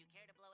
You care to blow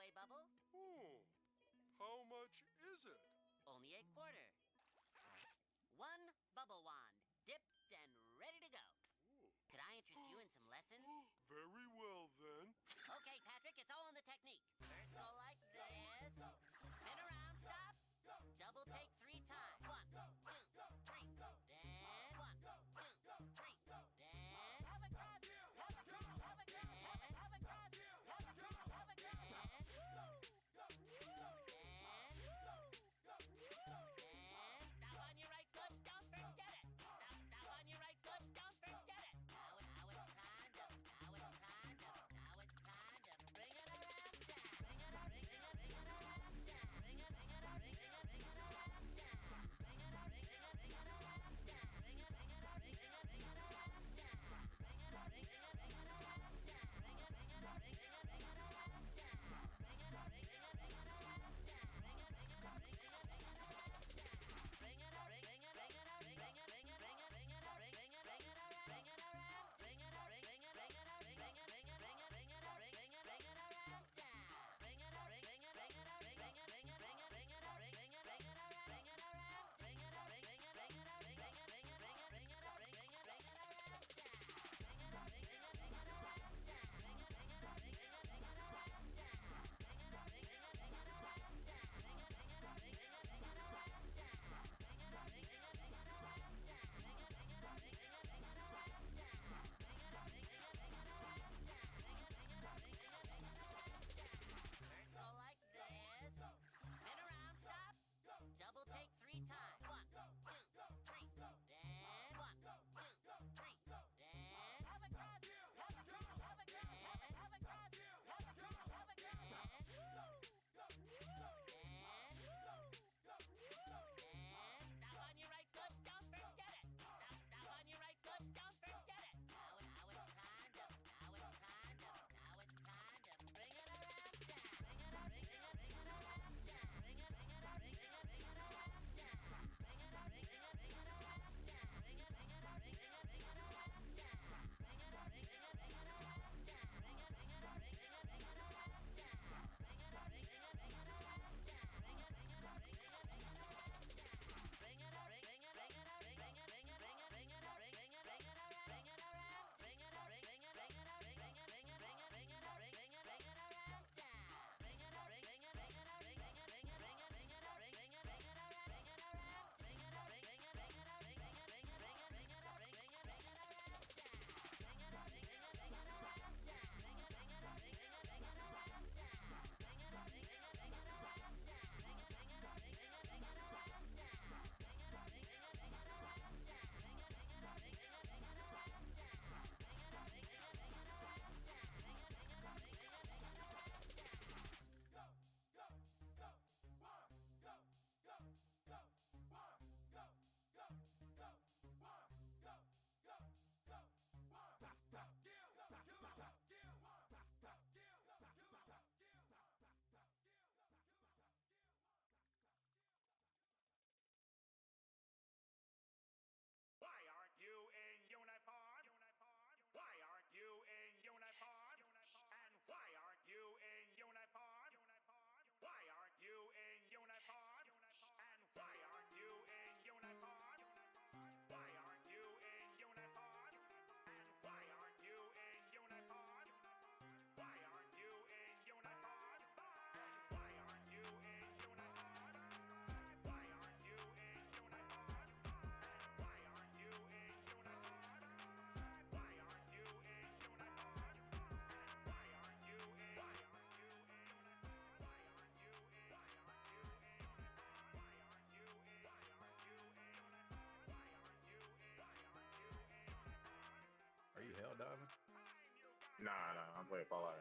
Nah, nah, I'm playing Fallout.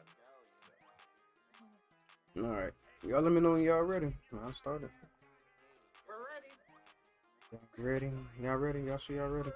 All right, y'all let me know when y'all ready. I'll start it. We're ready. Y'all ready? Y'all ready? Y'all sure y'all ready?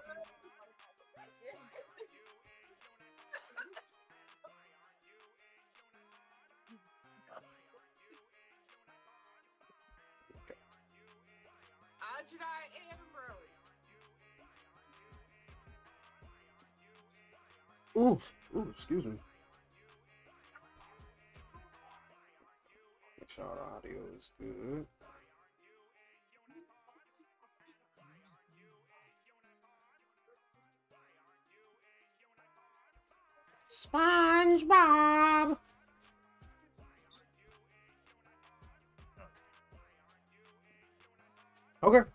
Okay.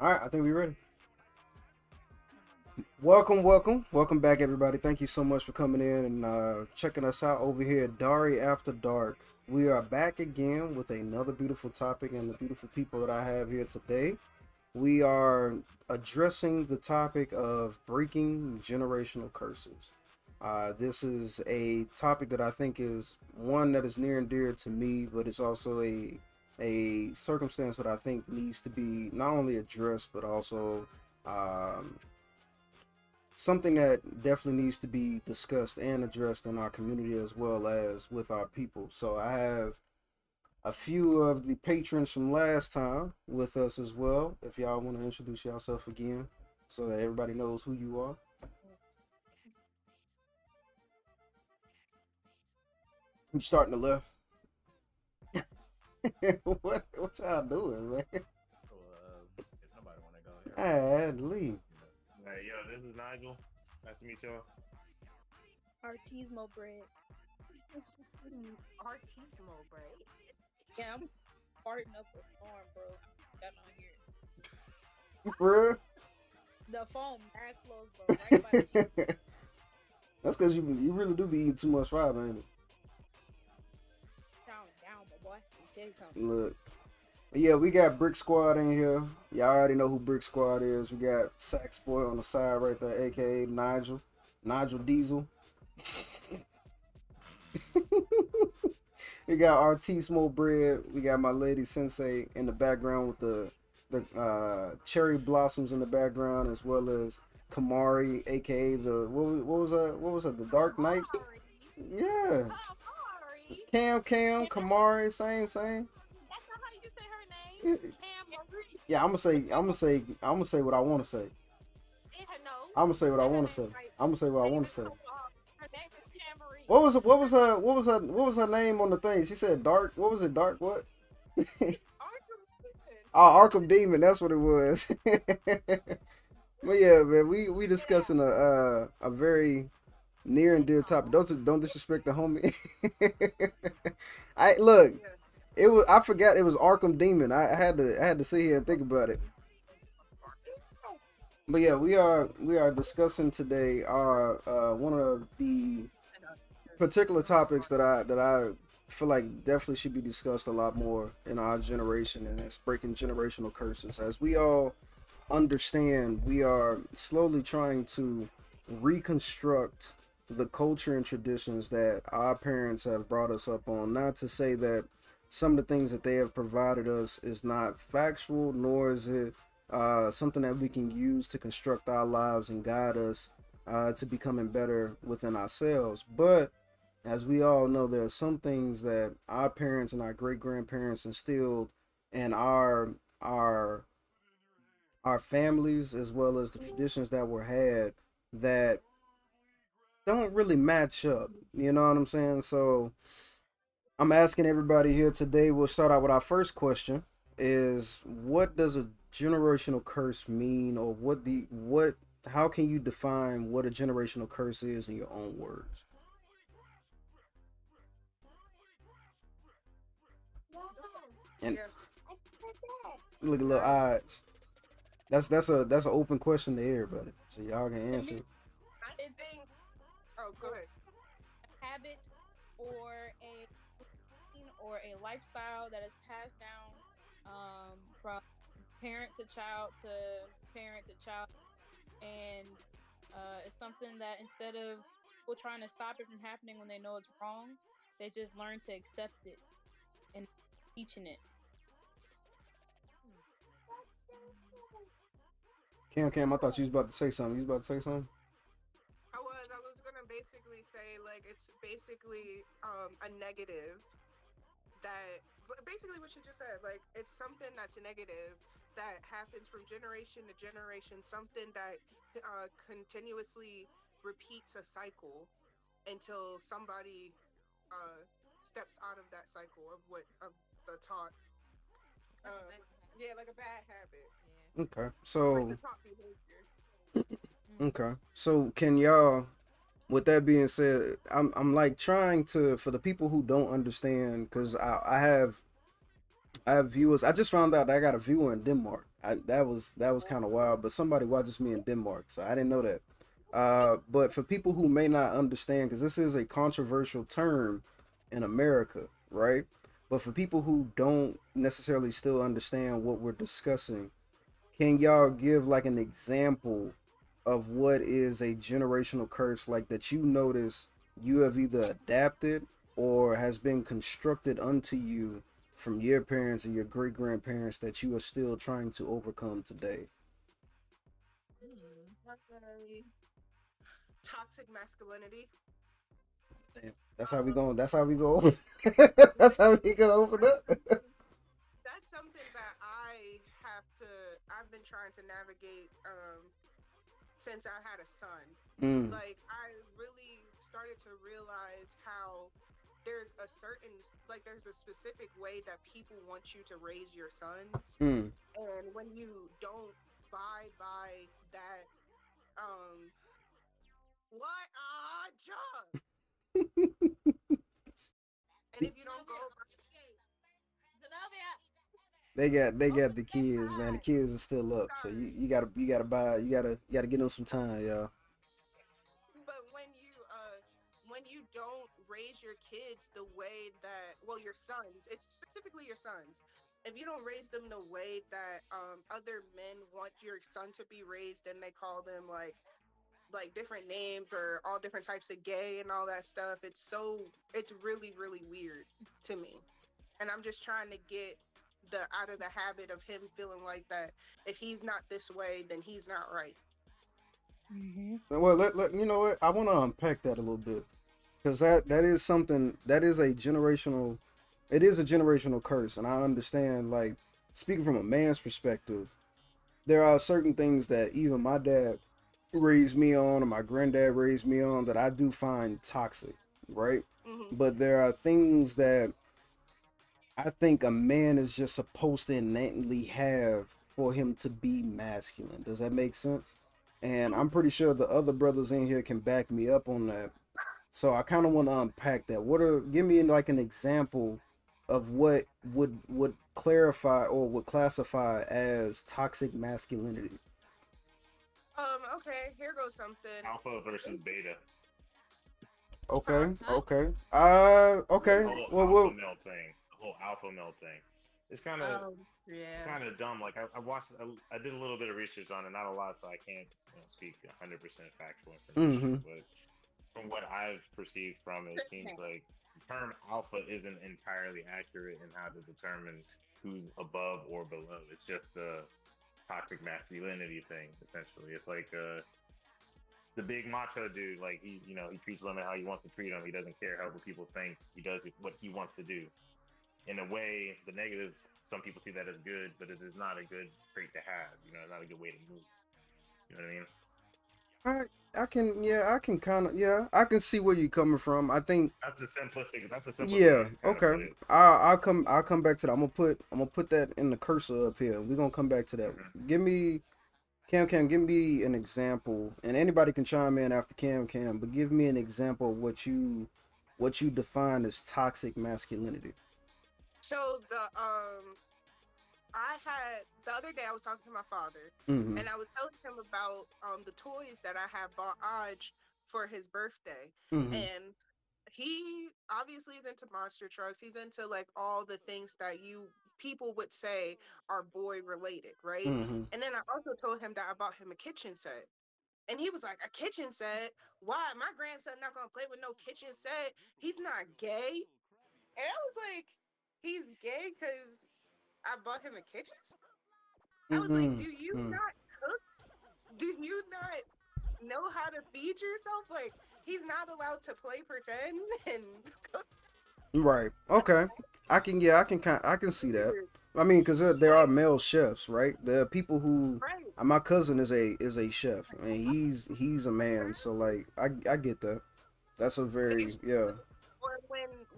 All right, I think we're ready. Welcome, welcome, welcome back, everybody. Thank you so much for coming in and uh, checking us out over here at Dari After Dark. We are back again with another beautiful topic and the beautiful people that I have here today. We are addressing the topic of breaking generational curses. Uh, this is a topic that I think is one that is near and dear to me, but it's also a a circumstance that I think needs to be not only addressed but also um, something that definitely needs to be discussed and addressed in our community as well as with our people. So I have a few of the patrons from last time with us as well. If y'all want to introduce yourself again so that everybody knows who you are. I'm starting to left. what what y'all doing, man? So, uh, if nobody want to go here. I had to leave. Hey, yo, this is Nigel. Nice to meet y'all. Artismo bread. Artismo bread. Yeah, I'm farting up a farm, bro. Got on here. Bruh. The phone mad close, bro. Right by the That's because you you really do be eating too much fiber, ain't it? Look. Yeah, we got Brick Squad in here. Y'all already know who Brick Squad is. We got Sax Boy on the side right there, aka Nigel. Nigel Diesel. we got RT Smoke Bread. We got my lady Sensei in the background with the the uh, cherry blossoms in the background, as well as Kamari, aka the what was what was that? What was that? The Dark Knight. Yeah, Kamari. Cam Cam Kamari, same same. That's not how you say her name. Kamari. Yeah, I'm gonna say I'm gonna say I'm gonna say what I want to say. I'm gonna say what I want to say. I'm gonna say what I want to say. Her name is Kamari. What was what was her what was her what was her name on the thing? She said dark. What was it? Dark what? Oh, Arkham Demon. That's what it was. but yeah, man, we we discussing a uh, a very near and dear topic. Don't don't disrespect the homie. I look. It was I forgot it was Arkham Demon. I, had to I had to sit here and think about it. But yeah, we are we are discussing today our uh, one of the particular topics that I that I feel like definitely should be discussed a lot more in our generation, and it's breaking generational curses. As we all understand, we are slowly trying to reconstruct the culture and traditions that our parents have brought us up on. Not to say that some of the things that they have provided us is not factual, nor is it uh, something that we can use to construct our lives and guide us uh, to becoming better within ourselves. But as we all know, there are some things that our parents and our great grandparents instilled in our our our families as well as the traditions that were had that don't really match up. You know what I'm saying? So I'm asking everybody here today. We'll start out with our first question: Is what does a generational curse mean, or what the what? How can you define what a generational curse is in your own words? And look at little eyes. That's that's a that's an open question to everybody, so y'all can answer. It's Oh, go ahead. a habit or a or a lifestyle that is passed down um, from parent to child to parent to child, and uh, it's something that instead of people trying to stop it from happening when they know it's wrong. They just learn to accept it and teaching it. Cam Cam, I thought you was about to say something. You was about to say something? Basically say like it's basically um a negative that basically what you just said like it's something that's negative that happens from generation to generation something that uh, continuously repeats a cycle until somebody uh, steps out of that cycle of what of the taught uh, yeah like a bad habit Okay. like So the taught behavior Okay. So can y'all with that being said, I'm I'm like trying to for the people who don't understand cuz I I have I have viewers. I just found out that I got a viewer in Denmark. I, that was that was kind of wild, but somebody watches me in Denmark, so I didn't know that. Uh, but for people who may not understand, because this is a controversial term in America, right? But for people who don't necessarily still understand what we're discussing, can y'all give like an example of what is a generational curse like that you notice you have either adapted or has been constructed unto you from your parents and your great grandparents that you are still trying to overcome today? toxic masculinity Damn, that's how we go. That's how we go over. that's how we go over that. that's something that I have to. I've been trying to navigate um, since I had a son. Mm, Like I really started to realize how there's a certain like there's a specific way that people want you to raise your sons, mm, and when you don't abide by that, um, what ah job. and if you don't go. They got they got the kids, man. The kids are still up, so you, you gotta you gotta buy you gotta you gotta give them some time, y'all. But when you uh when you don't raise your kids the way that well your sons, it's specifically your sons. If you don't raise them the way that um other men want your son to be raised, then they call them like like different names or all different types of gay and all that stuff. It's so it's really really weird to me. And I'm just trying to get the out of the habit of him feeling like that if he's not this way, then he's not right. Well, let, let you know what I want to unpack that a little bit because that that is something that is a generational, it is a generational curse, and I understand. Like speaking from a man's perspective, there are certain things that even my dad raised me on, or my granddad raised me on, that I do find toxic, right? hmm But there are things that I think a man is just supposed to innately have for him to be masculine. Does that make sense? And I'm pretty sure the other brothers in here can back me up on that. So I kind of want to unpack that. What are give me like an example of what would would clarify or would classify as toxic masculinity? Um, okay, here goes something. Alpha versus beta. Okay, okay. Uh okay. Well, well, male thing. The whole alpha male thing. It's kind of Um, it's kind of dumb. Like I, I watched, I, I did a little bit of research on it, not a lot, so I can't you know, speak 100 percent factual information. But from what I've perceived from it, it seems like the term alpha isn't entirely accurate in how to determine who's above or below. It's just the toxic masculinity thing, essentially. It's like uh, the big macho dude. Like he, you know, he treats women how he wants to treat them. He doesn't care how other people think. He does what he wants to do in a way, the negative, some people see that as good, but it is not a good trait to have. You know, not a good way to move. You know what I mean? I I can yeah I can kind of yeah I can see where you're coming from. I think That's the simplistic. That's the simple. yeah way to kind of put okay. I I'll come I'll come back to that. I'm gonna put I'm gonna put that in the cursor up here. We're gonna come back to that. Mm-hmm. Give me Cam Cam. Give me an example, and anybody can chime in after Cam Cam. But give me an example of what you what you define as toxic masculinity. So the um, I had the other day I was talking to my father, hmm and I was telling him about um the toys that I had bought Aj for his birthday, hmm and he obviously is into monster trucks. He's into like all the things that you people would say are boy related, right? hmm And then I also told him that I bought him a kitchen set. And he was like, a kitchen set? Why? My grandson not gonna play with no kitchen set. He's not gay. And I was like, he's gay because I bought him a kitchen? I was like, Mhm, do you mm. not cook? Do you not know how to feed yourself? Like, he's not allowed to play pretend and cook. Right. Okay. I can. Yeah. I can. Kind. I can see that. I mean, because there, there are male chefs, right? There are people who. Right. uh, My cousin is a is a chef, and he's he's a man. So like, I I get that. That's a very yeah.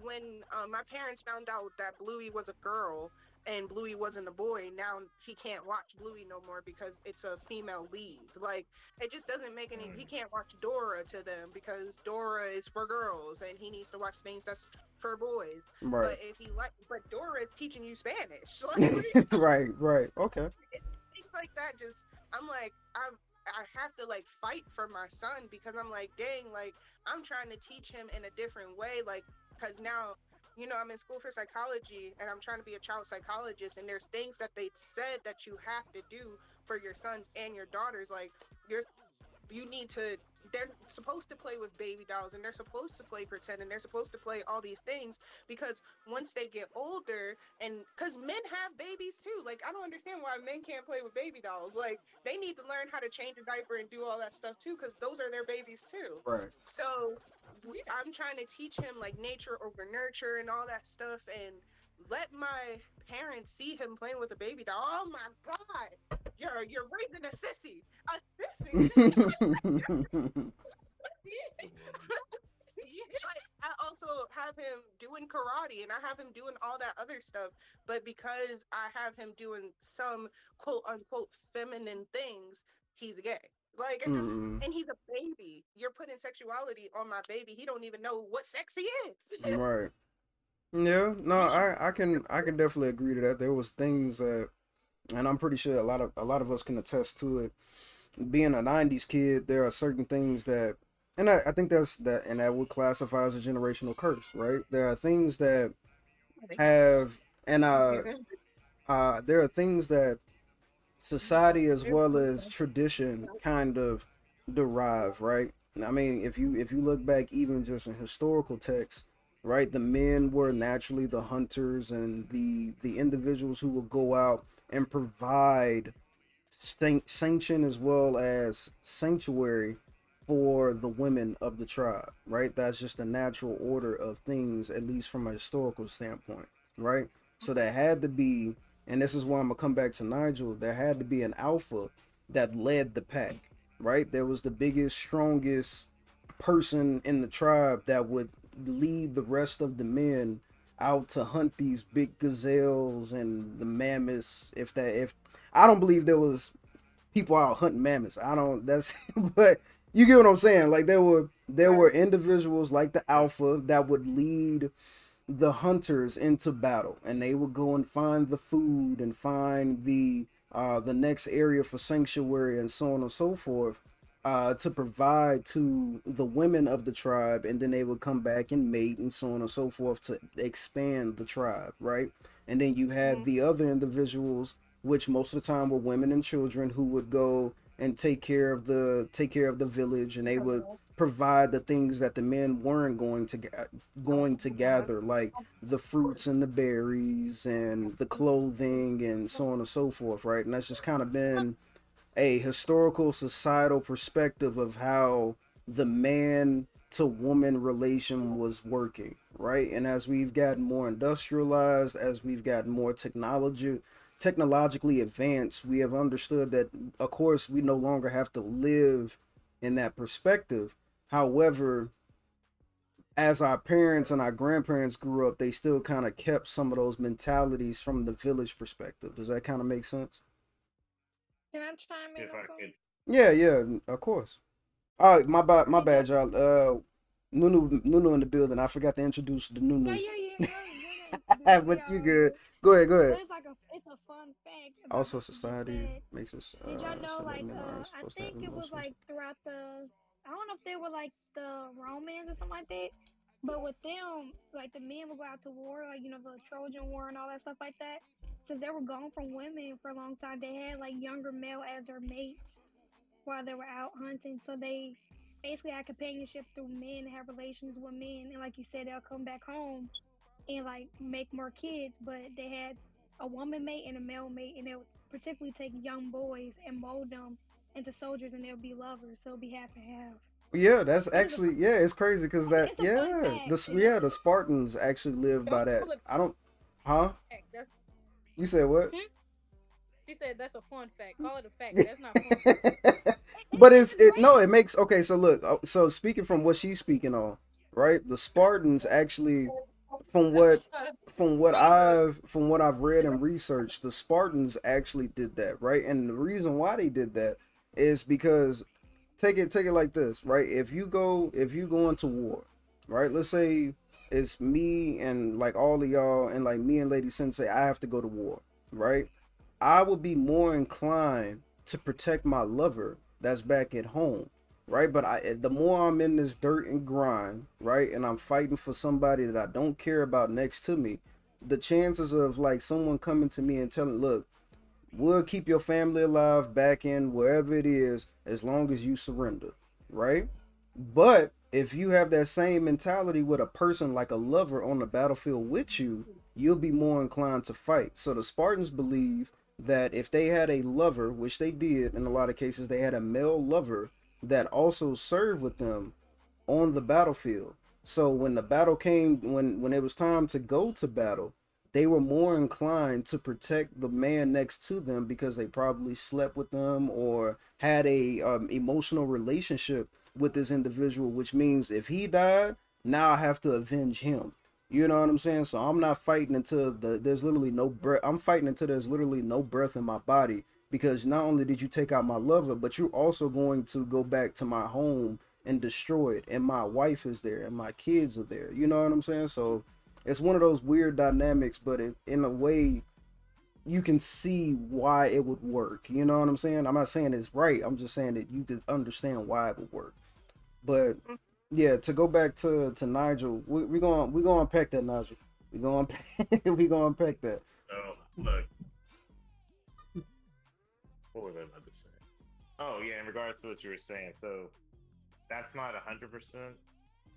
When uh, my parents found out that Bluey was a girl and Bluey wasn't a boy, now he can't watch Bluey no more because it's a female lead. Like it just doesn't make any. He can't watch Dora to them because Dora is for girls and he needs to watch things that's for boys. Right. But if he like, but Dora is teaching you Spanish. Like right. Right. Okay. things like that just I'm like I'm I have to like fight for my son because I'm like dang like I'm trying to teach him in a different way like because now you know I'm in school for psychology and I'm trying to be a child psychologist and there's things that they said that you have to do for your sons and your daughters like you're you need to they're supposed to play with baby dolls and they're supposed to play pretend and they're supposed to play all these things because once they get older and because men have babies too like i don't understand why men can't play with baby dolls like they need to learn how to change a diaper and do all that stuff too because those are their babies too Right. so we, i'm trying to teach him like nature over nurture and all that stuff and let my parents see him playing with a baby doll oh my god you're you're raising a sissy a sissy I also have him doing karate and I have him doing all that other stuff. But because I have him doing some quote unquote feminine things, he's gay. Like just Mm. and he's a baby. You're putting sexuality on my baby. He don't even know what sex he is. right. Yeah. No. I I can I can definitely agree to that. There was things that, and I'm pretty sure a lot of a lot of us can attest to it. Being a '90s kid, there are certain things that, and I, I think that's that, and that would classify as a generational curse, right? There are things that have, and uh, uh, there are things that society as well as tradition kind of derive, right? I mean, if you if you look back even just in historical texts, right, the men were naturally the hunters and the the individuals who would go out and provide san- sanction as well as sanctuary for the women of the tribe, right? That's just a natural order of things, at least from a historical standpoint, right? So that had to be, and this is why I'm gonna come back to Nigel, there had to be an alpha that led the pack, right? There was the biggest, strongest person in the tribe that would lead the rest of the men out to hunt these big gazelles and the mammoths. If that, if I don't believe there was people out hunting mammoths, I don't. That's but you get what I'm saying. Like there were there were individuals like the alpha that would lead the hunters into battle, and they would go and find the food and find the uh the next area for sanctuary and so on and so forth uh, to provide to the women of the tribe, and then they would come back and mate and so on and so forth to expand the tribe, right? And then you had the other individuals, which most of the time were women and children, who would go and take care of the take care of the village, and they would provide the things that the men weren't going to ga- going to gather, like the fruits and the berries and the clothing and so on and so forth, right? And that's just kind of been a historical societal perspective of how the man to woman relation was working right and as we've gotten more industrialized as we've gotten more technology technologically advanced we have understood that of course we no longer have to live in that perspective however as our parents and our grandparents grew up they still kind of kept some of those mentalities from the village perspective does that kind of make sense Can I chime in If I something? could, Yeah, yeah, of course. All right, my bad, my bad, y'all. Uh, Nunu, Nunu in the building. I forgot to introduce the Yeah, Nunu. yeah, yeah. yeah, yeah, but yeah, you yeah. good. Go ahead, go But ahead. it's like a it's a fun fact. Also, what you just society makes us. Uh, Did y'all know like uh, I supposed to have think it was like throughout the I don't know if they were like the Romans or something like that. But with them, like the men would go out to war, like you know the Trojan War and all that stuff like that. Since they were gone from women for a long time, they had like younger male as their mates while they were out hunting. So they basically had companionship through men have relations with men. And like you said, they'll come back home and like make more kids. But they had a woman mate and a male mate, and they would particularly take young boys and mold them into soldiers, and they'll be lovers. So it'll be half and half. Yeah, that's actually yeah, it's crazy because that It's a fun yeah, the s- you know? yeah the Spartans actually lived by that. I don't, huh? You said what? Hmm? she said that's a fun fact. Call it a fact. That's not fun. but it's it no, it makes okay. So look, oh, so speaking from what she's speaking on, right? The Spartans actually, from what from what I've from what I've read and researched, the Spartans actually did that, right? And the reason why they did that is because take it take it like this, right? If you go if you go into war, right? Let's say it's me and like all of y'all and like me and Lady Sensei, I have to go to war, right? I would be more inclined to protect my lover that's back at home, right? But I the more I'm in this dirt and grind, right, and I'm fighting for somebody that I don't care about next to me, the chances of like someone coming to me and telling, look, we'll keep your family alive back in wherever it is as long as you surrender, right? But if you have that same mentality with a person like a lover on the battlefield with you, you'll be more inclined to fight. So the Spartans believe that if they had a lover, which they did in a lot of cases, they had a male lover that also served with them on the battlefield. So when the battle came, when when it was time to go to battle, they were more inclined to protect the man next to them because they probably slept with them or had a um, emotional relationship with this individual, which means if he died, now I have to avenge him. You know what I'm saying? So I'm not fighting until the there's literally no breath. I'm fighting until there's literally no breath in my body because not only did you take out my lover, but you're also going to go back to my home and destroy it. And my wife is there and my kids are there. You know what I'm saying? So it's one of those weird dynamics, but it, in a way, you can see why it would work. You know what I'm saying? I'm not saying it's right. I'm just saying that you could understand why it would work. But yeah, to go back to to Nigel, we we going we're going to unpack that Nigel. We're going we going to unpack that. So look, what was I about to say? Oh yeah, in regards to what you were saying, so that's not hundred percent.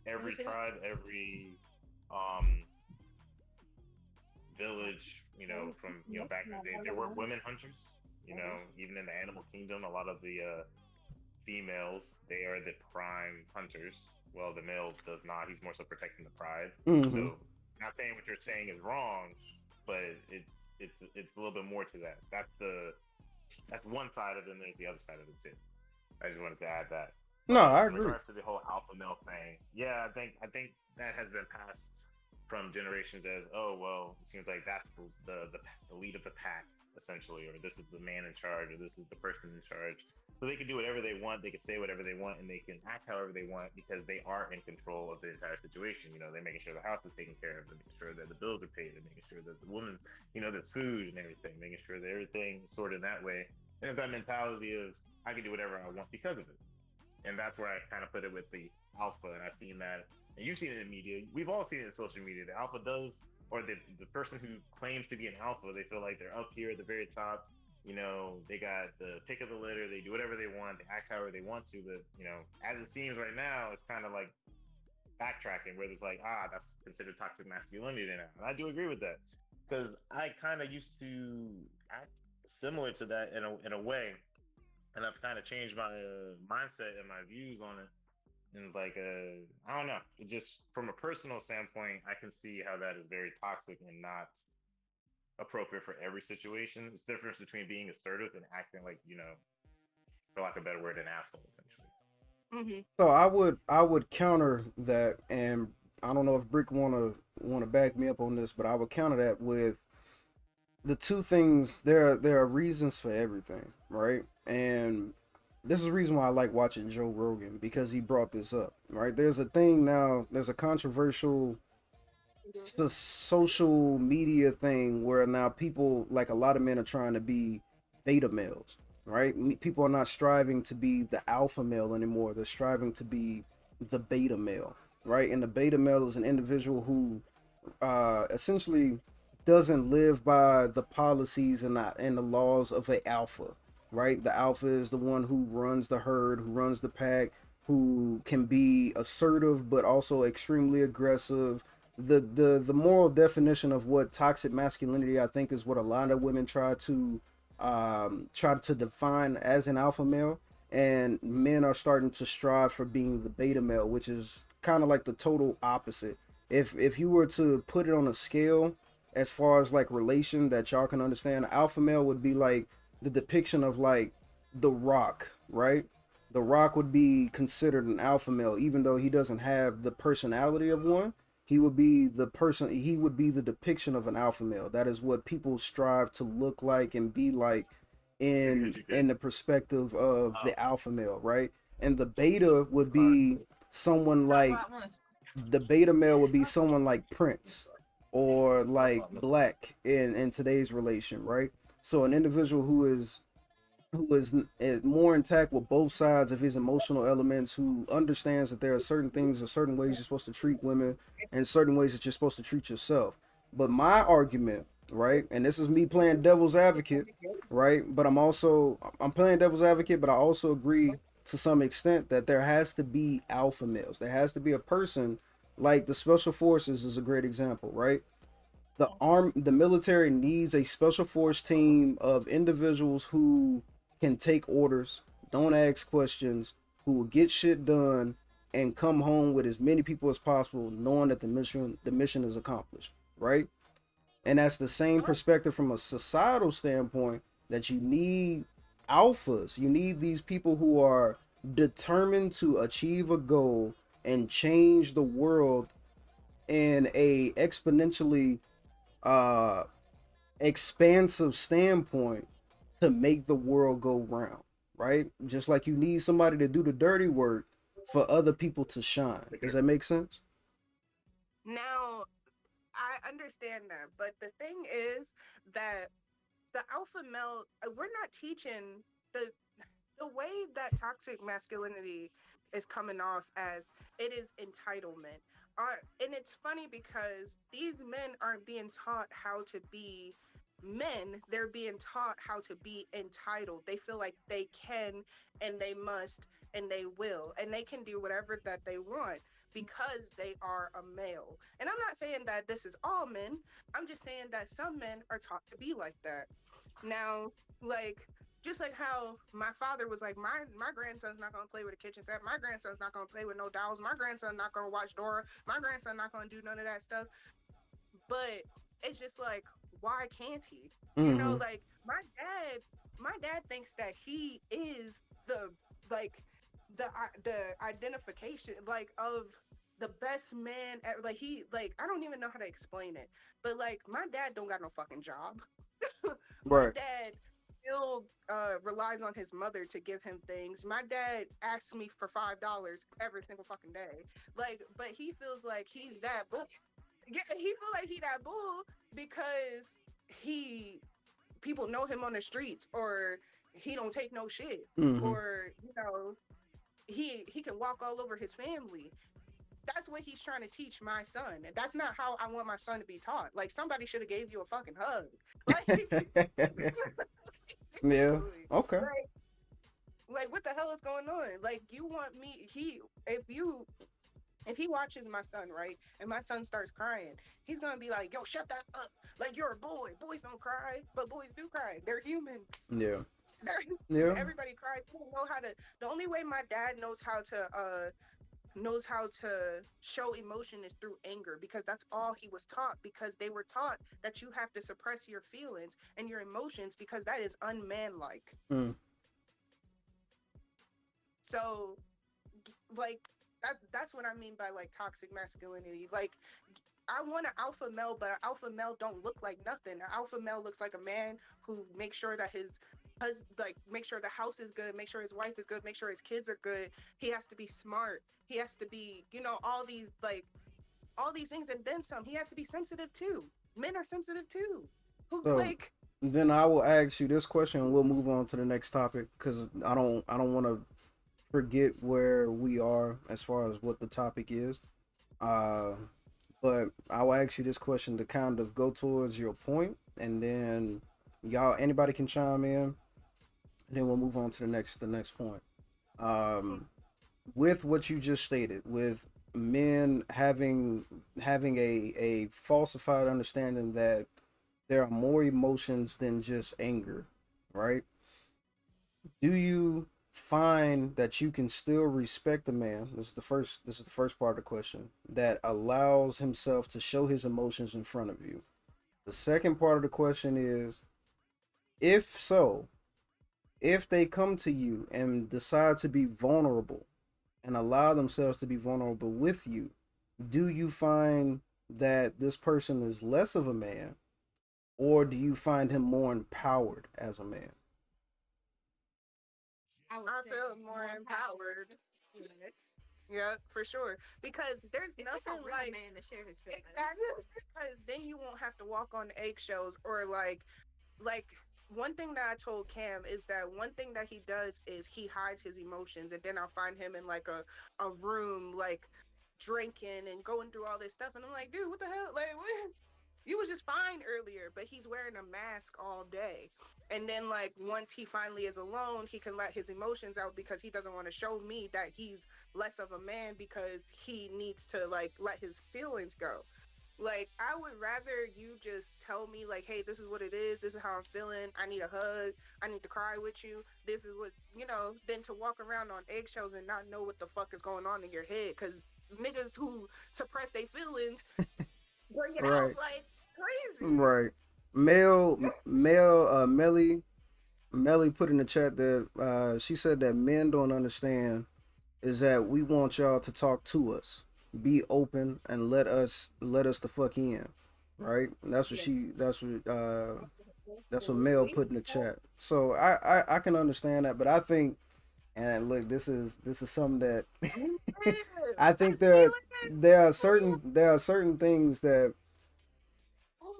Every see tribe, every um village, you know, from you know back in the day, there were women hunters. You know, even in the animal kingdom, a lot of the uh, females they are the prime hunters. Well, the male does not. He's more so protecting the pride. Mhm. So, not saying what you're saying is wrong, but it it's it's a little bit more to that. That's the that's one side of it, and there's the other side of it too. I just wanted to add that. No, I In agree. regards to the whole alpha male thing, yeah, I think I think that has been passed from generations as oh well, it seems like that's the the, the, lead of the pack essentially, or this is the man in charge, or this is the person in charge. So they can do whatever they want, they can say whatever they want, and they can act however they want because they are in control of the entire situation. You know, they're making sure the house is taken care of, they're making sure that the bills are paid, they're making sure that the woman, you know, the food and everything, making sure that everything is sorted in that way. And it's that mentality of I can do whatever I want because of it. And that's where I kind of put it with the alpha, and I've seen that, and you've seen it in media. We've all seen it in social media. The alpha does, or the the person who claims to be an alpha, they feel like they're up here at the very top. You know, they got the pick of the litter. They do whatever they want. They act however they want to. But you know, as it seems right now, it's kind of like backtracking, where it's like, ah, that's considered toxic masculinity now. And I do agree with that because I kind of used to act similar to that in a in a way, and I've kind of changed my uh, mindset and my views on it. And like, uh, I don't know, it just from a personal standpoint, I can see how that is very toxic and not appropriate for every situation. It's the difference between being assertive and acting like you know, for lack of a better word, an asshole essentially. Mm-hmm. So I would I would counter that, and I don't know if Brick wanna wanna back me up on this, but I would counter that with the two things. There are, there are reasons for everything, right? And this is the reason why I like watching Joe Rogan because he brought this up, right? There's a thing now. There's a controversial the social media thing where now people like a lot of men are trying to be beta males right people are not striving to be the alpha male anymore they're striving to be the beta male right and the beta male is an individual who uh essentially doesn't live by the policies and the, and the laws of a alpha right? The alpha is the one who runs the herd, who runs the pack, who can be assertive but also extremely aggressive. The the the moral definition of what toxic masculinity I think is what a lot of women try to um try to define as an alpha male and men are starting to strive for being the beta male, which is kind of like the total opposite. If if you were to put it on a scale as far as like relation that y'all can understand, alpha male would be like the depiction of like the rock, right? The rock would be considered an alpha male, even though he doesn't have the personality of one. He would be the person, he would be the depiction of an alpha male. That is what people strive to look like and be like in in the perspective of the alpha male, right? And the beta would be someone like the beta male would be someone like Prince or like Black in in today's relation, right? So an individual who is who is is eh, more intact with both sides of his emotional elements, who understands that there are certain things or certain ways you're supposed to treat women and certain ways that you're supposed to treat yourself. But my argument, right, and this is me playing devil's advocate, right? But I'm also I'm playing devil's advocate, but I also agree to some extent that there has to be alpha males. There has to be a person like the special forces is a great example, right? The arm the military needs a special force team of individuals who can take orders, don't ask questions, who will get shit done and come home with as many people as possible knowing that the mission the mission is accomplished, right? And that's the same perspective from a societal standpoint that you need alphas. You need these people who are determined to achieve a goal and change the world in a exponentially uh expansive standpoint to make the world go round, right? Just like you need somebody to do the dirty work for other people to shine. Does that make sense? Now, I understand that, but the thing is that the alpha male, uh, we're not teaching the the way that toxic masculinity is coming off as it is entitlement. Are and it's funny because these men aren't being taught how to be men, they're being taught how to be entitled. They feel like they can and they must and they will and they can do whatever that they want because they are a male. And I'm not saying that this is all men. I'm just saying that some men are taught to be like that. Now, like just like how my father was like, my my grandson's not gonna play with a kitchen set. My grandson's not gonna play with no dolls. My grandson's not gonna watch Dora. My grandson's not gonna do none of that stuff. But it's just like, why can't he? You know, Mhm. like my dad, my dad thinks that he is the like the the identification like of the best man ever. Like he like I don't even know how to explain it, but like my dad don't got no fucking job. my Right. dad still uh, relies on his mother to give him things. My dad asks me for five dollars every single fucking day. Like, but he feels like he's that bull. Yeah, he feel like he that bull because he people know him on the streets or he don't take no shit Mhm. or you know he he can walk all over his family that's what he's trying to teach my son and that's not how i want my son to be taught like somebody should have gave you a fucking hug like yeah. Okay. like, like what the hell is going on like you want me he if you if he watches my son right and my son starts crying he's gonna be like yo shut that up like you're a boy boys don't cry but boys do cry they're humans Yeah. They're- Yeah. everybody cries they don't know how to the only way my dad knows how to uh knows how to show emotion is through anger because that's all he was taught because they were taught that you have to suppress your feelings and your emotions because that is unmanlike Mm. so like that that's what i mean by like toxic masculinity like I want an alpha male, but an alpha male don't look like nothing. An alpha male looks like a man who makes sure that his like make sure the house is good, make sure his wife is good, make sure his kids are good. He has to be smart. He has to be, you know, all these like all these things and then some. He has to be sensitive too. Men are sensitive too. Who So- like Then I will ask you this question and we'll move on to the next topic because I don't I don't want to forget where we are as far as what the topic is. Uh but I will ask you this question to kind of go towards your point and then y'all anybody can chime in. Then we'll move on to the next the next point. Um, with what you just stated, with men having having a a falsified understanding that there are more emotions than just anger, right? Do you find that you can still respect a man? This is the first this is the first part of the question that allows himself to show his emotions in front of you. The second part of the question is if so, if they come to you and decide to be vulnerable and allow themselves to be vulnerable with you, do you find that this person is less of a man or do you find him more empowered as a man? I, feel more empowered. Yeah, for sure. Because there's nothing like man to share his feelings. Exactly. Because then you won't have to walk on eggshells or like, like one thing that I told Cam is that one thing that he does is he hides his emotions, and then I'll find him in like a a room like drinking and going through all this stuff, and I'm like, dude, what the hell? Like, what? You was just fine earlier, but he's wearing a mask all day. And then like once he finally is alone, he can let his emotions out because he doesn't want to show me that he's less of a man because he needs to like let his feelings go. Like I would rather you just tell me like, hey, this is what it is. This is how I'm feeling. I need a hug. I need to cry with you. This is what you know. Than to walk around on eggshells and not know what the fuck is going on in your head. Because niggas who suppress their feelings bring it Right. out like crazy. Right. Mel Mel uh Melly Melly put in the chat that uh she said that men don't understand is that we want y'all to talk to us. Be open and let us let us the fuck in. Right? That's what she that's what uh that's what Mel put in the chat. So I, I I can understand that, but I think and look, this is this is something that I think there there are certain there are certain things that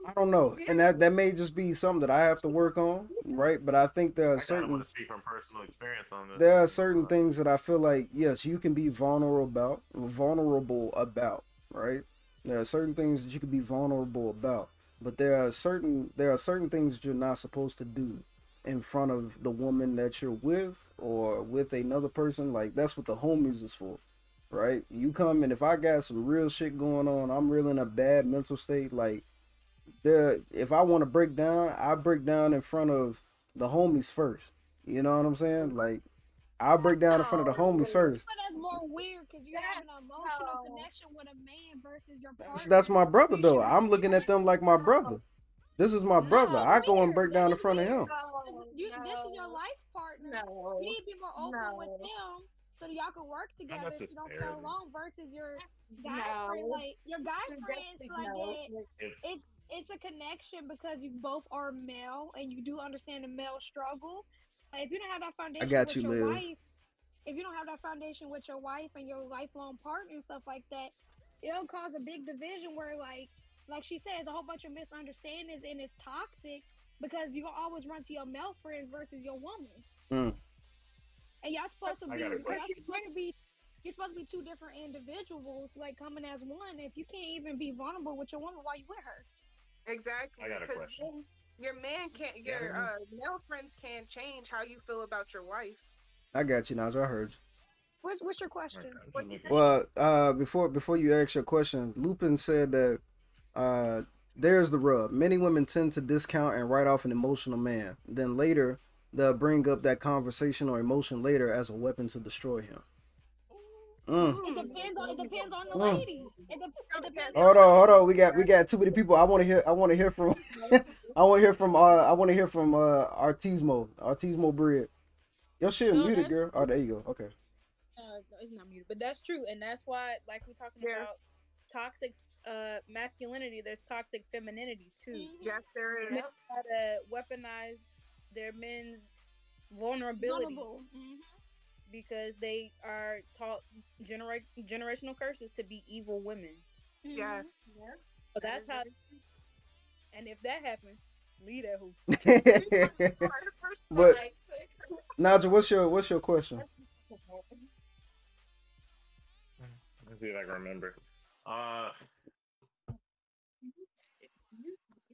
I don't know, and that that may just be something that I have to work on, right? But I think there are of certain want to speak from personal experience on this. there are certain things that I feel like yes, you can be vulnerable about, vulnerable about, right? There are certain things that you can be vulnerable about, but there are certain there are certain things that you're not supposed to do in front of the woman that you're with or with another person. Like that's what the homies is for, right? You come and if I got some real shit going on, I'm real in a bad mental state, like there if I want to break down, I break down in front of the homies first. You know what I'm saying? Like I'll break down in front of the homies first. But that's more weird because you have an emotional connection with a man versus your partner. That's, that's my brother though. I'm looking at them like my brother. This is my brother. I go and break down in front of him. You, This is your life partner. No. You need to be more open with No. them so that y'all can work together. So you don't feel necessarily. alone versus your guy No. friend. Like your guy friends, like it, it's it's a connection because you both are male and you do understand the male struggle. But if you don't have that foundation I got with you, your Liv. wife, if you don't have that foundation with your wife and your lifelong partner and stuff like that, it'll cause a big division where like like she says, a whole bunch of misunderstandings and it's toxic because you always run to your male friends versus your woman. Mm. And y'all supposed to be y'all supposed to be you're supposed to be two different individuals, like coming as one. If you can't even be vulnerable with your woman, why you with her? Exactly. I got a 'cause question. Your man can't. Your Yeah. uh, male friends can't change how you feel about your wife. I got you, Naz. I heard you. What's what's your question? Well, uh, before before you ask your question, Lupin said that uh, there's the rub. Many women tend to discount and write off an emotional man. Then later, they'll bring up that conversation or emotion later as a weapon to destroy him. Mm. It depends on it depends on the Mm. lady. It, de- it depends. Hold on, hold on. We got we got too many people. I want to hear. I want to hear from. I want to hear from. Uh, I want to hear from uh, Artismo. Artismo bread. Your shit No, muted, girl. Oh, there you go. Okay. Uh, no, it's not muted, but that's true, and that's why, like we're talking Yeah. about toxic uh masculinity. There's toxic femininity too. Yes, there is. Men try to weaponize their men's vulnerability Vulnerable. Because they are taught genera- generational curses to be evil women. Yes. So that's how. And if that happens, leave that who. but Naja, what's your what's your question? Let's see if I can remember. Uh,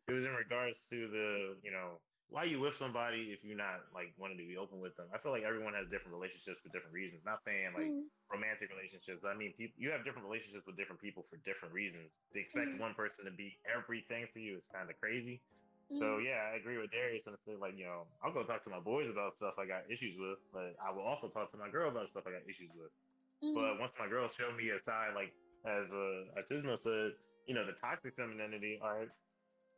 it was in regards to the, you know, why you with somebody if you're not like wanting to be open with them? I feel like everyone has different relationships for different reasons. Not saying like Mm. romantic relationships. I mean, people you have different relationships with different people for different reasons. To expect Mhm. one person to be everything for you is kind of crazy. Mm. So yeah, I agree with Darius and say like you know I'll go talk to my boys about stuff I got issues with, but I will also talk to my girl about stuff I got issues with. Mm. But once my girl showed me a side, like as uh, Artismo said, you know, the toxic femininity. All right,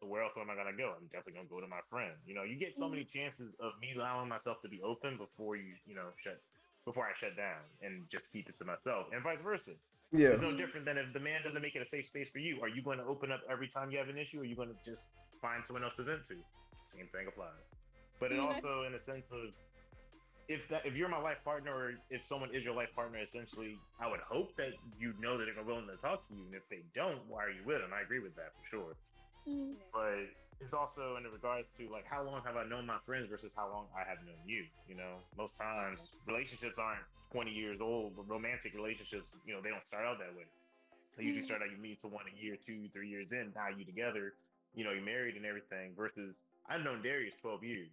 so where else am I gonna go? I'm definitely gonna go to my friend. You know, you get so many mm. chances of me allowing myself to be open before you, you know, shut before I shut down and just keep it to myself, and vice versa. Yeah. It's no different than if the man doesn't make it a safe space for you. Are you going to open up every time you have an issue, or are you going to just find someone else to vent to? Same thing applies. But it Yeah. also, in a sense of, if that if you're my life partner, or if someone is your life partner, essentially, I would hope that you know that they're willing to talk to you. And if they don't, why are you with them? I agree with that for sure. Mm. But it's also in regards to like how long have I known my friends versus how long I have known you. You know, most times relationships aren't 20 years old, but romantic relationships, you know, they don't start out that way. They usually Mhm. start out you meet someone a year, two, three years in. Now you together, you know, you're married and everything. Versus I've known Darius 12 years,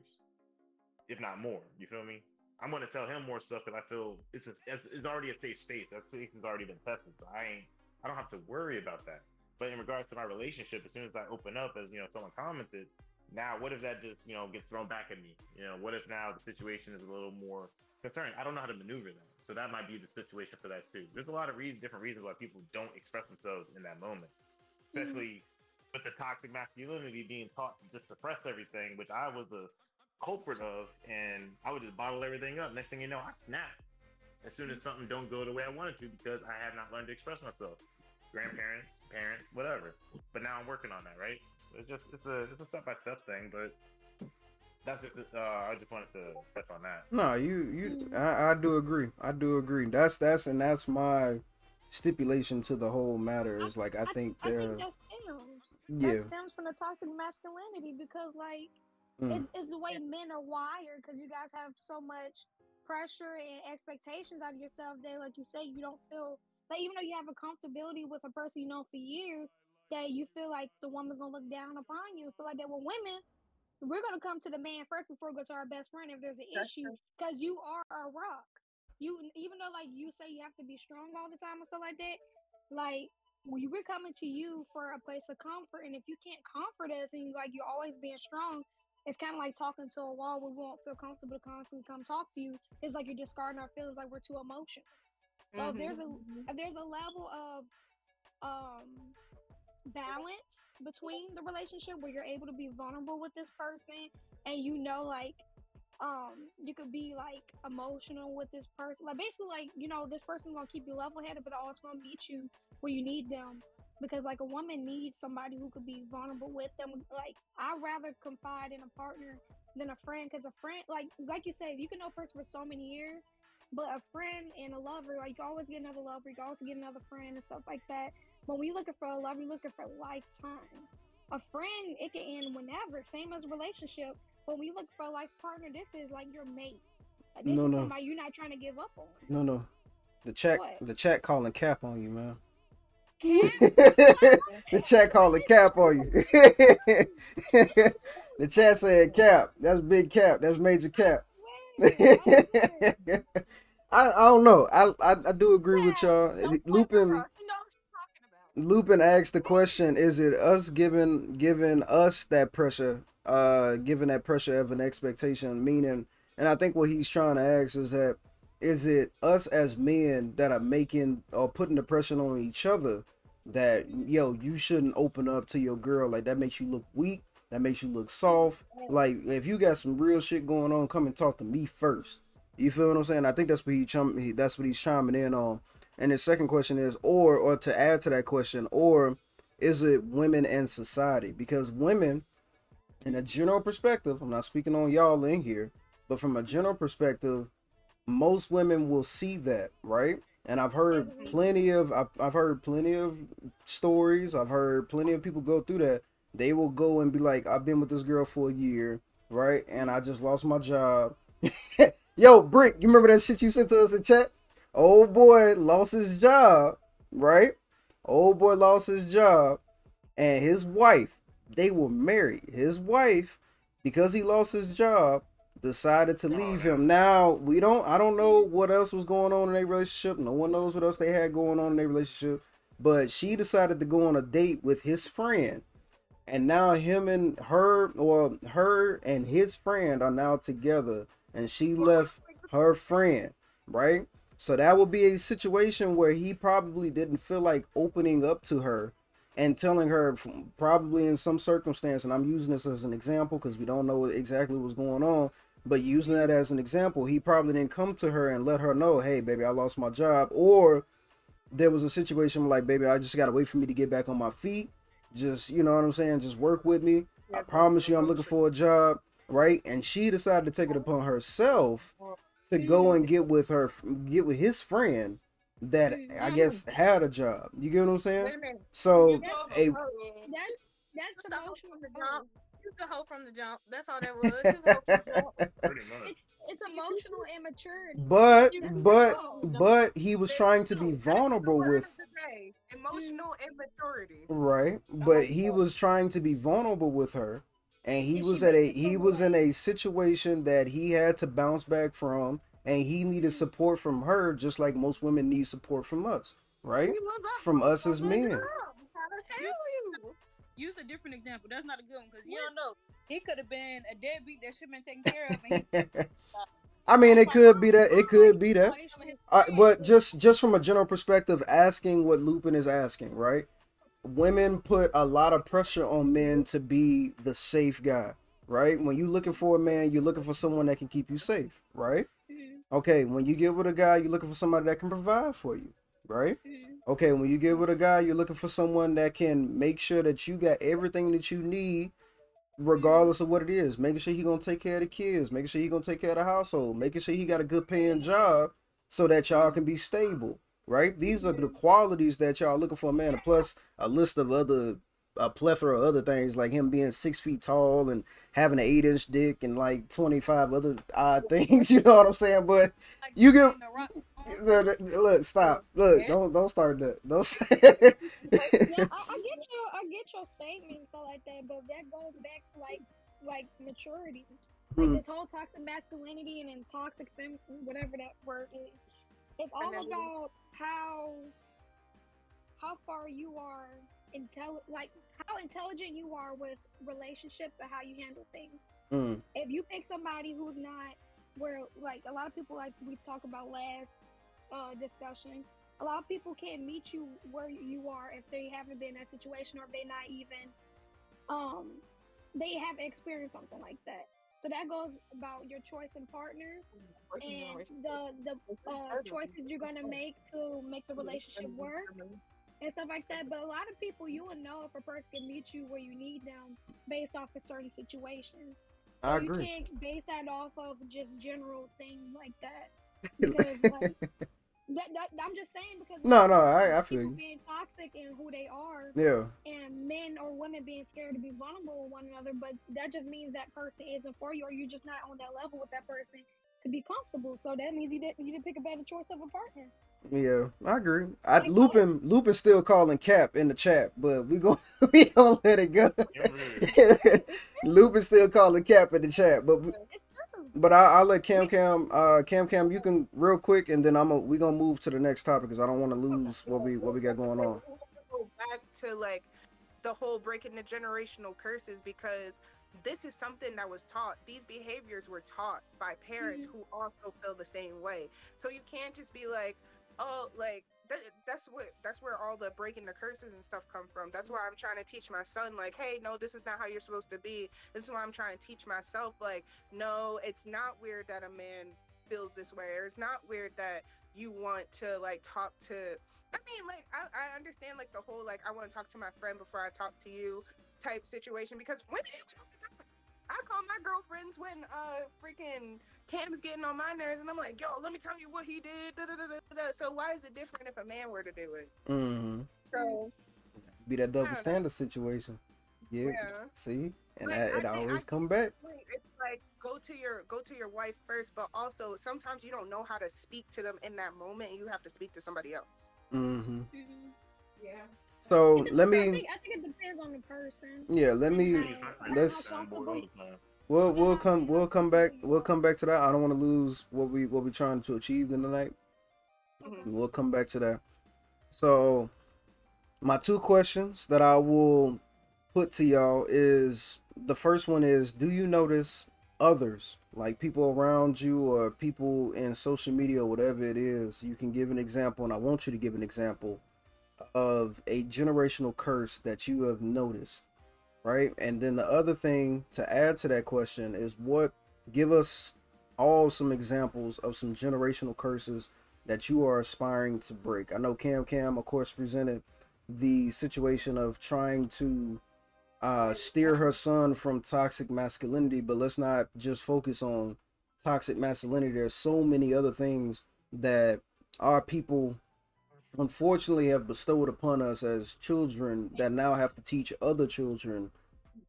if not more. You feel me? I'm gonna tell him more stuff because I feel it's a, it's it's already a safe space. That space has already been tested, so I ain't I don't have to worry about that. But in regards to my relationship, as soon as I open up, as you know, someone commented, now what if that just you know gets thrown back at me? You know, what if now the situation is a little more concerning? I don't know how to maneuver that, so that might be the situation for that too. There's a lot of reasons, different reasons why people don't express themselves in that moment, hmm. especially with the toxic masculinity being taught to just suppress everything, which I was a culprit of, and I would just bottle everything up. Next thing you know, I snap as soon as hmm. something don't go the way I wanted to because I have not learned to express myself. Grandparents, parents, whatever. But now I'm working on that, right? It's just it's a it's a step by step thing, but that's just uh, I just wanted to touch on that. No, you you I, I do agree. I do agree. That's that's and that's my stipulation to the whole matter is like I think I there think that stems. Yeah. That stems from the toxic masculinity because, like, Mm. it, it's the way men are wired. Because you guys have so much pressure and expectations out of yourself that, like you say, you don't feel like even though you have a comfortability with a person you know for years, that you feel like the woman's gonna look down upon you and stuff like that. Well, women, we're gonna come to the man first before we go to our best friend if there's an That's issue because you are a rock. You even though like you say you have to be strong all the time and stuff like that, like we we're coming to you for a place of comfort, and if you can't comfort us and like you're always being strong, it's kind of like talking to a wall. We won't feel comfortable to constantly come talk to you. It's like you're discarding our feelings, like we're too emotional. So if there's a there's a level of um balance between the relationship where you're able to be vulnerable with this person and you know like um you could be like emotional with this person. Like basically like you know this person's gonna keep you level headed but also gonna meet you where you need them. Because like a woman needs somebody who could be vulnerable with them. Like i'd rather confide in a partner than a friend. Because a friend like like you said you can know a person for so many years but a friend and a lover like you always get another lover you always get another friend and stuff like that but when you're looking for a lover you're looking for a lifetime a friend it can end whenever same as a relationship but when you look for a life partner this is like your mate this No, is no. somebody you're not trying to give up on no no. The chat What? the chat calling cap on you, man. The chat calling cap on you. the chat said cap. That's big cap. That's major cap. I don't. I, don't know. I, I I do agree with y'all. Lupin her. You know what I'm talking about. Lupin asked the question: Is it us giving giving us that pressure, uh, giving that pressure of an expectation? Meaning, and I think what he's trying to ask is that is it us as men that are making or putting the pressure on each other that yo you shouldn't open up to your girl like that makes you look weak, that makes you look soft. Like if you got some real shit going on, come and talk to me first. You feel what I'm saying? I think that's what he chum he, that's what he's chiming in on. And the second question is, or or to add to that question, or is it women and society? Because women, in a general perspective, I'm not speaking on y'all in here, but from a general perspective, most women will see that, right? And I've heard mm-hmm. plenty of I've, I've heard plenty of stories. I've heard plenty of people go through that. They will go and be like, I've been with this girl for a year, right? And I just lost my job. Yo, Brick, you remember that shit you sent to us in chat? Old boy lost his job, right? Old boy lost his job, and his wife, they were married. His wife because he lost his job, decided to leave him. Now we don't. I don't know what else was going on in their relationship. No one knows what else they had going on in their relationship. But she decided to go on a date with his friend, and now him and her, or her and his friend, are now together, and she left her friend, right? So that would be a situation where he probably didn't feel like opening up to her and telling her probably in some circumstance and i'm using this as an example because we don't know exactly what's going on but using that as an example he probably didn't come to her and let her know hey baby i lost my job or there was a situation like baby i just gotta wait for me to get back on my feet just you know what i'm saying just work with me i promise you i'm looking for a job right and she decided to take it upon herself to go and get with her get with his friend that mm-hmm. i guess had a job you get what i'm saying Wait a minute. so oh, a oh, That's that's the hoe emotional. from the jump. You the hoe from the jump. That's all that was. You the hoe from the jump. Pretty much. It's it's emotional immaturity. But but but he was trying to be vulnerable with of the day. Emotional mm. immaturity. right, but he was trying to be vulnerable with her, and he was at a he was in a situation that he had to bounce back from, and he needed support from her, just like most women need support from us, right? He was up From us as men. How to tell you? Use a different example. That's not a good one because you don't know. He could have been a deadbeat that should have been taken care of. I mean, it could be that. It could be that. Uh, but just just from a general perspective, asking what Lupin is asking, right? Women put a lot of pressure on men to be the safe guy, right? When you're looking for a man, you're looking for someone that can keep you safe, right? Mhm, Okay, when you get with a guy, you're looking for somebody that can provide for you, right? mhm. Okay, when you get with a guy, you're looking for someone that can make sure that you got everything that you need, regardless of what it is. Making sure he gonna take care of the kids, making sure he gonna take care of the household, making sure he got a good paying job, so that y'all can be stable. Right? These are the qualities that y'all looking for a man. Plus a list of other, a plethora of other things like him being six feet tall and having an eight inch dick and like twenty five other odd things. You know what I'm saying? But you get- in the rock- Look, look, stop. Look, don't don't start that. Don't say. Yeah, I, I get your I get your statement and stuff like that, but that goes back to like like maturity. Like Hmm. this whole toxic masculinity and then toxic fem whatever that word is. It's all Femininity. about how how far you are intel like how intelligent you are with relationships and how you handle things. Mm, if you pick somebody who's not where like a lot of people like we talked about last uh discussion a lot of people can't meet you where you are if they haven't been in that situation or if they're not even um they haven't experienced something like that so that goes about your choice in partners and the the uh, choices you're gonna make to make the relationship work and stuff like that. But a lot of people, you will know if a person can meet you where you need them based off of certain situations. So I You can't base that off of just general things like that. Because like, that, that, I'm just saying because No, no, I- I feel people you. being toxic and who they are, yeah, and men or women being scared to be vulnerable with one another. But that just means that person isn't for you, or you're just not on that level with that person to be comfortable. So that means you didn't you didn't pick a better choice of a partner. yeah, I agree. I Like, Lupin, Lupin still calling Cap in the chat, but we gon' we don't let it go. Lupin still calling Cap in the chat, but we, It's true. But I I'll let Cam Cam uh Cam Cam you can real quick, and then I'm a, we gonna move to the next topic because I don't want to lose what we what we got going on. Go back to like the whole breaking the generational curses because this is something that was taught. These behaviors were taught by parents Mhm. who also feel the same way. So you can't just be like, oh, like that, that's what that's where all the breaking the curses and stuff come from. That's why I'm trying to teach my son, like, hey, no, this is not how you're supposed to be. This is why I'm trying to teach myself, like, no, it's not weird that a man feels this way, or it's not weird that you want to like talk to I mean, like, I, I understand, like, the whole, like, I want to talk to my friend before I talk to you type situation because women do. I call my girlfriends when, uh, freaking Cam's getting on my nerves, and I'm like, yo, let me tell you what he did. Da, da, da, da, da. So, why is it different if a man were to do it? Mm-hmm. So, Be that double I don't know. standard situation. Yeah. yeah. See, and Like, that, it I always I come back. It's like go to your go to your wife first, but also sometimes you don't know how to speak to them in that moment, and you have to speak to somebody else. Mm-hmm. Mhm. Yeah. So let depends- I me think, I think it depends on the person. yeah let me let's We'll we'll come we'll come back we'll come back to that. I don't want to lose what we what we're trying to achieve in the night. Mhm. We'll come back to that. So, my two questions that I will put to y'all is the first one is Do you notice others, like people around you or people in social media or whatever it is? You can give an example, and I want you to give an example of a generational curse that you have noticed, right? And then the other thing to add to that question is what give us all some examples of some generational curses that you are aspiring to break. I know Cam Cam, of course, presented the situation of trying to uh, steer her son from toxic masculinity, but let's not just focus on toxic masculinity. There's so many other things that our people unfortunately have bestowed upon us as children that now have to teach other children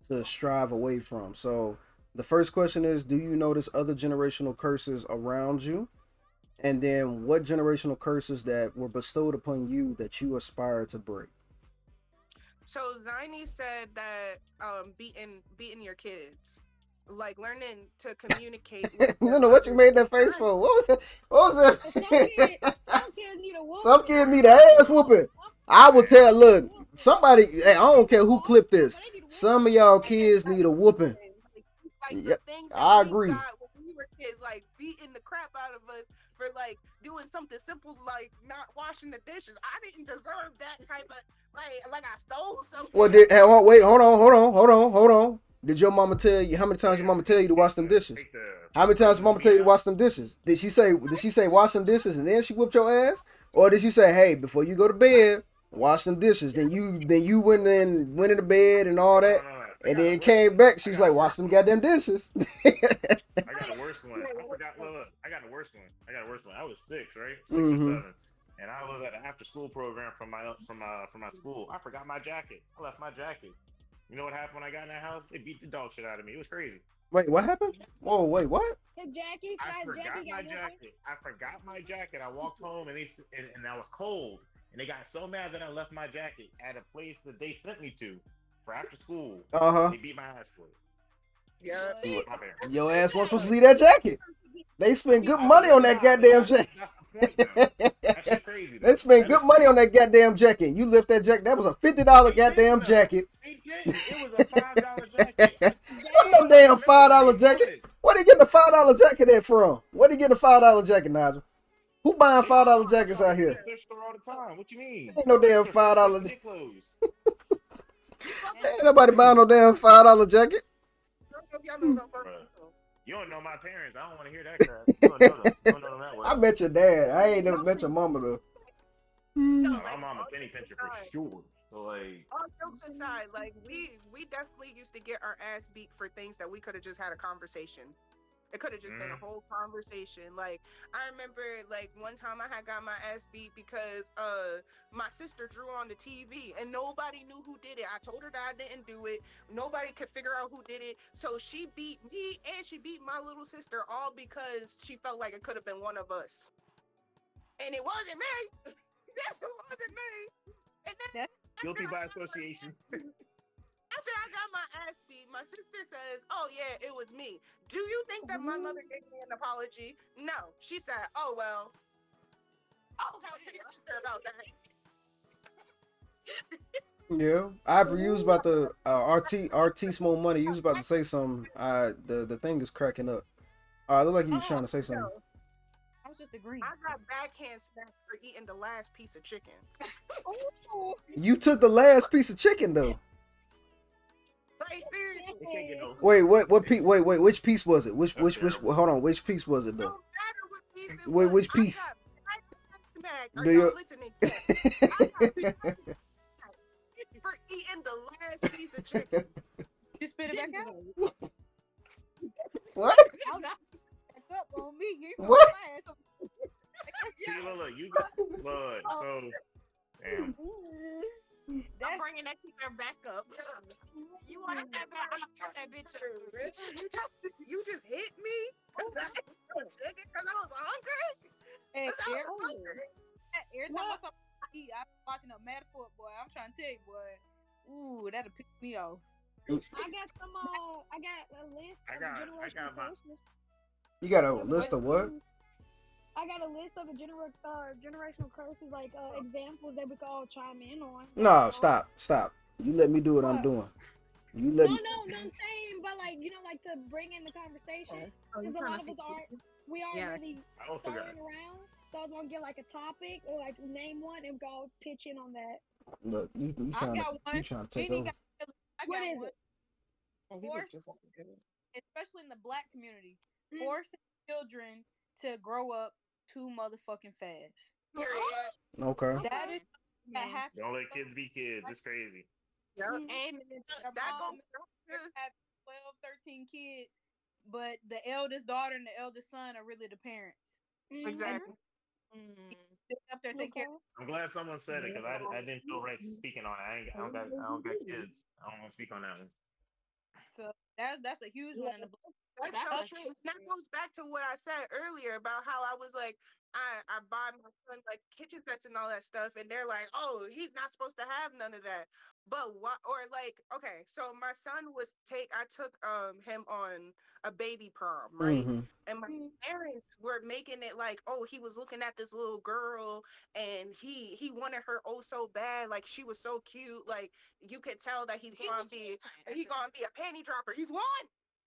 to strive away from. So the first question is do you notice other generational curses around you? And then what generational curses that were bestowed upon you that you aspire to break? So Ziny said that um beating beating your kids, like learning to communicate. no, no, what you made that face for? What was that? What was Some kids, that? Some kids need a whoop. Some kids need an ass whooping. I will tell, look, somebody, hey, I don't care who clipped this. Some of y'all kids need a whooping. Like the Yep, I agree. when we were kids, like beating the crap out of us for like doing something simple like not washing the dishes. I didn't deserve that type of like like I stole something. Well, did hold- wait, hold on, hold on, hold on, hold on. Did your mama tell you how many times your mama tell you to wash them dishes? How many times your mama tell you to wash them dishes? Did she say did she say wash them dishes and then she whipped your ass? Or did she say, hey, before you go to bed, wash them dishes? Then you then you went in went into bed and all that. And then came back, she's like, wash them goddamn dishes. I got a worse one. I forgot. Look, I got a worse one. I got a worse one. I was six, right? 6 Mhm. or seven, and I was at an after-school program from my from uh from my school. I forgot my jacket. I left my jacket. You know what happened when I got in that house? They beat the dog shit out of me. It was crazy. Wait, what happened? Whoa, wait, what? Hey, Jackie, I forgot Jackie my got whooping. jacket. I forgot my jacket. I walked home and they and, and I was cold. And they got so mad that I left my jacket at a place that they sent me to for after school. Uh huh. They beat my ass for it. Yeah. My. Your ass wasn't supposed to leave that jacket. They spend good money on that goddamn jacket. That's the point, though. That shit crazy. though. They spend That good money on that goddamn jacket. You lift that jacket. That was a fifty dollar goddamn jacket. They did. It was a five dollar jacket. What no damn five dollar jacket? Where they getting a five dollar jacket at from? Where they getting a five dollar jacket, Nigel? Who buying five dollar jackets out here? Thrift store all the time. What you mean? Ain't no damn $5 clothes. Ain't nobody buying no damn five dollar jacket. Y'all know no You don't know my parents. I don't want to hear that crap. You don't know them. You don't know them that well. I met your dad. I ain't never met your mama though. No, my like, mama all penny jokes pincher for sure. So like, All jokes aside, like we we definitely used to get our ass beat for things that we could have just had a conversation. It could have just been a Mhm. whole conversation. Like I remember, like one time I had got my ass beat because uh my sister drew on the TV and nobody knew who did it. I told her that I didn't do it. Nobody could figure out who did it. So she beat me and she beat my little sister all because she felt like it could have been one of us. And it wasn't me. that wasn't me. And then guilty after by I got my association. after I got my ass beat, my sister says, "Oh yeah, it was me." Do you think that my mother gave me an apology? No. She said, "Oh well, I'll talk to your sister about that." Yeah, Ivory, you was about to uh, RT RT small money. You was about to say something. Uh, the the thing is cracking up. Uh, look like you was trying to say something. No, I was just agreeing. I got backhand smacked for eating the last piece of chicken. You took the last piece of chicken though. Like seriously, They can't get no- Wait, what what piece? Wait, wait, which piece was it? Which which which? Hold on, which piece was it though? matter what piece it Wait, was, which I piece? got backhand smacked. Are Do y'all listening? For eating the last piece of chicken. You spit it back out. what? Y'all not back up on me. You ain't What? my ass. See, look, look, you, look, so, damn. I'm That's bringing that chicken back up. You want that back? I that bitch. You just, you just hit me because I ate some chicken because I was hungry. hey, 'Cause I every, was hungry. every time I saw eat, I'm watching a mad foot boy. I'm trying to tell you, boy. Ooh, that'll piss me off. I got some. Uh, I got a list I of got- I got my- curses. You got a list of what? I got a list of the gener- uh, generational curses, like uh, examples that we could all chime in on. No, stop, stop. You let me do what I'm doing. You No, let no, me. no, I'm saying, but like you know, like to bring in the conversation Oh, you because a lot of us are we are Yeah. really I starting around. So I was gonna get like a topic or like name one and go pitch in on that. Look, you, you trying got to one. you trying to take over? guy- got is one. it? Oh, Force- just like a good- especially in the black community, Mm. Forcing children to grow up too motherfucking fast. Period. Okay. That is that happens. Don't let kids be kids. It's crazy. Yep. Mm. And Their that mom goes back have 12, 13 kids, but the eldest daughter and the eldest son are really the parents. Mhm. exactly. Sit up there, take care. Okay. I'm glad someone said it because I, I didn't feel right speaking on it. I, ain't, I don't got I don't got kids. I don't want to speak on that one. So that's that's a huge one in the black. That's That's so true. And that goes back to what I said earlier about how I was like, I, I buy my son like kitchen sets and all that stuff, and they're like, oh, he's not supposed to have none of that. But what? Or like, okay, so my son was take. I took um him on a baby prom, right? Mhm. And my Mhm. parents were making it like, oh, he was looking at this little girl, and he he wanted her oh so bad, like she was so cute, like you could tell that he's gonna be he gonna be a panty dropper. He's one.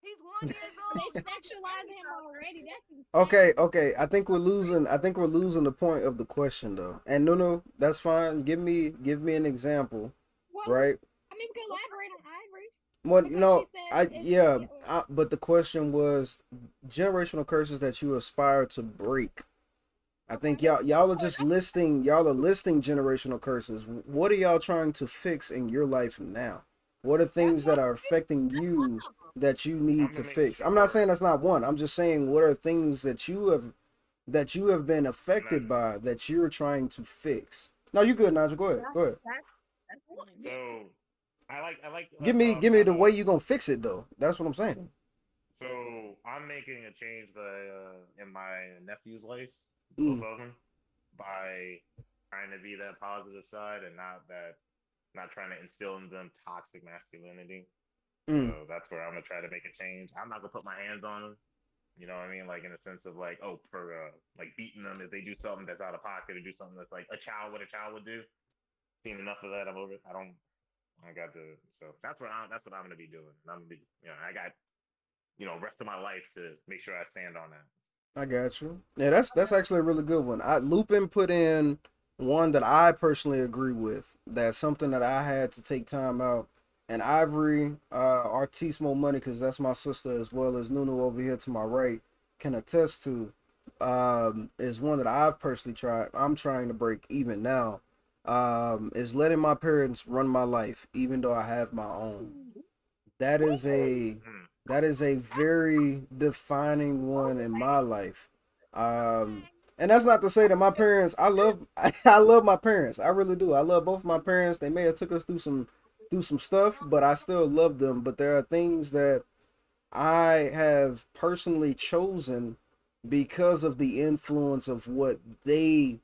He's one years old. They him already. That's. Okay, okay. I think we're losing. I think we're losing the point of the question though. And no, no, that's fine. Give me, give me an example, Well, right? I mean, we can elaborate on Ivory's. Well, no, I yeah, yeah, I, but the question was generational curses that you aspire to break. I think y'all y'all are just listing y'all are listing generational curses. What are y'all trying to fix in your life now? What are things that are affecting you that you need to gonna make fix? I'm not saying that's not one. I'm just saying what are things that you have that you have been affected by that you're trying to fix. No, you good, Nigel. Go ahead. Go ahead. So I like I like. Give me um, give me the way you're gonna fix it though. That's what I'm saying. So I'm making a change by uh, in my nephew's life, Mm. both of them, by trying to be that positive side and not that, not trying to instill in them toxic masculinity. Mm. So that's where I'm gonna try to make a change. I'm not gonna put my hands on them. You know what I mean? Like in a sense of like, oh, for uh, like beating them if they do something that's out of pocket or do something that's like a child what a child would do. Seen enough of that. I'm over. it. I don't. I got to. So that's what I'm. That's what I'm gonna be doing. And I'm gonna be. You know, I got. You know, rest of my life to make sure I stand on that. I got you. Yeah, that's that's actually a really good one. I Lupin put in one that I personally agree with. That's something that I had to take time out. And Ivory, uh, Artismo Money, because that's my sister as well as Nunu over here to my right, can attest to. Um, is one that I've personally tried. I'm trying to break even now. Um, is letting my parents run my life, even though I have my own. That is a that is a very defining one in my life um and that's not to say that my parents i love i love my parents i really do i love both my parents they may have took us through some through some stuff but i still love them. But there are things that i have personally chosen because of the influence of what they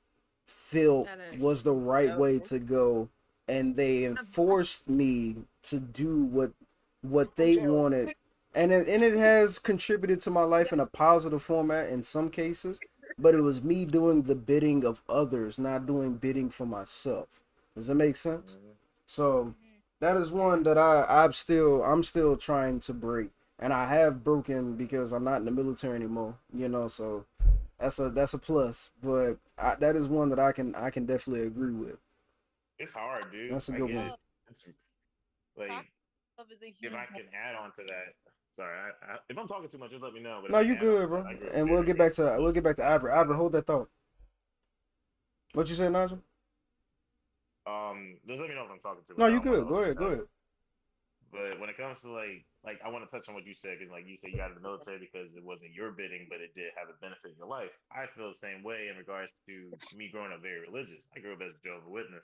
felt was the right way to go and they enforced me to do what what they wanted. And it, and it has contributed to my life in a positive format in some cases but it was me doing the bidding of others not doing bidding for myself. Does that make sense? Mm-hmm. So that is one that i i'm still i'm still trying to break and i have broken because i'm not in the military anymore you know so that's a that's a plus but I, that is one that i can i can definitely agree with It's hard, dude. That's a good one. It's like love is a huge if I can add on to that. Sorry, I, I, if I'm talking too much, just let me know. But no you can good bro that, I agree with and we'll get back to we'll get back to ivory ivory hold that thought what you say nigel Um, just let me know if I'm talking too no you don't good go ahead go ahead But when it comes to like, like I want to touch on what you said because, like you said, you got in the military because it wasn't your bidding, but it did have a benefit in your life. I feel the same way in regards to me growing up very religious. I grew up as a Jehovah's Witness,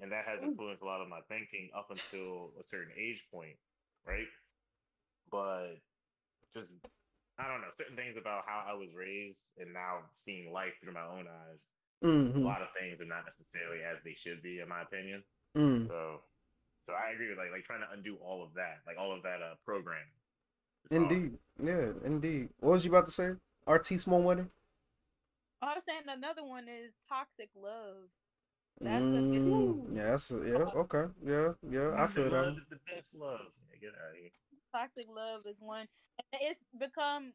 and that has influenced a lot of my thinking up until a certain age point, right? But just I don't know certain things about how I was raised, and now seeing life through my own eyes. A mm-hmm. lot of things are not necessarily as they should be, in my opinion. mm. So So I agree with like like trying to undo all of that, like all of that uh programming. It's hard. Indeed. Yeah, indeed. What was you about to say? Artismo money? I was saying another one is toxic love. That's a big Mm, yeah, that's a, yeah, okay. Yeah, yeah, I feel that. love is the best love. Yeah, get out of here. toxic love is one. And it's become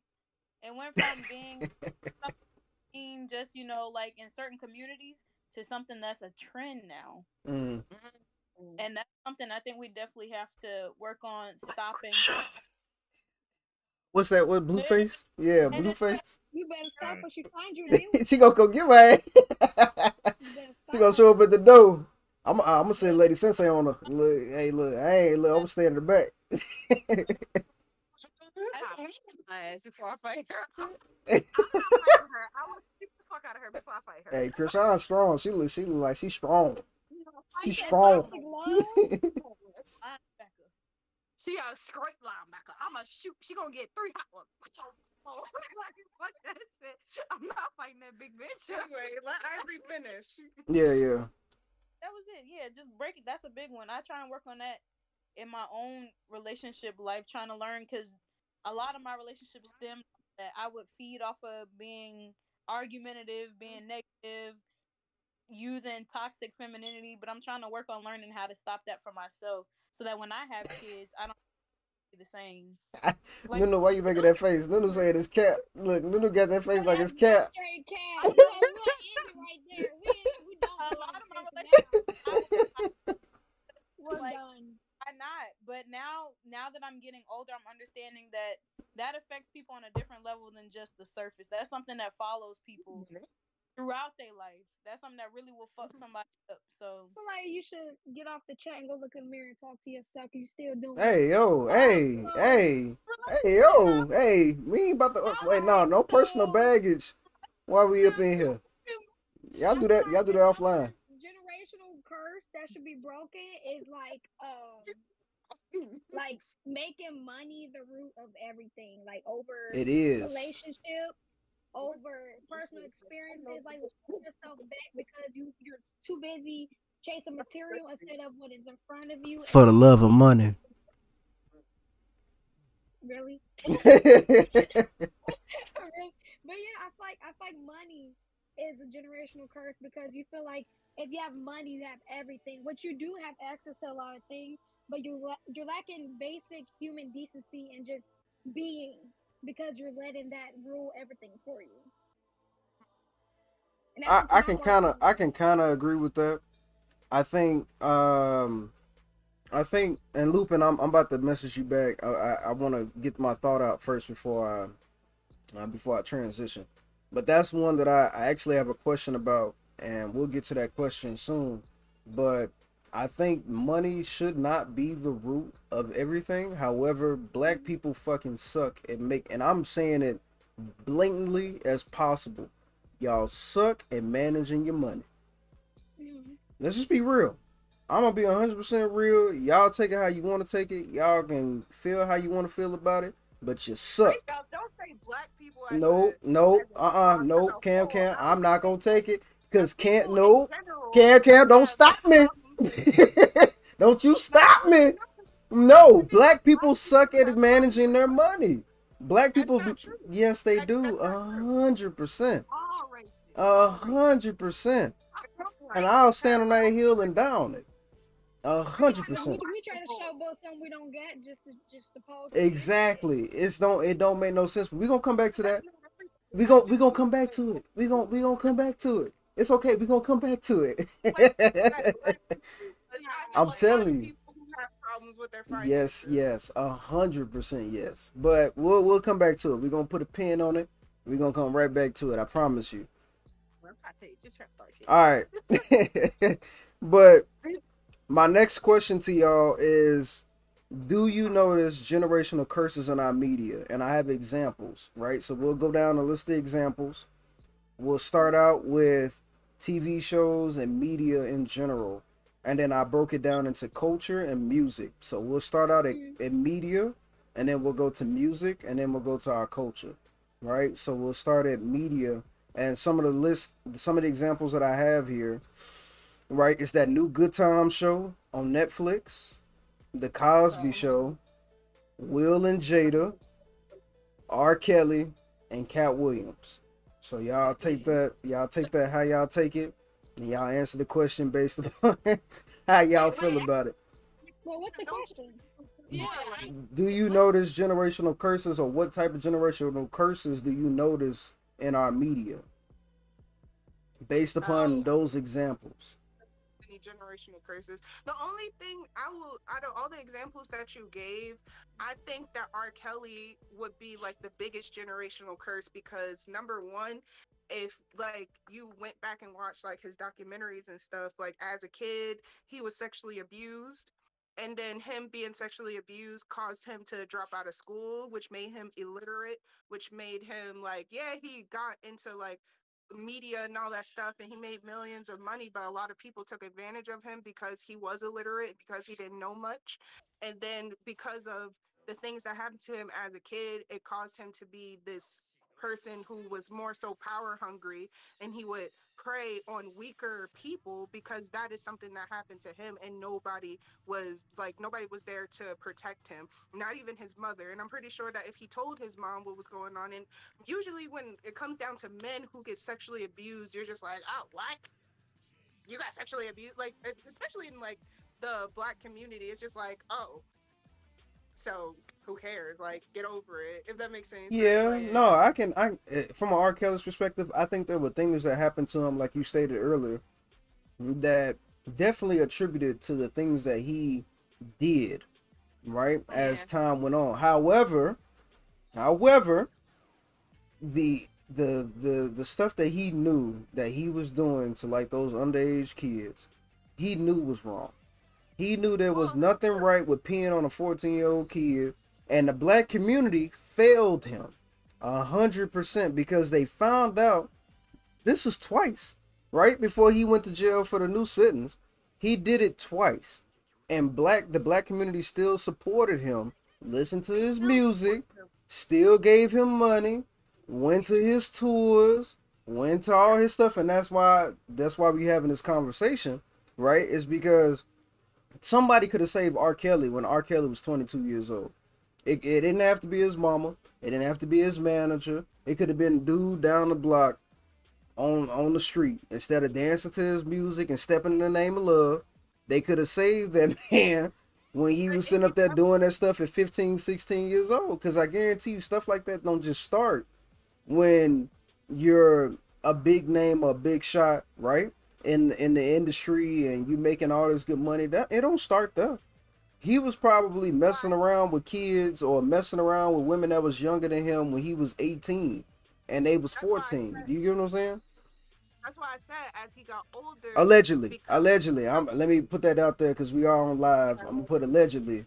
it went from being something just you know like in certain communities to something that's a trend now, Mm. and that's something I think we definitely have to work on stopping. What's that? What Blueface? Yeah, And it's Blueface. You better stop when she find you. Then. she gonna go get my ass. You better she gonna show up at the door. I'm I'm gonna send Lady Sensei on her. Look, hey, look, I ain't look. I'm gonna stay in the back. I will beat my ass before I fight her. I'm not fighting her. I will beat the fuck out of her before I fight her. hey, Chrisean strong. She look, she look like she's strong. You know, She that strong. Toxic She a straight linebacker. I'ma shoot. She gonna get three hot ones. Fuck that shit. I'm not fighting that big bitch. Anyway, let Ivory finish. yeah, yeah. That was it. Yeah, just break it. That's a big one. I try and work on that in my own relationship life, trying to learn because a lot of my relationships stem that I would feed off of being argumentative, being mm-hmm. negative, using toxic femininity. But I'm trying to work on learning how to stop that for myself, so that when I have kids, I don't be the same. Like- Nunu, why you making that face? Nunu saying it's cap. Look, Nunu got that face like it's cap. Straight cat. We'll end it right there. We, we don't A do lot of my this relationships, I now. was- We're like- done. I not, but now now that I'm getting older, I'm understanding that that affects people on a different level than just the surface. That's something that follows people throughout their life. That's something that really will fuck somebody up. So feel like you should get off the chat and go look in the mirror and talk to yourself. You still doing. Hey, yo, hey, hey, hey, yo, hey. We ain't about to. uh, wait, no, no personal baggage. Why we up in here? Y'all do that. Y'all do that offline. That should be broken is like um like making money the root of everything. Like over It is. relationships, over personal experiences, like hold yourself back because you you're too busy chasing material instead of what is in front of you. For the love of money. Really? Really? But yeah, I feel like I feel like money is a generational curse because you feel like if you have money, you have everything. Which you do have access to a lot of things, but you you're lacking basic human decency and just being because you're letting that rule everything for you. I, I can kind of. I can kind of agree with that. I think um I think and Lupin I'm I'm about to message you back. I I, I want to get my thought out first before I uh, before I transition. But that's one that I, I actually have a question about and we'll get to that question soon. But I think money should not be the root of everything. However, black people fucking suck at make and I'm saying it blatantly as possible. Y'all suck at managing your money. Let's just be real. I'm gonna be 100% real. Y'all take it how you want to take it. Y'all can feel how you want to feel about it, but you suck. Don't say black people. as Nope, a- nope, as uh, uh class as nope. a Cam. Cam, I'm not gonna take it, cause people can't, general Cam, Cam, don't stop me. don't you stop me. No, black people suck at managing their money. Black people, yes, they do, a hundred percent, a hundred percent. And I'll stand on that hill and down it, a hundred percent. we try to showboat something we don't get just to just to pose. Exactly. It's don't it don't make no sense. We gonna come back to that. We gonna we gonna come back to it. We gonna we gonna come back to it. It's okay. We gonna come back to it. I'm telling you. People who have problems with their yes, yes, a hundred percent yes. But we'll we'll come back to it. We're gonna put a pin on it. We're gonna come right back to it. I promise you. I'm trying to tell you, just try to start shit. All right. but my next question to y'all is do you notice generational curses in our media? And I have examples, right? So we'll go down a list of examples. We'll start out with TV shows and media in general. And then I broke it down into culture and music. So we'll start out at, at media, and then we'll go to music, and then we'll go to our culture, right? So we'll start at media and some of the list some of the examples that i have here right? It's that new Good Time show on Netflix, The Cosby Show, Will and Jada, R. Kelly, and Katt Williams. So y'all take that, y'all take that how y'all take it, and y'all answer the question based upon how y'all feel about it. Well, what's the question? Yeah. Do you notice generational curses, or what type of generational curses do you notice in our media? Based upon Um, those examples. Generational curses. The only thing I will, out of all the examples that you gave, I think that R. Kelly would be like the biggest generational curse because number one, if like you went back and watched like his documentaries and stuff, like as a kid, he was sexually abused. And then him being sexually abused caused him to drop out of school, which made him illiterate, which made him like, yeah, he got into like media and all that stuff and he made millions of money but a lot of people took advantage of him because he was illiterate because he didn't know much. And then because of the things that happened to him as a kid it caused him to be this person who was more so power hungry and he would prey on weaker people because that is something that happened to him and nobody was like nobody was there to protect him not even his mother and i'm pretty sure that if he told his mom what was going on and usually when it comes down to men who get sexually abused, you're just like, oh, what? You got sexually abused? Like, especially in like the black community, it's just like, oh, so who cares? Like, get over it. If that makes sense. Yeah, no, I can. I eh, from an R. Kelly's perspective, I think there were things that happened to him, like you stated earlier, that definitely attributed to the things that he did, right? As time went on. However, however, the the the the stuff that he knew that he was doing to like those underage kids, he knew was wrong. He knew there was nothing right with peeing on a 14 year old kid, and the black community failed him a hundred percent because they found out this is twice right before he went to jail for the new sentence. He did it twice, and black the black community still supported him, listened to his music, still gave him money, went to his tours, went to all his stuff, and that's why that's why we having this conversation, right? Is because somebody could have saved R. Kelly when R. Kelly was 22 years old. It, it didn't have to be his mama. It didn't have to be his manager. It could have been dude down the block on on the street. Instead of dancing to his music and stepping in the name of love, they could have saved that man when he was sitting up there doing that stuff at 15, 16 years old. Because I guarantee you, stuff like that don't just start when you're a big name a big shot, right? In in the industry and you making all this good money. That it don't start there. He was probably messing around with kids or messing around with women that was younger than him when he was 18 and they was 14. Do you get what I'm saying? That's why I said as he got older. Allegedly, allegedly. I'm let me put that out there because we are on live. I'm gonna put allegedly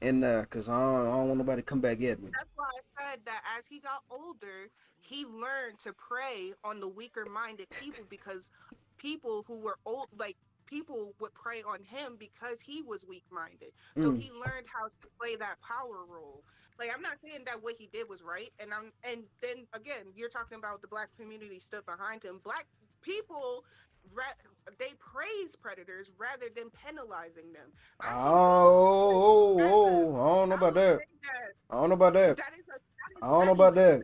in there because I don't, I don't want nobody to come back at me. That's why I said that as he got older, he learned to prey on the weaker minded people because people who were old, like people would prey on him because he was weak minded. So Mm. he learned how to play that power role. Like I'm not saying that what he did was right, and I'm and then again you're talking about the black community stood behind him. Black people. They praise predators rather than penalizing them. I can Oh, oh, oh, I don't know about that. that I don't know about that. that is a, that is, I don't know about is that.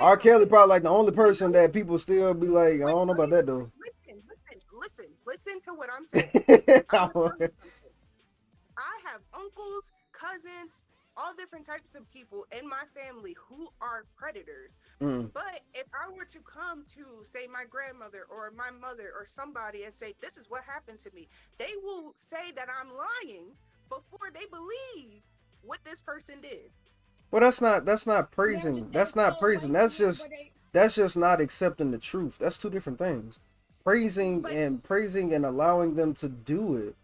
R. Kelly probably like the only person that people still be like, I don't know about that though. Listen, listen, listen, listen to what I'm saying. I I'm gonna tell you something. I have uncles, cousins, all different types of people in my family who are predators. Mm. But if I were to come to, say, my grandmother or my mother or somebody and say, This is what happened to me, they will say that I'm lying before they believe what this person did. Well, that's not that's not praising. just That's not "Oh, praising. That's just that's just not accepting the truth. That's two different things. Praising But- and praising and allowing them to do it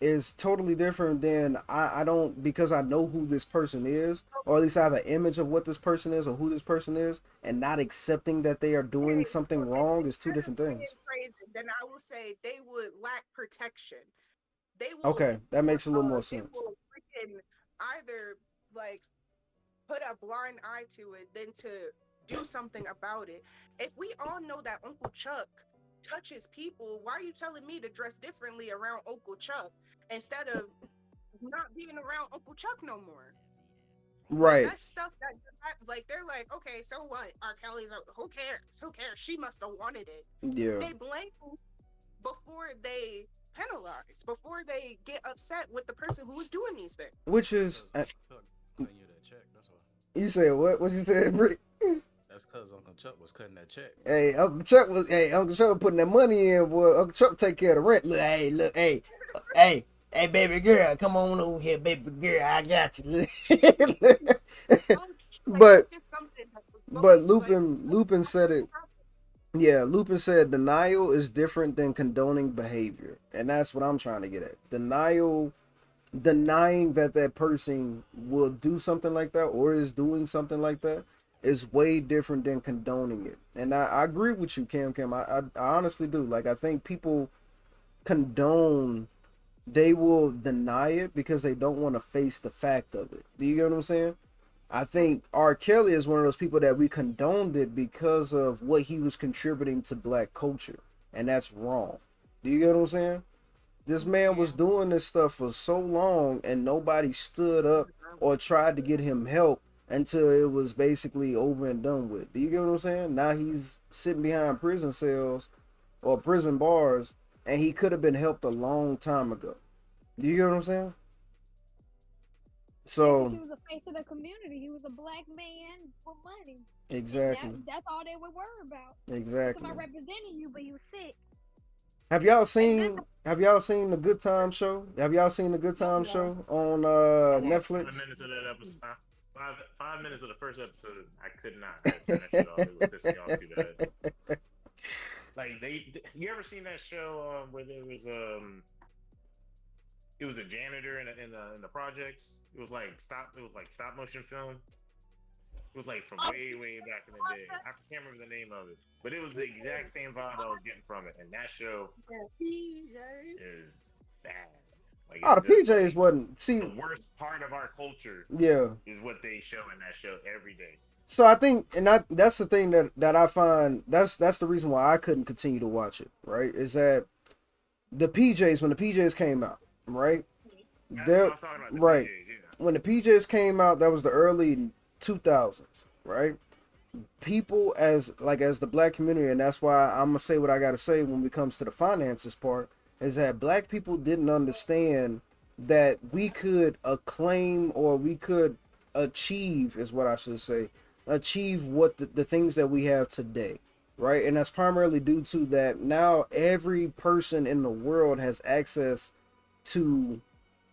is totally different than I, I don't because I know who this person is, or at least I have an image of what this person is or who this person is, and not accepting that they are doing something wrong is two different things. Then I will say they would lack protection. They will Okay, that makes a little more sense. either like put a blind eye to it than to do something about it. If we all know that Uncle Chuck touches people, why are you telling me to dress differently around Uncle Chuck instead of not being around Uncle Chuck no more? Right. That's stuff that just happens. Like they're like, okay, so what? R. Kelly's a, who cares? Who cares? She must have wanted it. Yeah. They blame before they penalize, before they get upset with the person who is doing these things. Which is uh, you said what? What you said, Brick? That's cause Uncle Chuck was cutting that check. Hey, Uncle Chuck was hey Uncle Chuck was putting that money in, boy. Uncle Chuck take care of the rent. Look, hey, look, hey, hey, hey, baby girl, come on over here, baby girl. I got you. but but Lupin Lupin said it. Yeah, Lupin said denial is different than condoning behavior, and that's what I'm trying to get at. Denial, denying that that person will do something like that or is doing something like that is way different than condoning it. And I, I agree with you, Cam Cam. I, I I honestly do. Like I think people condone they will deny it because they don't want to face the fact of it. Do you get what I'm saying? I think R. Kelly is one of those people that we condoned it because of what he was contributing to black culture. And that's wrong. Do you get what I'm saying? This man was doing this stuff for so long and nobody stood up or tried to get him help until it was basically over and done with. Do you get what I'm saying? Now he's sitting behind prison cells or prison bars and he could have been helped a long time ago. Do you get what I'm saying? So he was a face of the community. He was a black man with money. exactly, That, that's all they would worry about. exactly. Somebody representing you, but he was sick. Have y'all seen Have y'all seen the Good Time Show? Have y'all seen the Good Time Show on uh Netflix? Five minutes of that episode. Five, five minutes of the first episode, I could not I had to turn that shit off. It was pissing me off too bad. Like they, you ever seen that show um, where there was um, it was a janitor in the, in the in the projects. It was like stop. It was like stop motion film. It was like from oh. way way back in the day. I can't remember the name of it, but it was the exact same vibe I was getting from it. And that show is bad. Like Oh, the it's just, PJs wasn't. See, the worst part of our culture yeah. is what they show in that show every day. So I think, and that that's the thing that that I find that's that's the reason why I couldn't continue to watch it. Right? Is that the PJs when the PJs came out, right? That's There, what I was talking about, the right. PJs, yeah. When the PJs came out, that was the early 2000s, right? People as like as the black community, and that's why I'm gonna say what I gotta say when it comes to the finances part, is that black people didn't understand that we could acclaim or we could achieve, is what I should say, achieve what the, the things that we have today, right? And that's primarily due to that now every person in the world has access to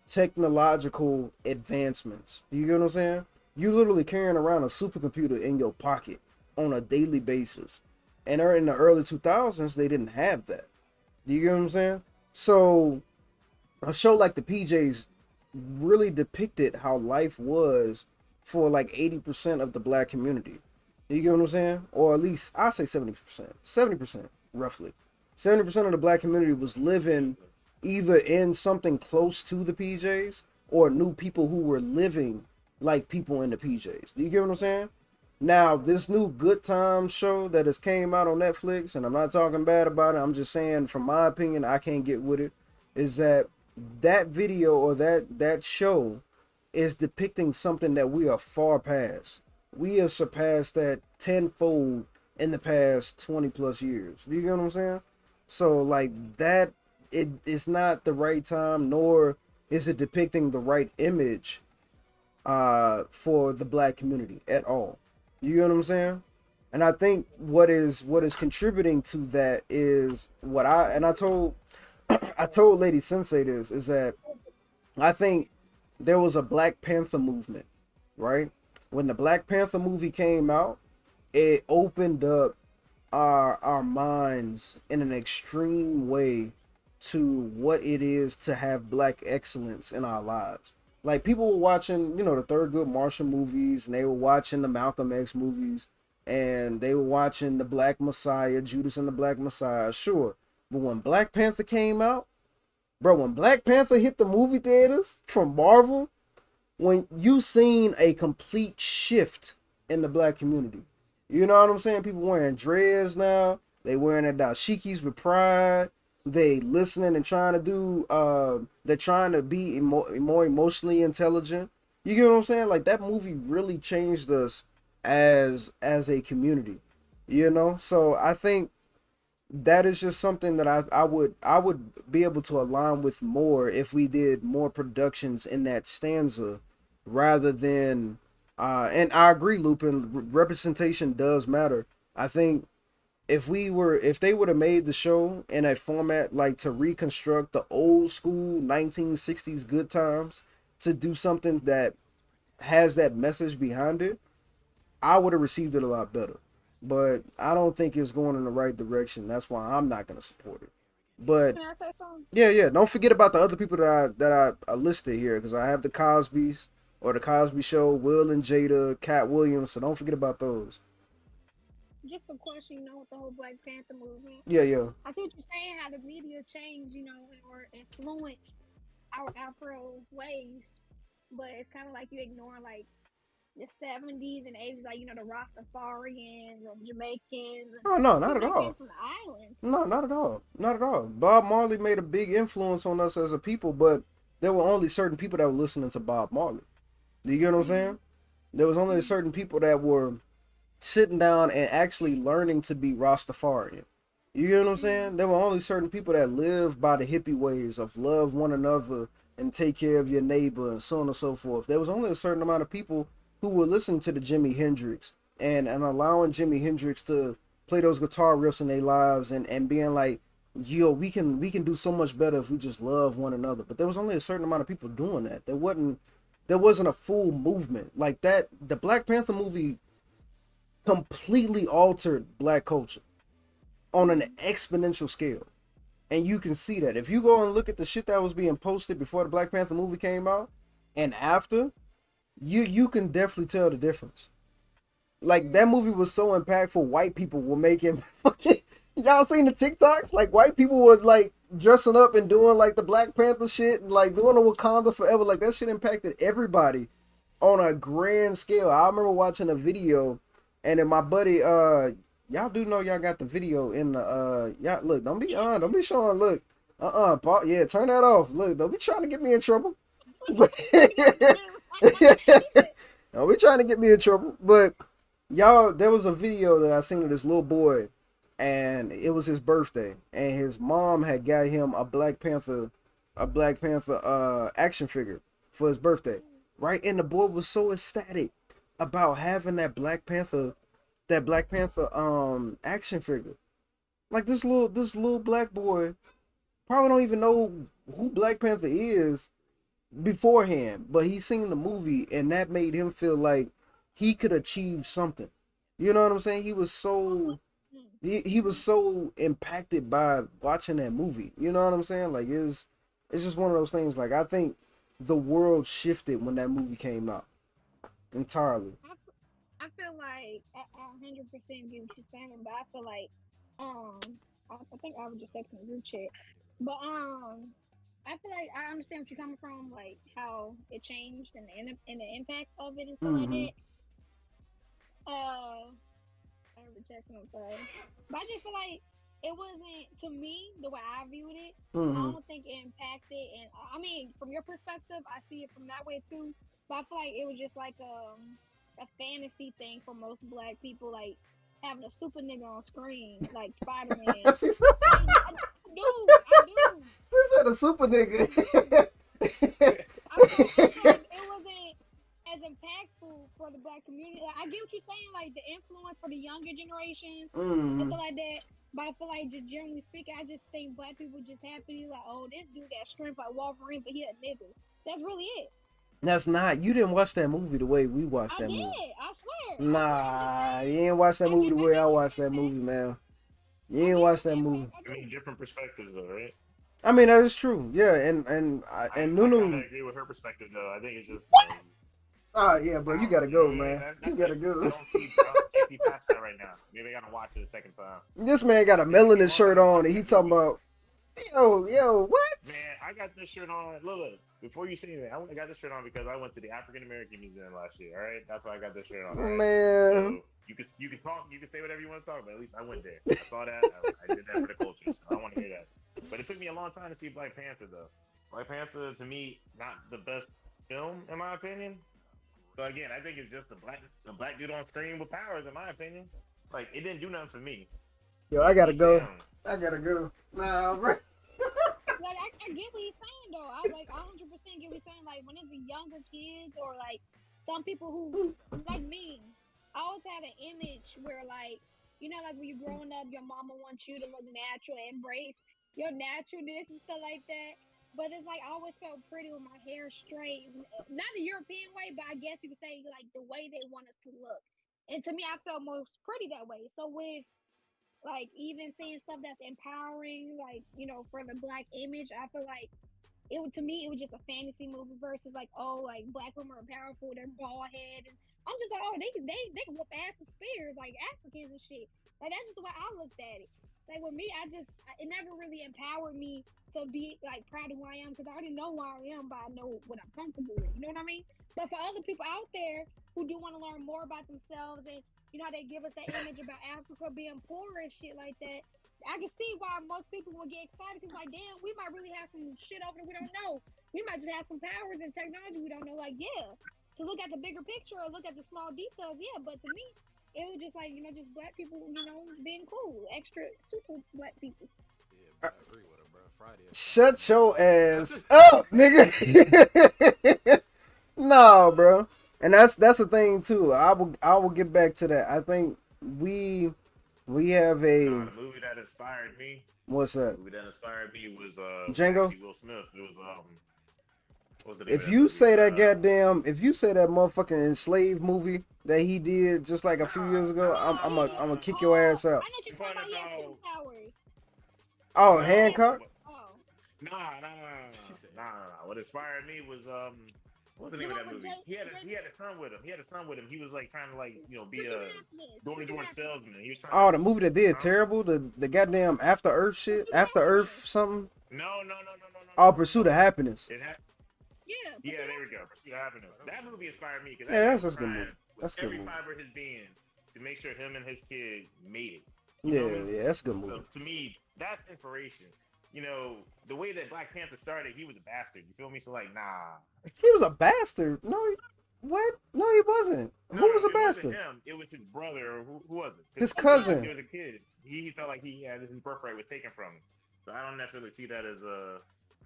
technological advancements. Do you get what I'm saying? You literally carrying around a supercomputer in your pocket on a daily basis. And in the early 2000s, they didn't have that. Do you get what I'm saying? So a show like the PJs really depicted how life was for like 80% of the black community. You get what I'm saying? Or at least I say 70%. 70% roughly. 70% of the black community was living either in something close to the PJs or knew people who were living like people in the PJs. Do you get what I'm saying? Now, this new Good Times show that has came out on Netflix, and I'm not talking bad about it. I'm just saying, from my opinion, I can't get with it. Is that that video or that that show is depicting something that we are far past. We have surpassed that tenfold in the past 20 plus years. Do you get what I'm saying? So like that it is not the right time nor is it depicting the right image uh for the black community at all. You get what I'm saying? And I think what is what is contributing to that is what I and I told I told Lady Sensei this is that I think there was a Black Panther movement, right? When the Black Panther movie came out, it opened up our our minds in an extreme way to what it is to have black excellence in our lives. Like people were watching, you know, the Thurgood Marshall movies, and they were watching the Malcolm X movies, and they were watching the Black Messiah, Judas and the Black Messiah, sure. But when Black Panther came out, bro, when Black Panther hit the movie theaters from Marvel, when you seen a complete shift in the black community. You know what I'm saying? People wearing dreads now. They wearing their dashikis with pride. They listening and trying to do. Uh, they're trying to be emo- more emotionally intelligent. You get what I'm saying? Like that movie really changed us as as a community. You know, so I think that is just something that I I would I would be able to align with more if we did more productions in that stanza rather than uh and I agree Lupin representation does matter. I think if we were if they would have made the show in a format like to reconstruct the old school 1960s good times to do something that has that message behind it, I would have received it a lot better but I don't think it's going in the right direction. That's why I'm not gonna support it. But Can I say something? yeah, yeah, don't forget about the other people that I that I, I listed here because I have the Cosby's or the Cosby Show, Will and Jada, Katt Williams. So don't forget about those. Just a question, you know, with the whole Black Panther movement. Yeah, yeah. I see what you're saying, how the media changed, you know, or influenced our Afro ways, but it's kind of like you ignoring like the 70s and 80s, like you know, the Rastafarians or Jamaicans. Oh no, not at people that came all. From the islands. No, not at all. Not at all. Bob Marley made a big influence on us as a people, but there were only certain people that were listening to Bob Marley. Do you get what I'm mm-hmm. saying? There was only mm-hmm. certain people that were sitting down and actually learning to be Rastafarian. You get what I'm saying? There were only certain people that lived by the hippie ways of love one another and take care of your neighbor and so on and so forth. There was only a certain amount of people who were listening to the Jimi Hendrix and, and allowing Jimi Hendrix to play those guitar riffs in their lives and, and being like, yo, we can we can do so much better if we just love one another. But there was only a certain amount of people doing that. There wasn't there wasn't a full movement. Like that the Black Panther movie completely altered black culture on an exponential scale. And you can see that. If you go and look at the shit that was being posted before the Black Panther movie came out and after, you you can definitely tell the difference. Like that movie was so impactful, white people were making fucking y'all seen the TikToks? Like white people was like dressing up and doing like the Black Panther shit, and, like doing the Wakanda forever. Like that shit impacted everybody on a grand scale. I remember watching a video and then my buddy uh y'all do know y'all got the video in the uh y'all look, don't be uh don't be showing look. Uh uh Paul, yeah, turn that off. Look, don't be trying to get me in trouble. don't be trying to get me in trouble. But y'all there was a video that I seen of this little boy and it was his birthday and his mom had got him a Black Panther a Black Panther uh action figure for his birthday. Right? And the boy was so ecstatic about having that Black Panther that Black Panther um action figure. Like this little this little black boy probably don't even know who Black Panther is beforehand, but he seen the movie and that made him feel like he could achieve something. You know what I'm saying? He was so he, he was so impacted by watching that movie. You know what I'm saying? Like it's it's just one of those things. Like I think the world shifted when that movie came out entirely. I feel like I, I 100% get what you're saying, but I feel like um I, I think I was just texting the group chat, but um I feel like I understand what you're coming from, like how it changed and the and the impact of it and stuff like Mhm. that. Uh, I remember texting. I'm sorry, but I just feel like it wasn't to me the way I viewed it. I Mhm. don't think it impacted, and I mean, from your perspective, I see it from that way too. But I feel like it was just like um a fantasy thing for most black people, like having a super nigga on screen, like Spider Man. I do, I do. she said a super nigga. I feel like it wasn't as impactful for the black community. Like, I get what you're saying, like the influence for the younger generation and Mhm. stuff like that. But I feel like just generally speaking, I just think black people just happy like, oh, this dude got strength like Wolverine, but he a nigga. That's really it. That's not. You didn't watch that movie the way we watched I that did. movie. I swear. Nah, you ain't watch that movie the way I watched that movie, man. You ain't watch that movie. I mean, different perspectives, though, right? I mean, that is true. Yeah, and and I- I, and I Nunu. kinda agree with her perspective, though. I think it's just. um, Ah, yeah, bro, you gotta go, yeah, man. that- You gotta it. go. I don't see, I don't- can't be past that right now. Maybe I gotta watch it a second time. This man got a melanin shirt on, and he talking about, yo, yo, what? Man, I got this shirt on. Look, before you say anything, I got this shirt on because I went to the African American Museum last year. All right, that's why I got this shirt on. right? Man, you can you can talk, you can say whatever you want to talk, but at least I went there. I saw that. I, I did that for the culture. So I want to hear that. But it took me a long time to see Black Panther, though. Black Panther, to me, not the best film in my opinion. So again, I think it's just a black a black dude on screen with powers, in my opinion. Like it didn't do nothing for me. Yo, I gotta go. Damn. I gotta go. Nah, bro. Like I, I get what he's saying though. I like hundred percent get what he's saying. Like when it's the younger kids or like some people who like me, I always had an image where like you know like when you're growing up, your mama wants you to look natural, embrace your naturalness and stuff like that. But it's like I always felt pretty with my hair straight, not the European way, but I guess you could say like the way they want us to look. And to me, I felt most pretty that way. So with like even seeing stuff that's empowering, like you know, for the black image, I feel like it would to me it was just a fantasy movie versus like oh like black women are powerful, they're bald head, and I'm just like oh they they they can whoop ass with spears like Africans and shit. Like that's just the way I looked at it. Like with me, I just it never really empowered me to be like proud of who I am because I already know who I am, but I know what I'm comfortable with. You know what I mean? But for other people out there who do want to learn more about themselves and you know how they give us that image about Africa being poor and shit like that. I can see why most people will get excited because like, damn, we might really have some shit over there we don't know. We might just have some powers and technology we don't know. Like, yeah, to look at the bigger picture or look at the small details, yeah. But to me, it was just like you know, just black people, you know, being cool, extra super black people. Yeah, bro, I uh, agree with her, bro. Friday. Shut your ass up, nigga. no, bro. And that's that's the thing too. I will I will get back to that. I think we we have Uh, a movie that inspired me, what's that? the movie that inspired me was uh Django? Will Smith. It was um. What was the name of If you movie? say that Uh, goddamn, if you say that motherfucking enslaved movie that he did just like a few years ago, I'm I'm gonna I'm gonna kick your ass out. I know what you're talking about. He had two powers. Oh, Hancock. Oh, Nah, nah, nah, nah, nah, nah, nah. What inspired me was um, what was the name of that movie? Jake- He had a, Jake- he had a son with him. He had a son with him. He was like trying to like you know be a Happiness, door to door salesman. He was trying. Oh, the movie that did terrible. The the goddamn After Earth shit. After Earth something. no, no, no, no, no, no. Oh, Pursuit of Happiness. It had, Yeah. yeah, there we go. Pursuit of Happiness. That movie inspired me because Yeah, that's- that's a good movie. That's a good every movie. fiber of his being to make sure him and his kid made it. Yeah, I mean? yeah, that's a good So movie. to me, that's inspiration. You know, the way that Black Panther started, he was a bastard. You feel me? So like, nah. He was a bastard. No, he, what? No, he wasn't. No, Who was a it wasn't bastard? Him. It was his brother, or who, who was it? His cousin. He was a kid. He, he felt like he had his birthright was taken from him. So I don't necessarily see that as a.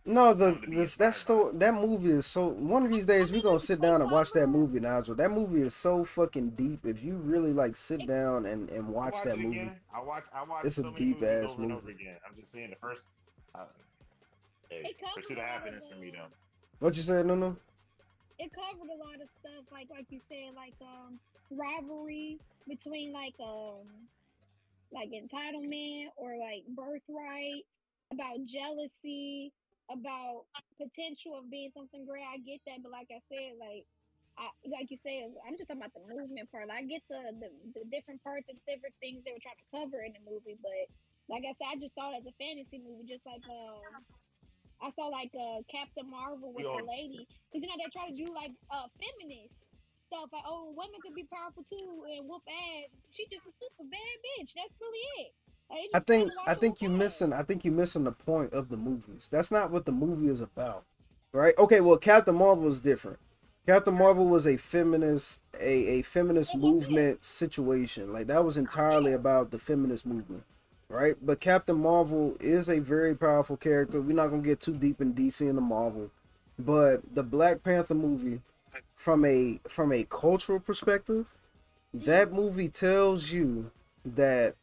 No, the this, that inspired by. sto- that movie is so. One of these days we're gonna sit down and watch that movie, Nigel. That movie is so fucking deep. If you really like sit down and and watch I that movie, Again. I watch. I watch. It's a so many deep ass over and over movie. again. I'm just saying the first. Uh, hey, It Pursuit of Happiness for me though. what you said, no, no. it covered a lot of stuff like like you said like um rivalry between like um like entitlement or like birthright about jealousy about potential of being something great i get that but like i said like I, like you said, I'm just talking about the movement part. I get the, the the different parts and different things they were trying to cover in the movie, but like I said, I just saw it as a fantasy movie, just like um, I saw like uh Captain Marvel with the lady, because you know they try to do like uh feminist stuff, like oh women could be powerful too and whoop ass. She just a super bad bitch. That's really it. Like, I think I think you ass. missing I think you missing the point of the movies. That's not what the movie is about. Right? Okay, well Captain Marvel is different. Captain Marvel was a feminist a, a feminist That's what I'm saying. movement situation. Like that was entirely about the feminist movement. Right? But Captain Marvel is a very powerful character. We're not gonna get too deep in DC and the Marvel. But the Black Panther movie, from a from a cultural perspective, that movie tells you that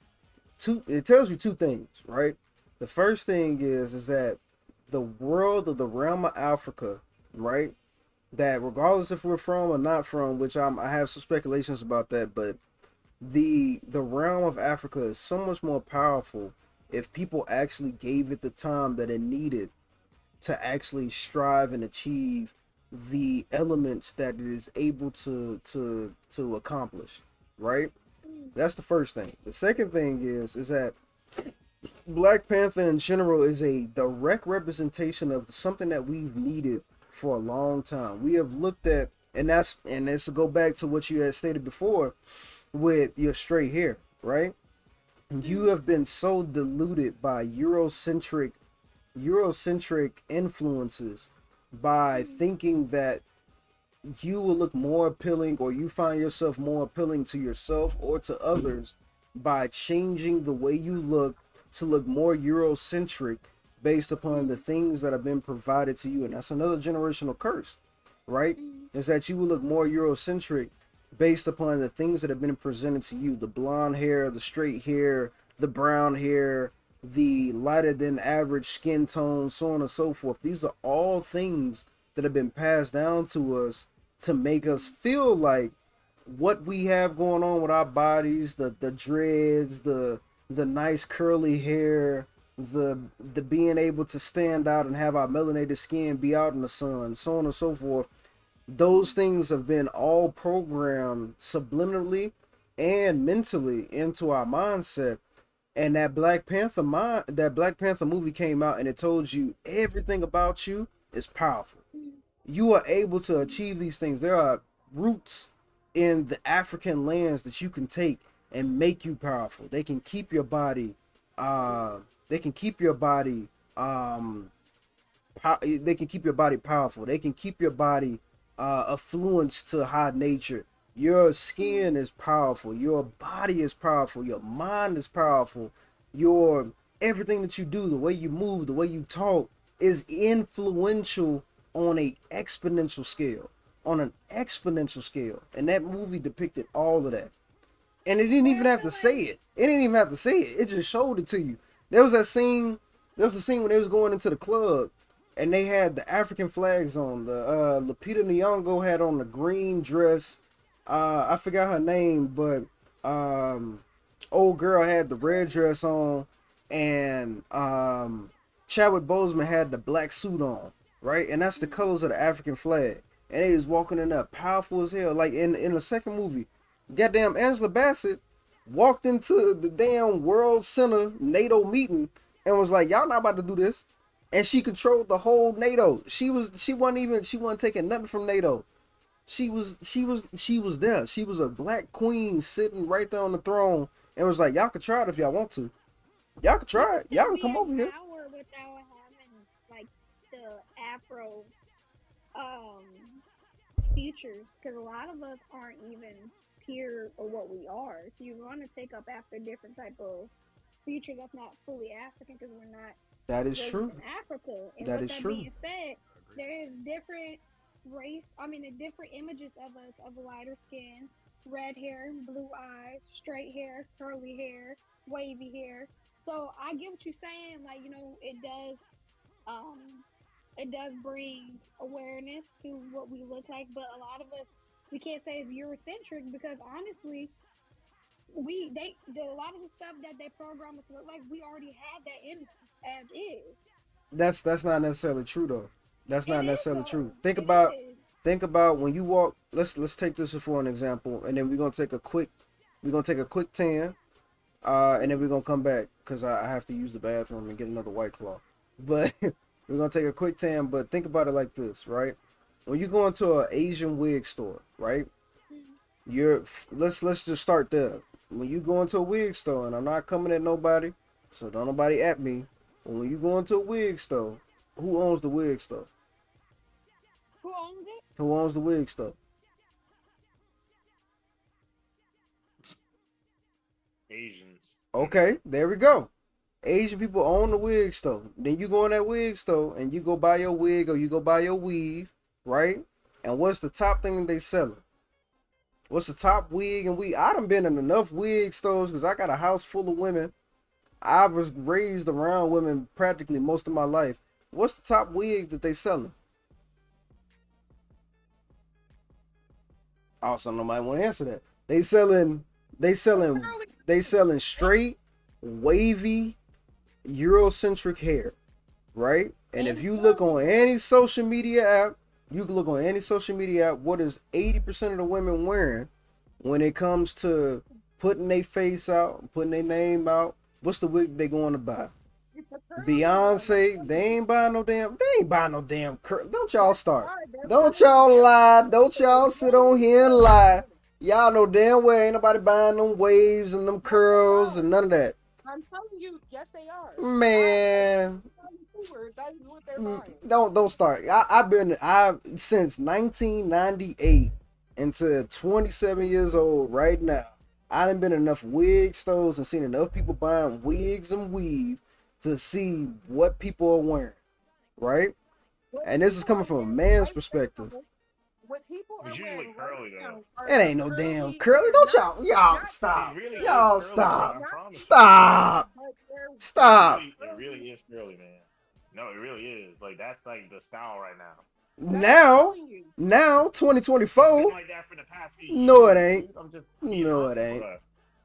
two it tells you two things, right? The first thing is is that the world of the realm of Africa, right? That regardless if we're from or not from, which I'm I have some speculations about that, but the the realm of Africa is so much more powerful if people actually gave it the time that it needed to actually strive and achieve the elements that it is able to to to accomplish, right? That's the first thing. The second thing is is that Black Panther in general is a direct representation of something that we've needed for a long time. We have looked at and that's and this to go back to what you had stated before. With your straight hair, right? You mm-hmm. have been so deluded by Eurocentric Eurocentric influences by mm-hmm. thinking that you will look more appealing or you find yourself more appealing to yourself or to others by changing the way you look to look more Eurocentric based upon the mm-hmm. things that have been provided to you. And that's another generational curse, right? Is that you will look more Eurocentric based upon the things that have been presented to you the blonde hair, the straight hair, the brown hair, the lighter than average skin tone, so on and so forth. These are all things that have been passed down to us to make us feel like what we have going on with our bodies, the the dreads, the the nice curly hair, the the being able to stand out and have our melanated skin be out in the sun, so on and so forth. Those things have been all programmed subliminally and mentally into our mindset. And that Black Panther mind, that Black Panther movie came out and it told you everything about you is powerful. You are able to achieve these things. There are roots in the African lands that you can take and make you powerful. They can keep your body uh they can keep your body um they can keep your body powerful. They can keep your body uh affluence to high nature. Your skin is powerful. Your body is powerful. Your mind is powerful. Your everything that you do, the way you move, the way you talk is influential on a exponential scale. On an exponential scale. And that movie depicted all of that. And it didn't even have to say it. It didn't even have to say it. It just showed it to you. There was that scene. There was a scene when they was going into the club, and they had the African flags on. The uh, Lupita Nyong'o had on the green dress. Uh, I forgot her name, but um, old girl had the red dress on, and um, Chadwick Boseman had the black suit on, right? And that's the colors of the African flag. And they was walking in there powerful as hell. Like in in the second movie, goddamn Angela Bassett walked into the damn World Center NATO meeting and was like, "Y'all not about to do this." And she controlled the whole NATO. She was she wasn't even she wasn't taking nothing from NATO. She was she was she was there. She was a black queen sitting right there on the throne and was like, "Y'all can try it if y'all want to. Y'all can try it. Y'all can come over here." Like the Afro um features, because a lot of us aren't even pure or what we are. So you want to take up after different type of feature that's not fully African, because we're not That is true. Africa. And That with is that true. being said, there is different race. I mean, the different images of us of lighter skin, red hair, blue eyes, straight hair, curly hair, wavy hair. So I get what you're saying. Like you know, it does. Um, it does bring awareness to what we look like, but a lot of us we can't say it's Eurocentric because honestly, we they the, a lot of the stuff that they program us to look like we already had that in us as is. That's that's not necessarily true though. That's not It is, necessarily though. true. Think about is. think about when you walk let's let's take this for an example and then we're gonna take a quick we're gonna take a quick tan uh and then we're gonna come back because I, I have to use the bathroom and get another white claw but we're gonna take a quick tan but think about it like this right when you go into an asian wig store right you're let's let's just start there when you go into a wig store and i'm not coming at nobody so don't nobody at me when you go into a wig store who owns the wig store Who owns it? who owns the wig store Asians. Okay, there we go. Asian people own the wig store. Then you go in that wig store and you go buy your wig or you go buy your weave, right? And what's the top thing they selling? What's the top wig and we? I done been in enough wig stores because I got a house full of women. I was raised around women practically most of my life. What's the top wig that they selling? Also, nobody want to answer that. They selling, they selling, they selling straight, wavy, Eurocentric hair, right? And if you look on any social media app, you can look on any social media app. What is eighty percent of the women wearing when it comes to putting their face out, putting their name out? What's the wig they going to buy? Beyonce, they ain't buying no damn. They ain't buying no damn. Cur- Don't y'all start. Don't y'all lie. Don't y'all sit on here and lie. Y'all know damn well ain't nobody buying them waves and them curls and none of that. I'm telling you, yes, they are. Man, That is what they're Mm, buying. don't don't start. I, I've been I since 1998 into 27 years old right now. I done been enough wig stores and seen enough people buying wigs and weave to see what people are wearing, right? And this is coming from a man's perspective. What people are It's usually curly, right though. now are It ain't no damn curly. Don't y'all y'all stop. Really Y'all curly, stop. I promise you. Stop. Stop. It really, it really is curly, man. No, it really is. Like that's like the style right now. Now, now 2024. like that for the past few No, it ain't. I'm just No, it ain't.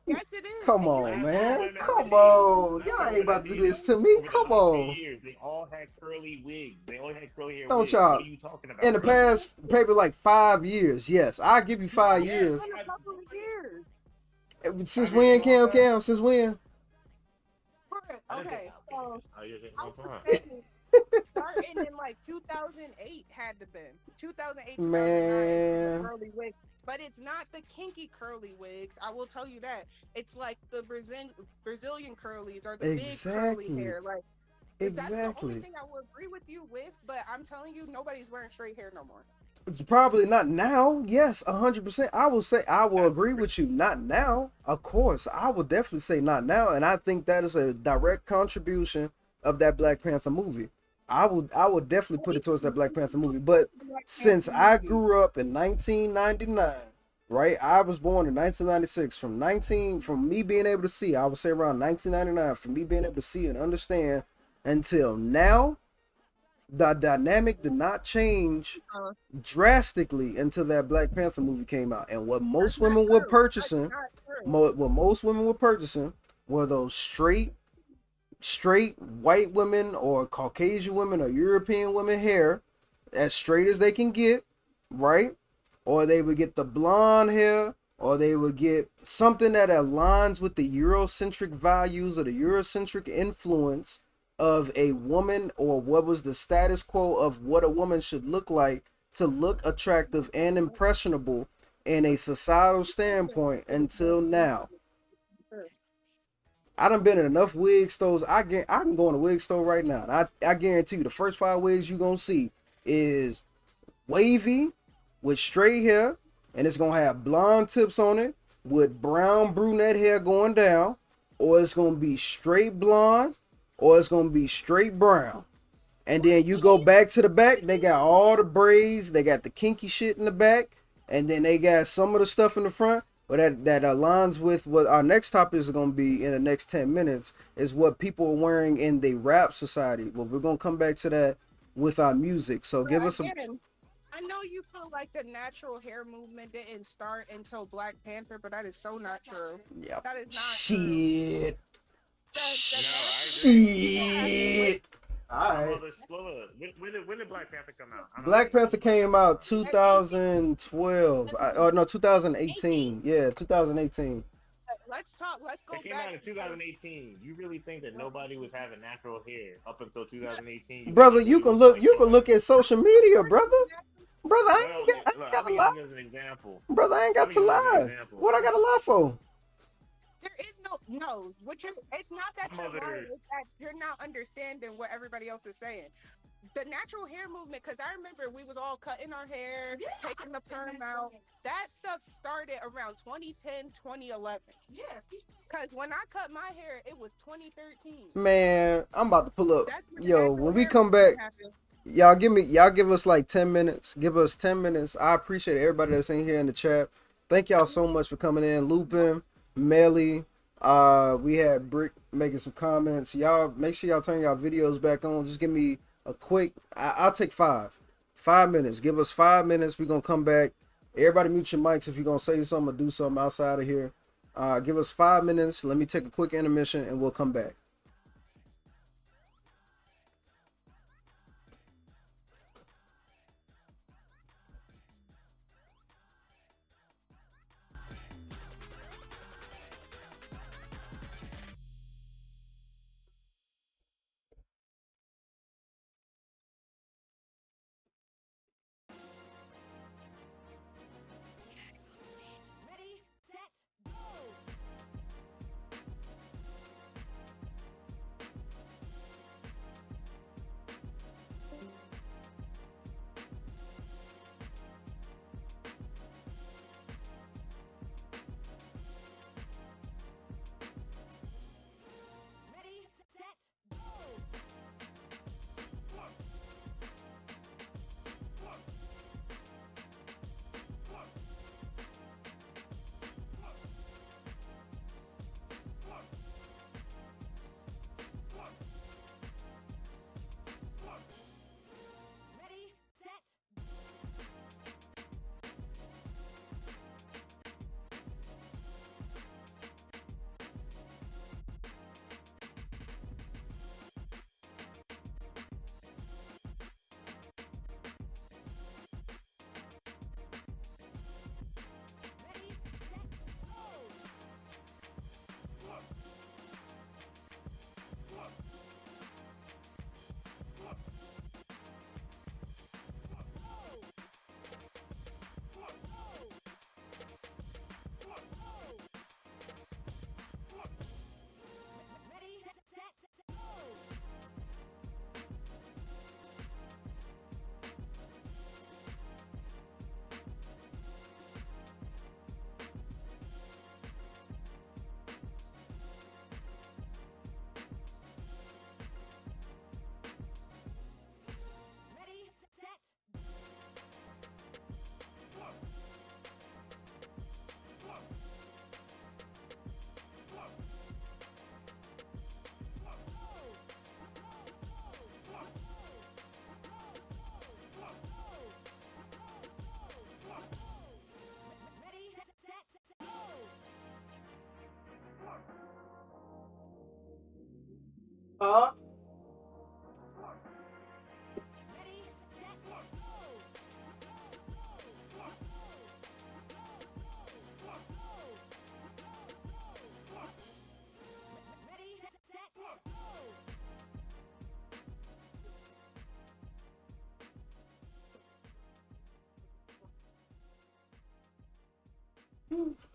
Yes, it is. Come on, man. Come on. Y'all ain't about to do this to me. Come on. Years, they all had curly wigs. They all had curly hair Don't y'all- What are you talking about? In the past, maybe like five years. Yes, I give you five Yes. years. A years. Since when, you Cam? know Cam? Since when? Correct. I didn't Okay, think- so think it's five years ain't I no was time. saying, starting in like 2008 had to been 2008 2009 Man. curly wig but it's not the kinky curly wigs i will tell you that it's like the Brazil- brazilian curlies or the big Exactly. curly hair like that's the only Exactly. thing i will agree with you with but i'm telling you nobody's wearing straight hair no more It's probably not now. Yes, hundred percent. I will say I will agree with you. Not now, of course. I will definitely say not now, and I think that is a direct contribution of that Black Panther movie. I would I would definitely put it towards that Black Panther movie. But since I grew up in 1999, right? I was born in 1996. From 19, from me being able to see, I would say around 1999, from me being able to see and understand until now, the dynamic did not change drastically until that Black Panther movie came out. And what most women were purchasing, what most women were purchasing, were those straight, straight white women or Caucasian women or European women hair, as straight as they can get, right? Or they would get the blonde hair, or they would get something that aligns with the Eurocentric values or the Eurocentric influence of a woman, or what was the status quo of what a woman should look like to look attractive and impressionable in a societal standpoint until now. I done been in enough wig stores. I get I can go in a wig store right now. I, I guarantee you the first five wigs you're gonna see is wavy with straight hair, and it's gonna have blonde tips on it with brown brunette hair going down, or it's gonna be straight blonde, or it's gonna be straight brown. And then you go back to the back, they got all the braids, they got the kinky shit in the back, and then they got some of the stuff in the front. But that, that aligns with what our next topic is going to be in the next 10 minutes is what people are wearing in the rap society. Well, we're going to come back to that with our music. So give us some. I know you feel like the natural hair movement didn't start until Black Panther, but that is so not true. Yeah. That is not true. Shit. That- Shit. All Well, right. let's- well, look, when, when did when did Black Panther come out? Black know. Panther came out 2012. I, oh, no, 2018. Yeah, 2018. Let's talk. Let's go It came back. out in 2018. You really think that nobody was having natural hair up until 2018? Brother, you can look you can look at social media, brother. Brother, I Well, ain't got, I ain't look, got to using lie. as an example. Brother, I ain't got to I'm using as an lie. What I got to lie for? There is no no. What you? It's not that you're over lying. It's that you're not understanding what everybody else is saying. The natural hair movement, because I remember we was all cutting our hair, taking the perm out. That stuff started around 2010, 2011. Yeah. Because when I cut my hair, it was 2013. Man, I'm about to pull up. When Yo, when we come back, happened. y'all give me y'all give us like 10 minutes. Give us 10 minutes. I appreciate everybody that's in here in the chat. Thank y'all so much for coming in. Lupin, Melly, uh, we had Brick making some comments. Y'all make sure y'all turn y'all videos back on. Just give me a quick I, I'll take five. Five minutes. Give us five minutes. We're gonna come back. Everybody mute your mics if you're gonna say something or do something outside of here. Uh, give us five minutes. Let me take a quick intermission and we'll come back. Mm.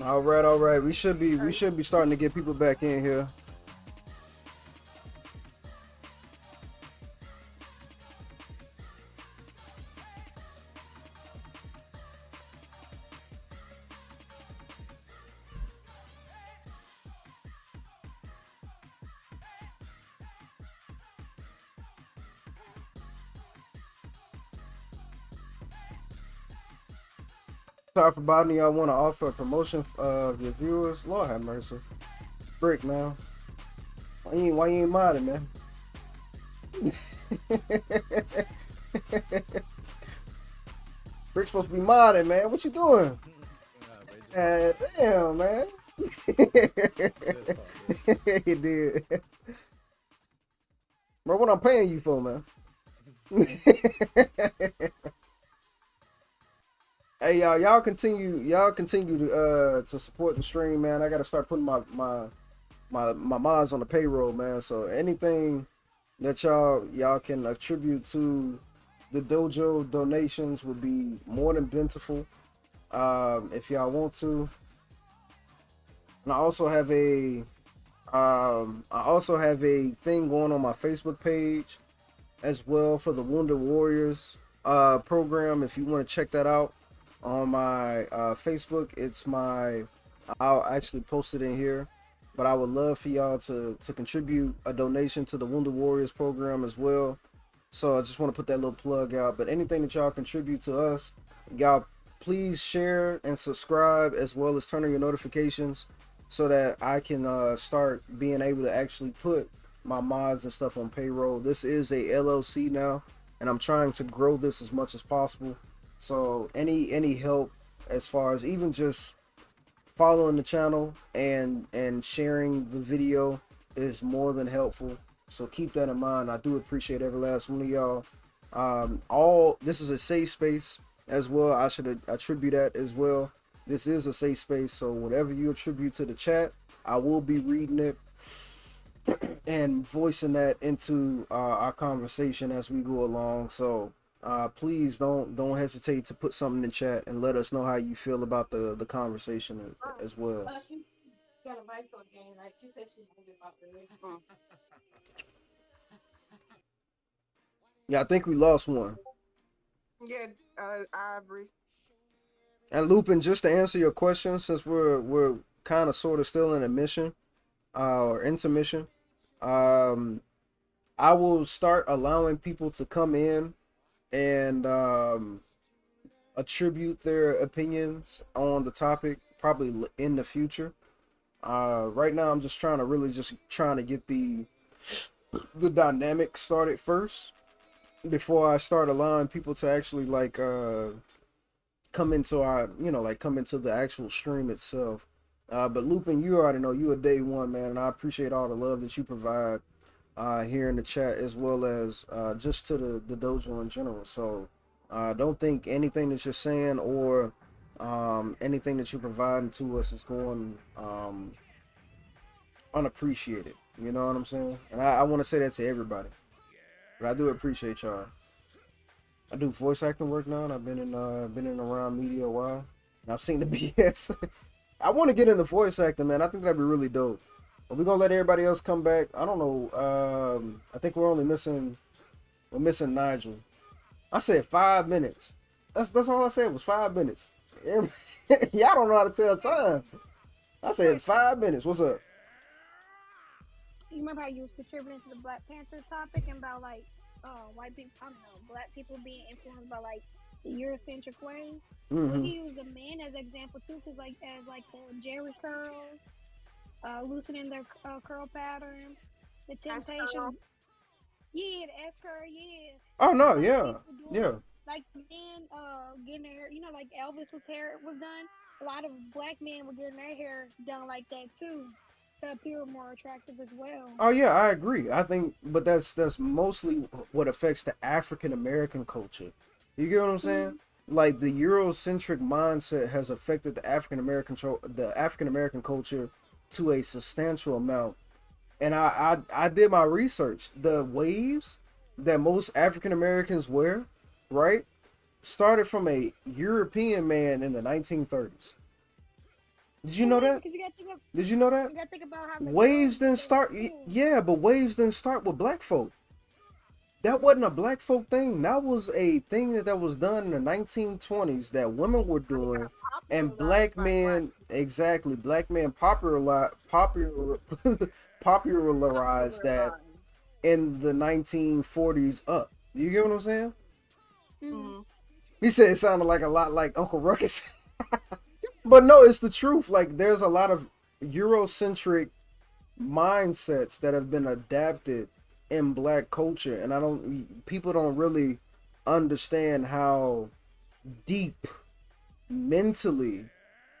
All right, all right. We should be we should be starting to get people back in here. Top for bottom, y'all want to offer a promotion of your viewers? Lord have mercy. Brick, man. Why you ain't, why you ain't modded, man? Brick's supposed to be modded, man. What you doing? God uh, damn, man. he did. Bro, what I'm paying you for, man? Hey y'all, y'all continue, y'all continue to uh to support the stream, man. I gotta start putting my my my my mods on the payroll, man. So anything that y'all y'all can attribute to the dojo donations would be more than plentiful. Um, if y'all want to, and I also have a um I also have a thing going on my Facebook page as well for the Wounded Warriors uh program. If you want to check that out on my uh, Facebook. It's my I'll actually post it in here. But I would love for y'all to to contribute a donation to the Wounded Warriors program as well. So I just want to put that little plug out. But anything that y'all contribute to us, y'all please share and subscribe as well as turn on your notifications so that I can uh, start being able to actually put my mods and stuff on payroll. This is a LLC now, and I'm trying to grow this as much as possible. So any any help as far as even just following the channel and and sharing the video is more than helpful. So keep that in mind. I do appreciate every last one of y'all. Um, all this is a safe space as well. I should attribute that as well. This is a safe space, so whatever you attribute to the chat, I will be reading it and voicing that into uh, our conversation as we go along. So uh, please don't don't hesitate to put something in chat and let us know how you feel about the the conversation as well. got a bite on game. Like she said, she's moving about the Yeah, I think we lost one. Yeah, uh, Ivory. And Lupin, just to answer your question, since we're we're kind of sort of still in a mission, uh, or intermission, um, I will start allowing people to come in and um, attribute their opinions on the topic probably in the future. Uh, right now, I'm just trying to really just trying to get the the dynamic started first before I start allowing people to actually like uh, come into our you know like come into the actual stream itself. Uh, but Lupin, you already know you a day one man, and I appreciate all the love that you provide uh, here in the chat as well as uh, just to the, the dojo in general. So uh, don't think anything that you're saying or um, anything that you're providing to us is going um, unappreciated. You know what I'm saying? And I, I want to say that to everybody. But I do appreciate y'all. I do voice acting work now, and I've been in uh, been in around media a while. And I've seen the BS. I want to get into voice acting, man. I think that'd be really dope. Are we gonna let everybody else come back? I don't know. Um, I think we're only missing we're missing Nigel. I said five minutes. That's that's all I said was five minutes. Y'all don't know how to tell time. I said five minutes. What's up? You remember how you was contributing to the Black Panther topic and about like uh white people I don't know, black people being influenced by like the Eurocentric ways? Mhm. We use the men as example too, because like as like the Jheri curls, uh loosening their uh, curl pattern, the temptation. Yeah, the S curl, yeah. Oh no, Like, yeah, yeah. Like men uh getting their hair you know, like Elvis was hair was done. A lot of black men were getting their hair done like that too. To appear more attractive as well. Oh yeah, I agree. I think, but that's that's mostly what affects the African American culture. You get what I'm saying? Like the Eurocentric mindset has affected the African American the African American culture to a substantial amount. And I, I I did my research. The waves that most African Americans wear, right, started from a European man in the 1930s. Did you know that? you gotta think of- Did you know that? You gotta think about how the Waves didn't start. Yeah, but waves didn't start with black folk. That wasn't a black folk thing. That was a thing that, that was done in the 1920s that women were doing, and black men exactly black men popularized popular popularized that in the 1940s up. You get what I'm saying? Mhm. He said it sounded like a lot like Uncle Ruckus. but no, it's the truth. Like there's a lot of Eurocentric mindsets that have been adapted in black culture and I don't people don't really understand how deep mentally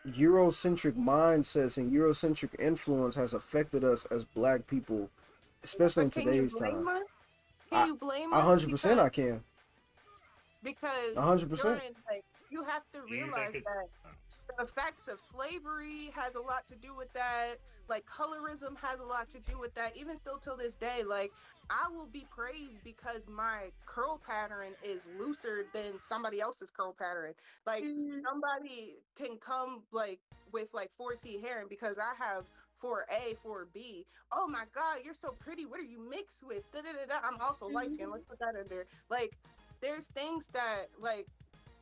Eurocentric mindsets and Eurocentric influence has affected us as black people, especially in But can you today's blame time. us? I- Can you blame A us? hundred percent I Because- can. Because A hundred percent. like you have to Do you think realize that the effects of slavery has a lot to do with that. Like colorism has a lot to do with that. Even still till this day, like I will be praised because my curl pattern is looser than somebody else's curl pattern. Like Mhm. somebody can come like with like 4C hair, and because I have 4A, 4B, oh my God, you're so pretty. What are you mixed with? Da, da, da, da. I'm also light skinned. Let's put that in there. Like, there's things that like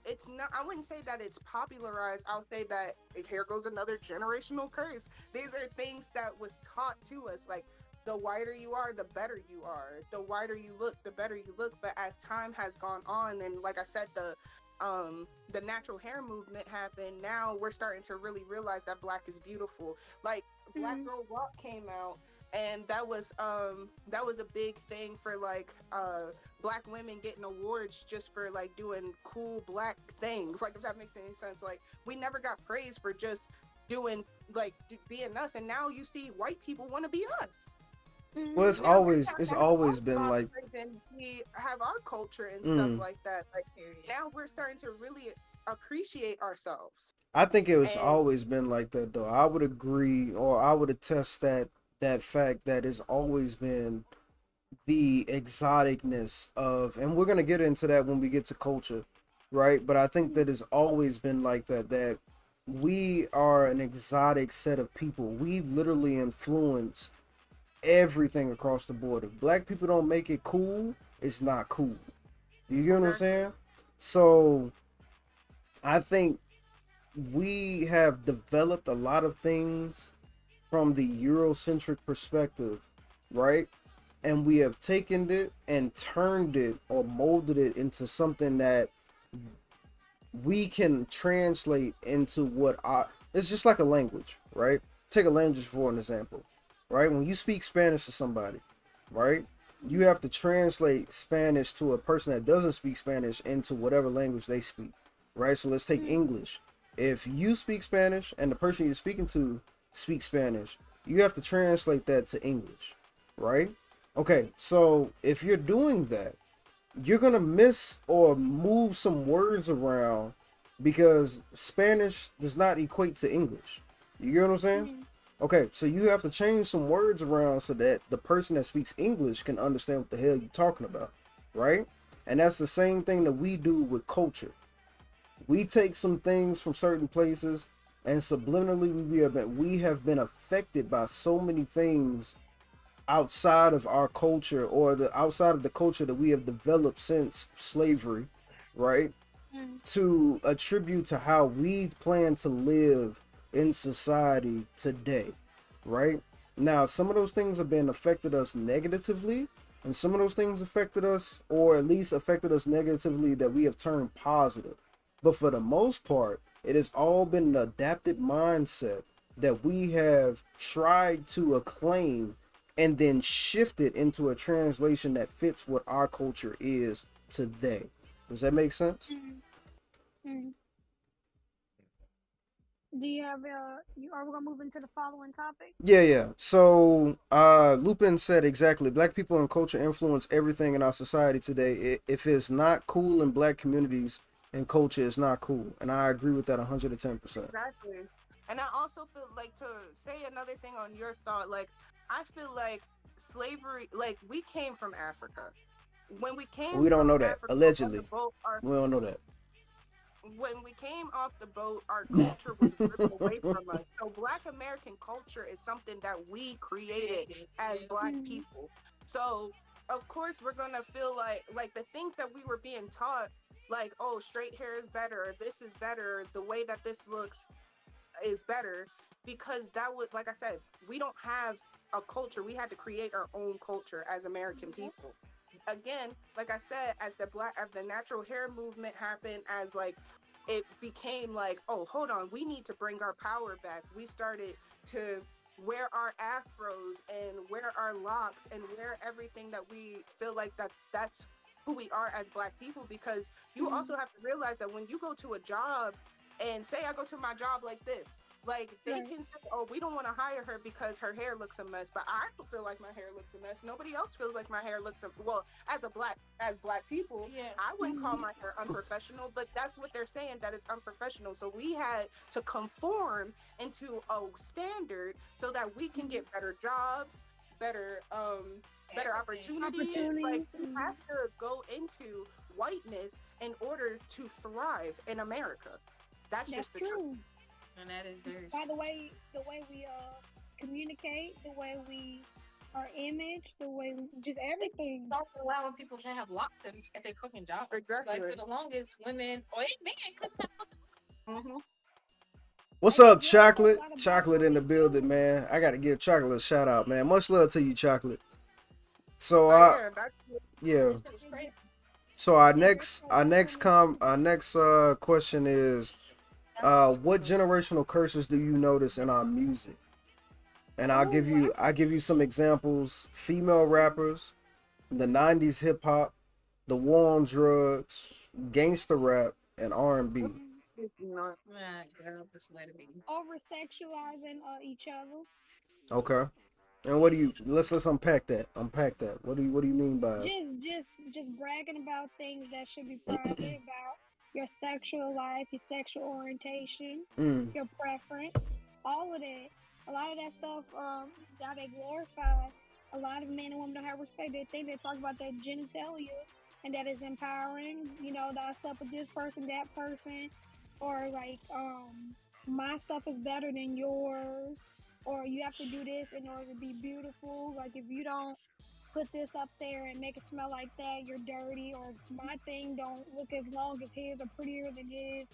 it's not. I wouldn't say that it's popularized. I'll say that here goes another generational curse. These are things that was taught to us. Like the whiter you are, the better you are. The whiter you look, the better you look. But as time has gone on, and like I said, the um the natural hair movement happened. Now we're starting to really realize that black is beautiful. Like Black Mhm. Girl Rock came out and that was um that was a big thing for like uh black women getting awards just for like doing cool black things like if that makes any sense like we never got praised for just doing like being us and now you see white people want to be us. Well, it's we always it's always been like we have our culture and Mm. stuff like that like now we're starting to really appreciate ourselves I think it was And- always been like that though. I would agree or I would attest that that fact that it's always been the exoticness of and we're gonna get into that when we get to culture, right? But I think that it's always been like that that we are an exotic set of people. We literally influence everything across the board. If black people don't make it cool, it's not cool. You get what I'm saying? So I think we have developed a lot of things from the Eurocentric perspective, right? And we have taken it and turned it or molded it into something that we can translate into what I it's just like a language, right? Take a language for an example, right? When you speak Spanish to somebody, right? You have to translate Spanish to a person that doesn't speak Spanish into whatever language they speak, right? So let's take English. If you speak Spanish and the person you're speaking to speaks Spanish, you have to translate that to English, right? Okay, so if you're doing that, you're gonna miss or move some words around because Spanish does not equate to English. You get what I'm saying? Mm-hmm. Okay, so you have to change some words around so that the person that speaks English can understand what the hell you're talking about, right? And that's the same thing that we do with culture. We take some things from certain places and subliminally we have been we have been affected by so many things outside of our culture or the outside of the culture that we have developed since slavery, right? Mm. To attribute to how we plan to live in society today, right? Now, some of those things have been affected us negatively, and some of those things affected us, or at least affected us negatively, that we have turned positive. But for the most part, it has all been an adapted mindset that we have tried to acclaim and then shifted into a translation that fits what our culture is today. Does that make sense? Mm. Do you have uh you are we gonna move into the following topic? Yeah, yeah. So, uh, Lupin said exactly. Black people and culture influence everything in our society today. If it's not cool in black communities and culture, it's not cool. And I agree with that 110%. Exactly. And I also feel like to say another thing on your thought, like I feel like slavery, like we came from Africa. When we came, We don't from know that. Africa Allegedly. the boat, our, We don't know that. When we came off the boat, our culture was ripped away from us. So Black American culture is something that we created as Black mm-hmm. people. So of course we're gonna feel like like the things that we were being taught, like oh straight hair is better, this is better, the way that this looks is better because that was like I said, we don't have a culture. We had to create our own culture as American mm-hmm. people. Again, like I said, as the black as the natural hair movement happened, as like it became like, oh, hold on, we need to bring our power back. We started to wear our afros and wear our locks and wear everything that we feel like that that's who we are as black people because you Mhm. also have to realize that when you go to a job and say I go to my job like this, like they Right. can say, "Oh, we don't want to hire her because her hair looks a mess," but I don't feel like my hair looks a mess. Nobody else feels like my hair looks a well. As a black, as black people, Yeah. I wouldn't call my hair unprofessional, but that's what they're saying that it's unprofessional. So we had to conform into a standard so that we can get better jobs, better um better opportunities. Like Opportunities, you mhm. have to go into whiteness in order to thrive in America. That's, That's just the truth. True. And that is very By the way, the way we uh communicate, the way we our image, the way we, just everything. Stop allowing people to have locks at, at their fucking job. Exactly. Like for the longest, women or even men couldn't have hmm What's up, Chocolate? Chocolate in the building, man. I got to give Chocolate a shout out, man. Much love to you, Chocolate. So, uh, yeah, that's yeah. It's crazy. So our next, our next com, our next uh question is, uh, what generational curses do you notice in our music? And I'll give you, I'll give you some examples: female rappers, the '90s hip hop, the war on drugs, gangster rap, and R&B. not. Man, girl, just let it be. Over sexualizing uh, each other. Okay. And what do you? Let's let's unpack that. Unpack that. What do you What do you mean by? Just just just bragging about things that should be private about your sexual life, your sexual orientation, Mm, your preference, all of that. A lot of that stuff, um, how they glorify. A lot of men and women don't have respect. They think they talk about their genitalia, and that is empowering. You know, that I slept with this person, that person, or like, um, my stuff is better than yours, or you have to do this in order to be beautiful. Like if you don't put this up there and make it smell like that, you're dirty, or my thing don't look as long as his or prettier than his.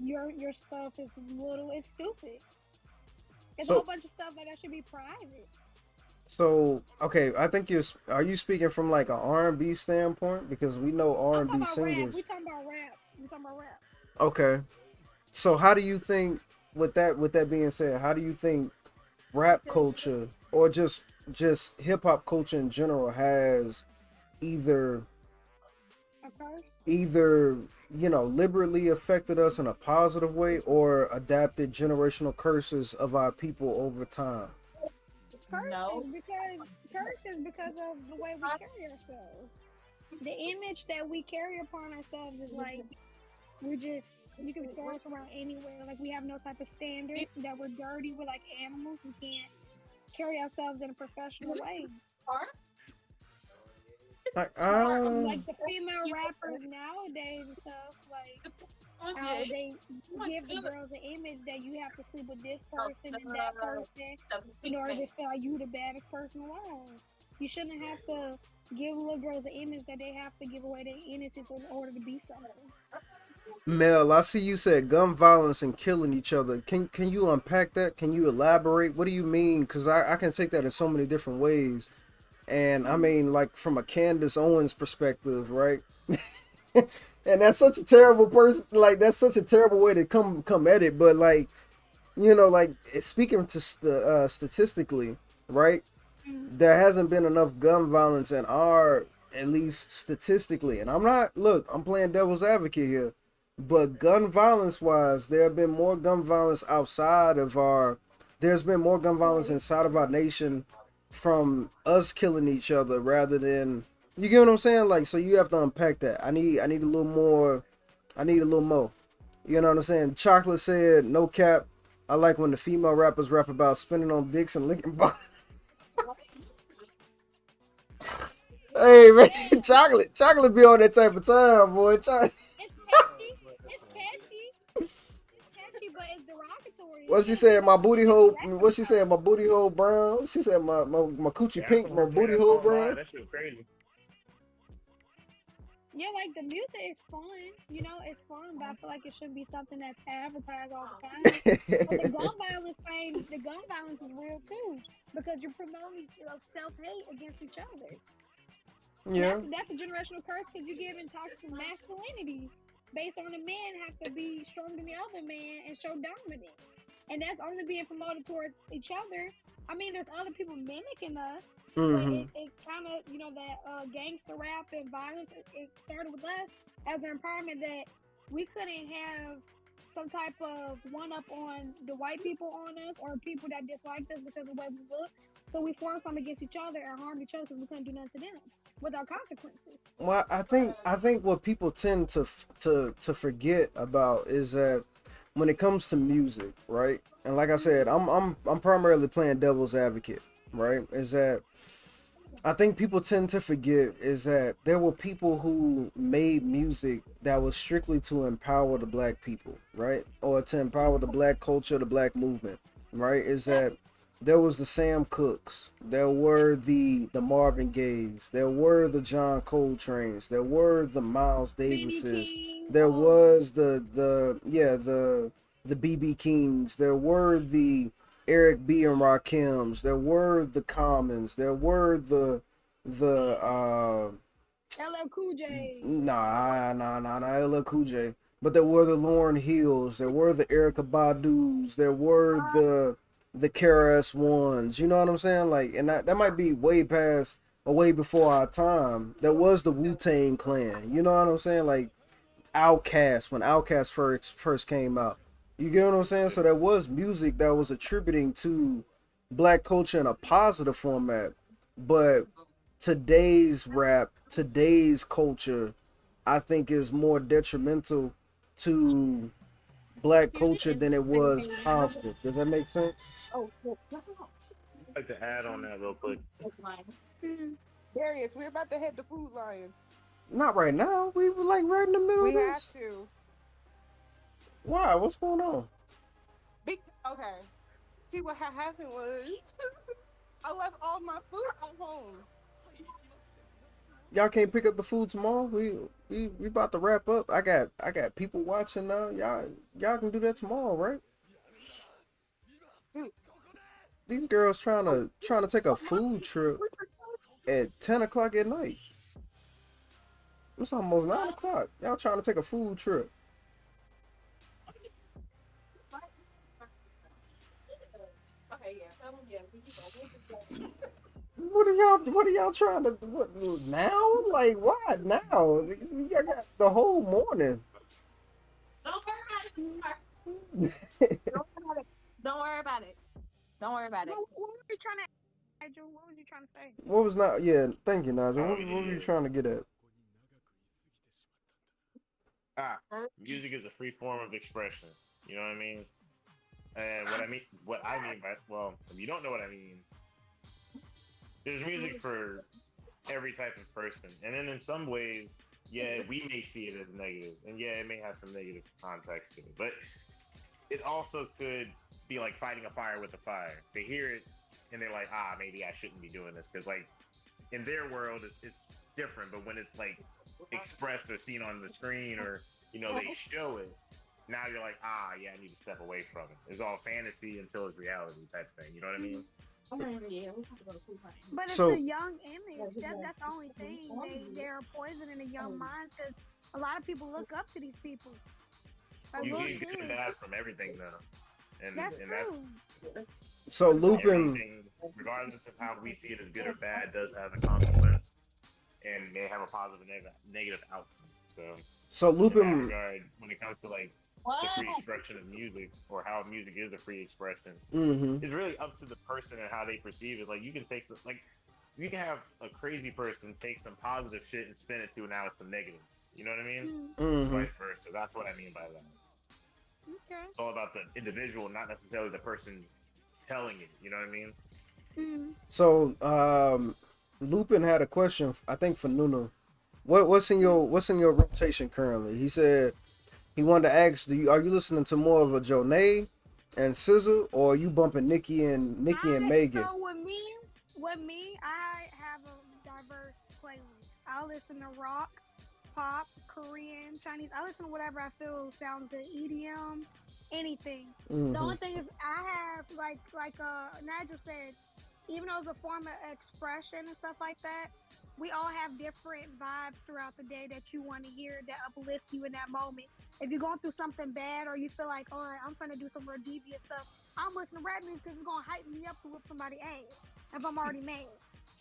Your your stuff is little. It's stupid. It's So- a whole bunch of stuff that that should be private. So okay, I think you're. Are you speaking from like an R&B standpoint? Because we know R&B talking rap. singers. We talking about rap. We talking about rap. Okay. So how do you think with that with that being said, how do you think rap culture or just just hip hop culture in general has either Okay. either you know liberally affected us in a positive way or adapted generational curses of our people over time? Curses No. because curses because of the way we carry ourselves. The image that we carry upon ourselves is like we're just you can throw us around anywhere. Like we have no type of standard. That we're dirty. We're like animals. We can't carry ourselves in a professional way. Like, um, Like the female rappers nowadays and stuff. Like how Okay. they give the girls an image that you have to sleep with this person and that person The in order to feel like you the baddest person alive. You shouldn't have to give little girls an image that they have to give away their innocence in order to be something. Mel, I see you said gun violence and killing each other. Can can you unpack that? Can you elaborate? What do you mean? Because I, I can take that in so many different ways. And I mean, like from a Candace Owens perspective, right? and that's such a terrible person. Like that's such a terrible way to come come at it. But like, you know, like speaking to st- uh, statistically, right? There hasn't been enough gun violence in our, at least statistically. And I'm not. Look, I'm playing devil's advocate here. But gun violence wise, there have been more gun violence outside of our. There's been more gun violence inside of our nation from us killing each other rather than you get what I'm saying. Like, so you have to unpack that. I need I need a little more. I need a little more. You know what I'm saying? Chocolate said, "No cap." I like when the female rappers rap about spinning on dicks and licking butts. hey man, chocolate, chocolate be on that type of time, boy. Chocolate. It's catchy. It's catchy. It's catchy, but it's derogatory. What she said? My booty hole. What she said? My booty hole brown. She said my my, my coochie pink. My booty hole brown. That shit crazy. Yeah, like the music is fun. You know, it's fun, but I feel like it should be something that's advertised all the time. but the gun violence thing, the gun violence is real too, because you're promoting self hate against each other. Yeah. That's, that's a generational curse because you're giving toxic masculinity based on the man have to be stronger than the other man and show dominance. And that's only being promoted towards each other. I mean, there's other people mimicking us, Mhm. it, it kind of, you know, that uh, gangster rap and violence, it, it started with us as an empowerment that we couldn't have some type of one up on the white people on us or people that disliked us because of the way we look. So we formed something against each other and harmed each other because we couldn't do nothing to them without consequences. Well, I think I think what people tend to to to forget about is that when it comes to music, right? And like I said, I'm I'm I'm primarily playing devil's advocate, right? Is that I think people tend to forget is that there were people who made music that was strictly to empower the black people, right? Or to empower the black culture, the black movement, right? Is that there was the Sam Cookes, there were the the Marvin Gayes, there were the John Coltrane's, there were the Miles Davises, there was the the yeah the the BB Kings, there were the Eric B and Rakims, there were the Commons, there were the the uh LL Cool J. Nah, nah, nah, nah, LL Cool J. But there were the Lauryn Hills, there were the Erykah Badu's, there were the the KRS ones. You know what I'm saying? Like, and that, that might be way past or way before our time. That was the Wu Tang Clan. You know what I'm saying? Like, OutKast when OutKast first first came out. You get what I'm saying? So there was music that was attributing to black culture in a positive format, but today's rap, today's culture, I think is more detrimental to black culture than it was positive. Does that make sense? Oh, I'd like to add on that real quick. Darius, we're about to head to Food Lion. Not right now. We were like right in the middle We of have to. Why? What's going on? Be- okay. See what ha- happened was I left all my food at home. Y'all can't pick up the food tomorrow. We we we about to wrap up. I got I got people watching now. Y'all y'all can do that tomorrow, right? These girls trying to trying to take a food trip at ten o'clock at night. It's almost nine o'clock. Y'all trying to take a food trip. What are y'all what are y'all trying to what now? Like why now? Y'all got the whole morning. Don't worry about it. Don't worry about it. Don't worry about it. What, what were you trying to, Nigel? What was you trying to say? What was not yeah, thank you, Nigel. What, what were you trying to get at? Ah, music is a free form of expression. You know what I mean? And what I mean, what I mean by well, if you don't know what I mean, there's music for every type of person, and then in some ways, yeah, we may see it as negative, and yeah, it may have some negative context to it, but it also could be like fighting a fire with a fire. They hear it and they're like, ah, maybe I shouldn't be doing this because like in their world it's, it's different, but when it's like expressed or seen on the screen or you know they show it, now you're like, ah, yeah, I need to step away from it. It's all fantasy until it's reality type thing. You know what I mean? But it's So- a young image. That, that's the only thing. They they're poisoning the young um, minds because a lot of people look up to these people. Like You little get good kids. bad from everything though, and That's and true. that's So Lupin, regardless of how we see it as good or bad, does have a consequence and may have a positive and neg- negative outcome. So, so Lupin, regard, when it comes to like the free expression of music or how music is a free expression, hmm it's really up to the person and how they perceive it. Like you can take some, like you can have a crazy person take some positive shit and spin it to now it's some negative. You know what I mean? Mm, hmm Vice versa. That's what I mean by that. okay. It's all about the individual, not necessarily the person telling it. You know what I mean? Mm. So um, Lupin had a question, I think for Nuno. What what's in your what's in your rotation currently? He said he wanted to ask, do you are you listening to more of a Jhené and SZA, or are you bumping Nicki and Nicki and Megan? So with me, with me, I have a diverse playlist. I listen to rock, pop, Korean, Chinese. I listen to whatever I feel sounds good. EDM, anything. Mhm. The only thing is, I have like like uh Nigel said, even though it's a form of expression and stuff like that, we all have different vibes throughout the day that you want to hear that uplift you in that moment. If you're going through something bad or you feel like, all right, I'm gonna do some more devious stuff, I'm listening to rap music because it's gonna hype me up to whip somebody ass if I'm already mad.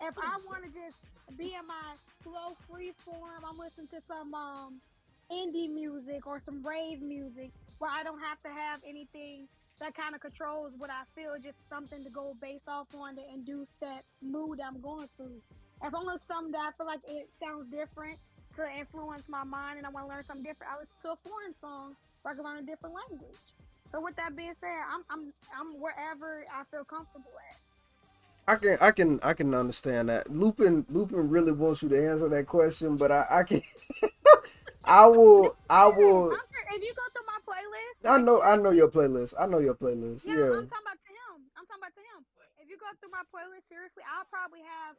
If I want to just be in my flow, free form, I'm listening to some um, indie music or some rave music where I don't have to have anything that kind of controls what I feel, just something to go based off on to induce that mood I'm going through. If I'm listening to something that I feel like it sounds different to influence my mind and I want to learn something different, I listen to a foreign song where I can learn a different language. So with that being said, I'm I'm I'm wherever I feel comfortable at. I can I can I can understand that. Lupin Lupin really wants you to answer that question, but I I can I will I will if you go through my playlist, I know I know your playlist. I know your playlist. Yeah, Yeah. I'm talking about to him. I'm talking about to him. If you go through my playlist, seriously, I'll probably have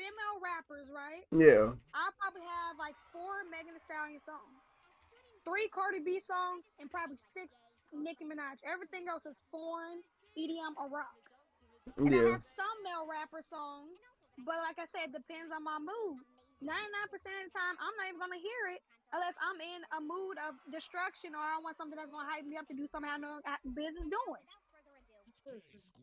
female rappers, right? Yeah. I'll probably have like four Megan Thee Stallion songs, three Cardi B songs, and probably six Nicki Minaj. Everything else is foreign, EDM, or rock. And I have some male rapper songs, but like I said, it depends on my mood. 99% of the time, I'm not even gonna hear it unless I'm in a mood of destruction or I want something that's gonna hype me up to do something I know I business doing.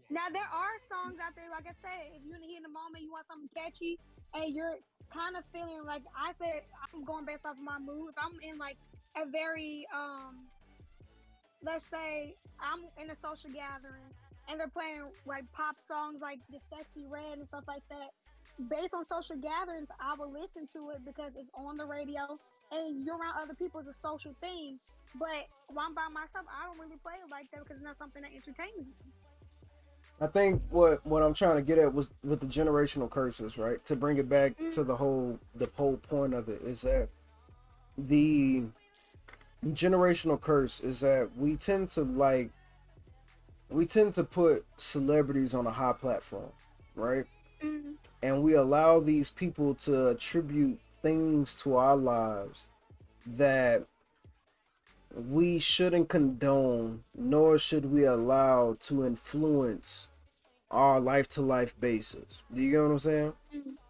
Now there are songs out there, like I said, if you're in the moment, you want something catchy, and you're kind of feeling like I said, I'm going based off of my mood. If I'm in like a very um, let's say I'm in a social gathering and they're playing like pop songs like the Sexyy Red and stuff like that. Based on social gatherings, I will listen to it because it's on the radio and you're around other people. It's a social thing. But when I'm by myself, I don't really play it like that because it's not something that entertains me. I think what what I'm trying to get at was with the generational curses, right? To bring it back to the whole the whole point of it is that the generational curse is that we tend to like we tend to put celebrities on a high platform, right? Mm-hmm. And we allow these people to attribute things to our lives that we shouldn't condone, nor should we allow to influence our life to life basis. Do you get what I'm saying?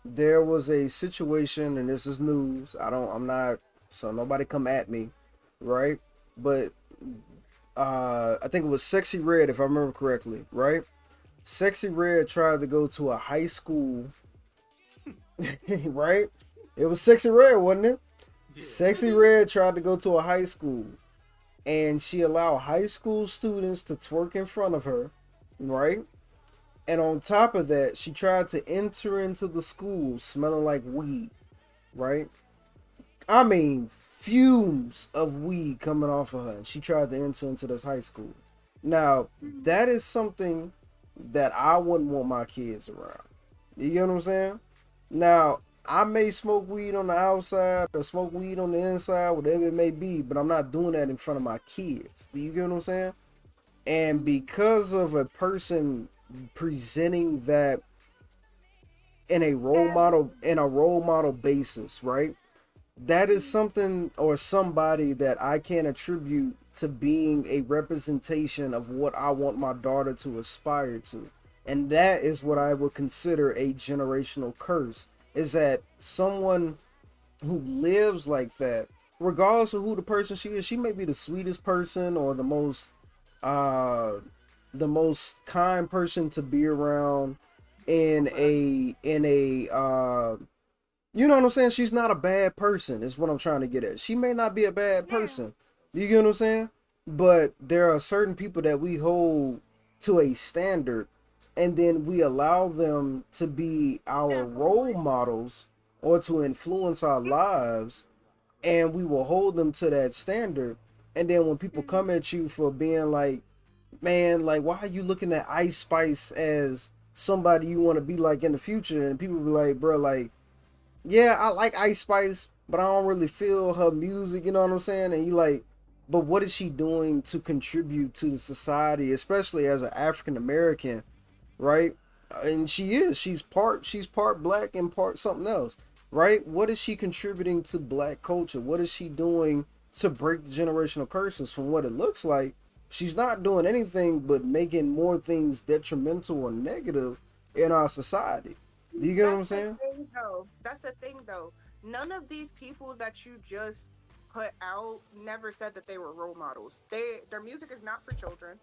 There was a situation, and this is news. I don't, I'm not, so nobody come at me, right? But uh, I think it was Sexyy Red, if I remember correctly, right? Sexyy Red tried to go to a high school, right? It was Sexyy Red, wasn't it? Sexyy Red tried to go to a high school and she allowed high school students to twerk in front of her, right? And on top of that, she tried to enter into the school smelling like weed, right? I mean, fumes of weed coming off of her. And she tried to enter into this high school. Now, mm-hmm. that is something that I wouldn't want my kids around. You get what I'm saying? Now, I may smoke weed on the outside or smoke weed on the inside, whatever it may be, but I'm not doing that in front of my kids. Do you get what I'm saying? And because of a person presenting that in a role model in a role model basis, right? That is mm-hmm. something or somebody that I can attribute to being a representation of what I want my daughter to aspire to. And that is what I would consider a generational curse is that someone who lives like that, regardless of who the person she is, she may be the sweetest person or the most uh the most kind person to be around in a in a uh you know what I'm saying? She's not a bad person, is what I'm trying to get at. She may not be a bad person. You get what I'm saying? But there are certain people that we hold to a standard and then we allow them to be our role models or to influence our lives and we will hold them to that standard. And then when people mm-hmm. come at you for being like man like why are you looking at ice spice as somebody you want to be like in the future? And people be like bro like yeah i like ice spice but i don't really feel her music you know what i'm saying? And you like but what is she doing to contribute to the society especially as an african american right? And she is. She's part. She's part black and part something else, right? What is she contributing to black culture? What is she doing to break the generational curses? From what it looks like, she's not doing anything but making more things detrimental or negative in our society. Do you get what I'm saying? thing, though. That's the thing, though. None of these people that you just put out never said that they were role models. They their music is not for children.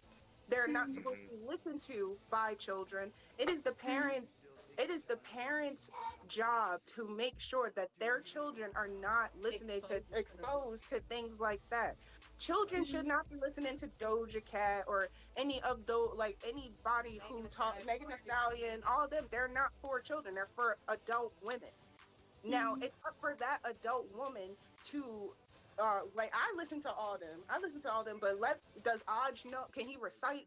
They're not supposed to be listened to by children. It is the parents. It is the parents' job to make sure that their children are not listening to exposed to things like that. Children should not be listening to Doja Cat or any of those like anybody who talk Megan Thee Stallion, all of them. They're not for children. They're for adult women. Now it's up for that adult woman to uh like I listen to all them. I listen to all them, but let does Aj know can he recite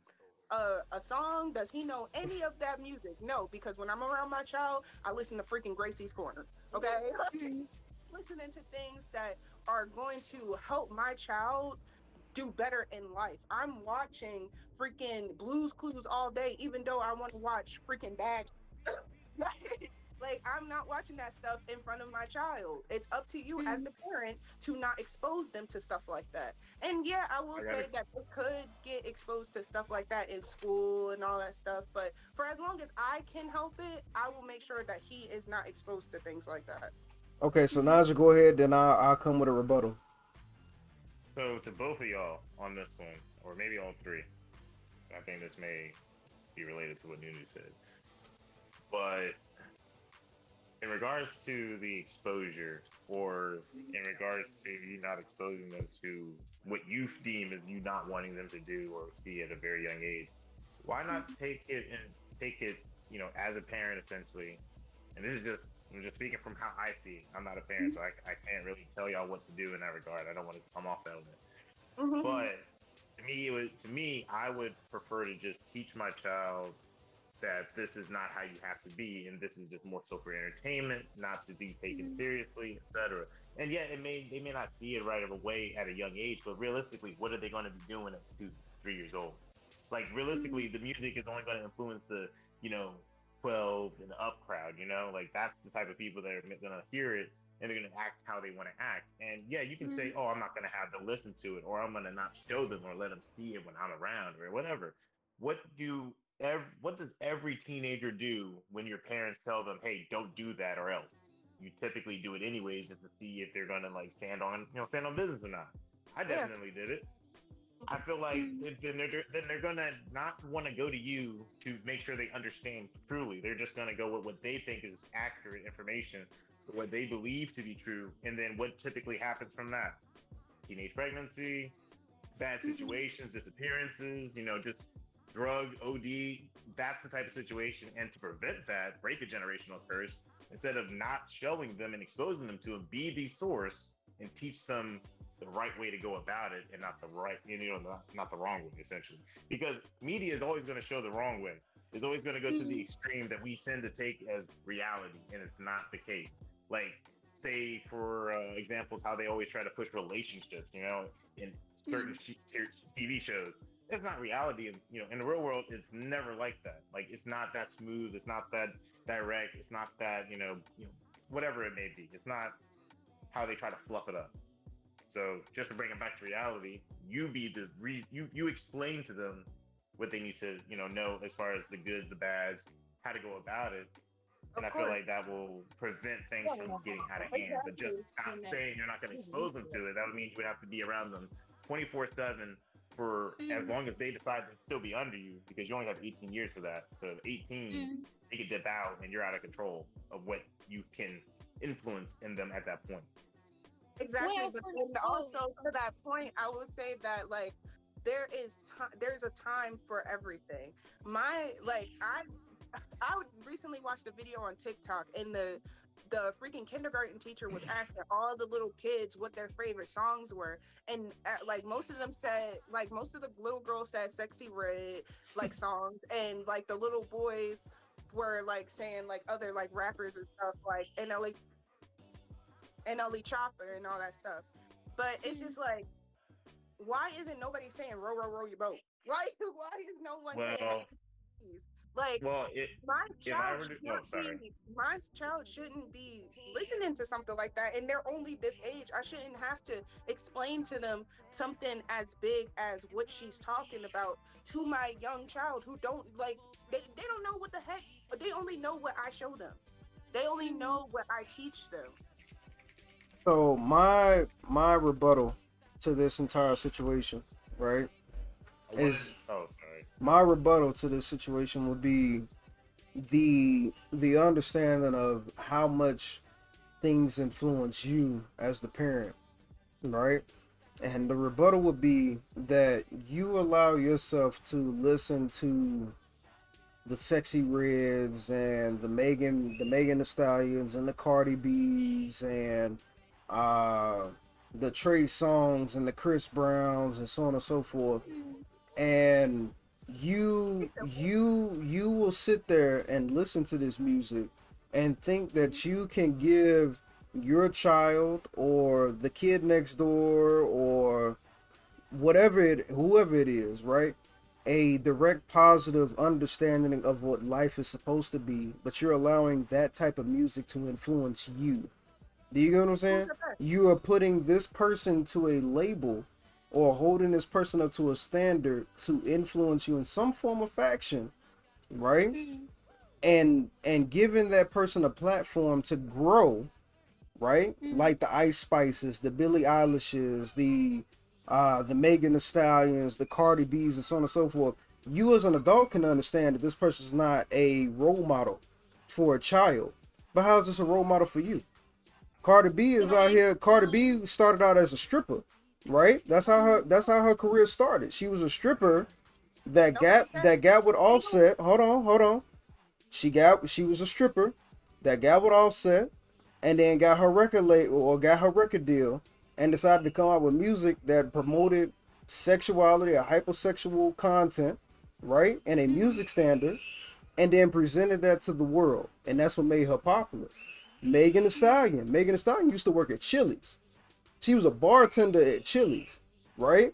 a, a song? Does he know any of that music? No, because when I'm around my child, I listen to freaking Gracie's Corner. Okay? Listening to things that are going to help my child do better in life. I'm watching freaking Blues Clues all day, even though I want to watch freaking Bad. like I'm not watching that stuff in front of my child. It's up to you hmm. as the parent to not expose them to stuff like that. And yeah, I will I say gotta- that they could get exposed to stuff like that in school and all that stuff. But for as long as I can help it, I will make sure that he is not exposed to things like that. Okay, so Naja, go ahead. Then I'll, I'll come with a rebuttal. So to both of y'all on this one, or maybe all three, I think this may be related to what Nunu said. But in regards to the exposure, or in regards to you not exposing them to what you deem as you not wanting them to do or see at a very young age, why not take it and take it, you know, as a parent essentially? And this is just I'm just speaking from how I see. it. I'm not a parent, so I, I can't really tell y'all what to do in that regard. I don't want to come off that way. Mm-hmm. But to me, it would to me, I would prefer to just teach my child that this is not how you have to be, and this is just more so for entertainment, not to be taken mm-hmm. seriously, etc. And yet, it may they may not see it right away at a young age, but realistically, what are they going to be doing at two, three years old? Like realistically, mm-hmm. the music is only going to influence the you know 12 and up crowd. You know, like that's the type of people that are going to hear it and they're going to act how they want to act. And yeah, you can say, mm-hmm. oh, I'm not going to have them listen to it, or I'm going to not show them or let them see it when I'm around, or whatever. What do ev- what does every teenager do when your parents tell them, hey, don't do that or else? You typically do it anyways just to see if they're going to like stand on you know stand on business or not. I Yeah. definitely did it. I feel like mm-hmm. then they're then they're gonna not want to go to you to make sure they understand truly. They're just gonna go with what they think is accurate information, what they believe to be true, and then what typically happens from that: teenage pregnancy, bad mm-hmm. situations, disappearances, you know, just drug OD. That's the type of situation. And to prevent that, break a generational curse, instead of not showing them and exposing them to it, be the source and teach them the right way to go about it and not the right, you know, not, not the wrong way, essentially. Because media is always going to show the wrong way. It's always going to go to the extreme that we tend to take as reality, and it's not the case. like say for uh, examples how they always try to push relationships, you know, in certain sh- TV shows. It's not reality, you know, in the real world, it's never like that. Like it's not that smooth. It's not that direct. It's not that you know, you know, whatever it may be. It's not how they try to fluff it up. So just to bring it back to reality, you be the re- you you explain to them what they need to you know know as far as the goods, the bads, how to go about it, and Of I feel like that will prevent things from getting out of hand. But just not saying you're not going to expose them to it, that would mean you would have to be around them 24 seven for hmm. as long as they decide to still be under you, because you only have 18 years for that. So 18, hmm. they could dip out, and you're out of control of what you can influence in them at that point. Exactly, Well, but then also to that point, I would say that like there is time. There's a time for everything. My like I, I would recently watched a video on TikTok, and the the freaking kindergarten teacher was asking all the little kids what their favorite songs were, and uh, like most of them said, like most of the little girls said "Sexyy Red" like songs, and like the little boys were like saying like other like rappers and stuff like NLE NLE Choppa and all that stuff. But it's just like, why isn't nobody saying row, row, row your boat? Like, why is no one saying Well, that? Like, well, it, my child to- should oh, not sorry. be, my child shouldn't be listening to something like that, and they're only this age. I shouldn't have to explain to them something as big as what she's talking about to my young child who don't like they, they don't know what the heck but they only know what I show them. They only know what I teach them. So my my rebuttal to this entire situation, right, is oh sorry. My rebuttal to this situation would be the the understanding of how much things influence you as the parent, right? And the rebuttal would be that you allow yourself to listen to the Sexyy Reds and the Megan the Megan Thee Stallions and the Cardi B's and uh the Trey Songz and the Chris Browns and so on and so forth. And you you you will sit there and listen to this music and think that you can give your child or the kid next door or whatever it whoever it is, right? A direct positive understanding of what life is supposed to be, but you're allowing that type of music to influence you. Do you get what I'm saying? You are putting this person to a label or holding this person up to a standard to influence you in some form of faction, right? And and giving that person a platform to grow, right? Like the Ice Spices, the Billie Eilishes, the uh the Megan Thee Stallions, the Cardi B's, and so on and so forth. You as an adult can understand that this person's not a role model for a child. But how is this a role model for you? Cardi B is out here. Cardi B started out as a stripper, right? That's how her that's how her career started. She was a stripper that got that got with Offset. Hold on, hold on. She got she was a stripper that got with Offset, and then got her record label or got her record deal, and decided to come out with music that promoted sexuality or hypersexual content, right? And a music standard, and then presented that to the world, and that's what made her popular. Megan Thee Stallion. Megan Thee Stallion used to work at Chili's. She was a bartender at Chili's, right?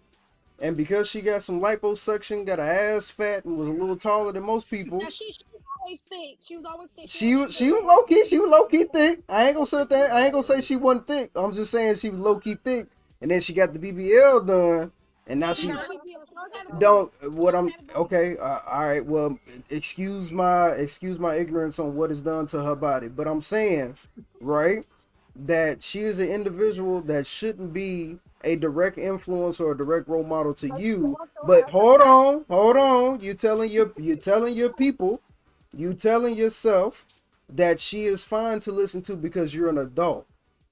And because she got some liposuction, got her ass fat, and was a little taller than most people, Now she, she was always thick. She was always thick. she was she was low key. She was low key thick. I ain't gonna sit there. I ain't gonna say she wasn't thick. I'm just saying she was low key thick. And then she got the BBL done, and now she don't. What I'm okay. Uh, all right. Well, excuse my excuse my ignorance on what is done to her body, but I'm saying, right, that she is an individual that shouldn't be a direct influence or a direct role model to you. But hold on, hold on. You telling your you telling your people, you telling yourself that she is fine to listen to because you're an adult,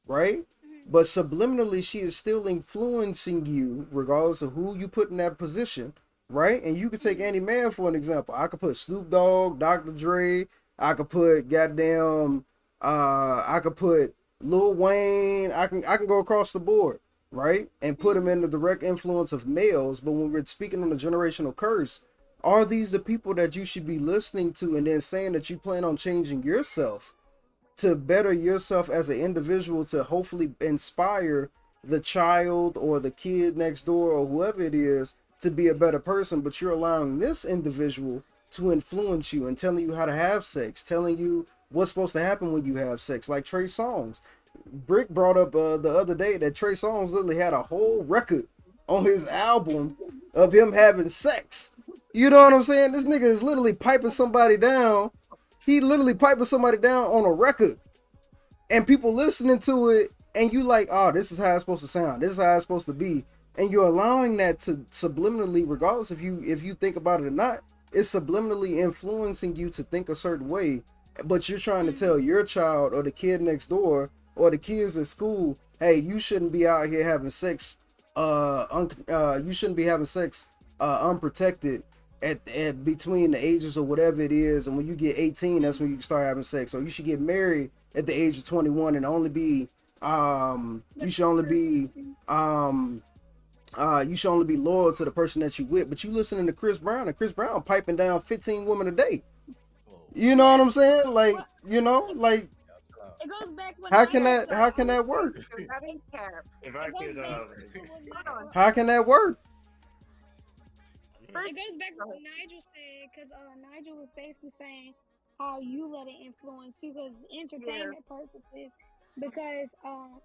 right? But subliminally, she is still influencing you, regardless of who you put in that position, right? And you could take any man for an example. I could put Snoop Dogg, Dr. Dre. I could put goddamn. Uh, I could put Lil Wayne. I can I can go across the board, right? And put them in the direct influence of males. But when we're speaking on the generational curse, are these the people that you should be listening to and then saying that you plan on changing yourself to better yourself as an individual to hopefully inspire the child or the kid next door or whoever it is to be a better person, but you're allowing this individual to influence you and telling you how to have sex, telling you what's supposed to happen when you have sex, like Trey Songz. Brick brought up uh, the other day that Trey Songz literally had a whole record on his album of him having sex. You know what I'm saying? This nigga is literally piping somebody down. He literally piping somebody down on a record. And people listening to it, and you like, oh, this is how it's supposed to sound. This is how it's supposed to be. And you're allowing that to subliminally, regardless if you if you think about it or not, it's subliminally influencing you to think a certain way. But you're trying to tell your child or the kid next door or the kids at school, hey, you shouldn't be out here having sex. Uh, un- uh you shouldn't be having sex uh unprotected at, at between the ages or whatever it is. And when you get 18, that's when you start having sex. Or you should get married at the age of 21 and only be um you should only be um uh you should only be loyal to the person that you with but you listening to chris brown and chris brown piping down 15 women a day you know what i'm saying like you know like It goes back when how I can had that how can that work That ain't cap. If I It could, uh, to when Hold on. how can that work It goes back to what Nigel said, because uh, Nigel was basically saying how you let it influence you, because entertainment purposes. Because, um,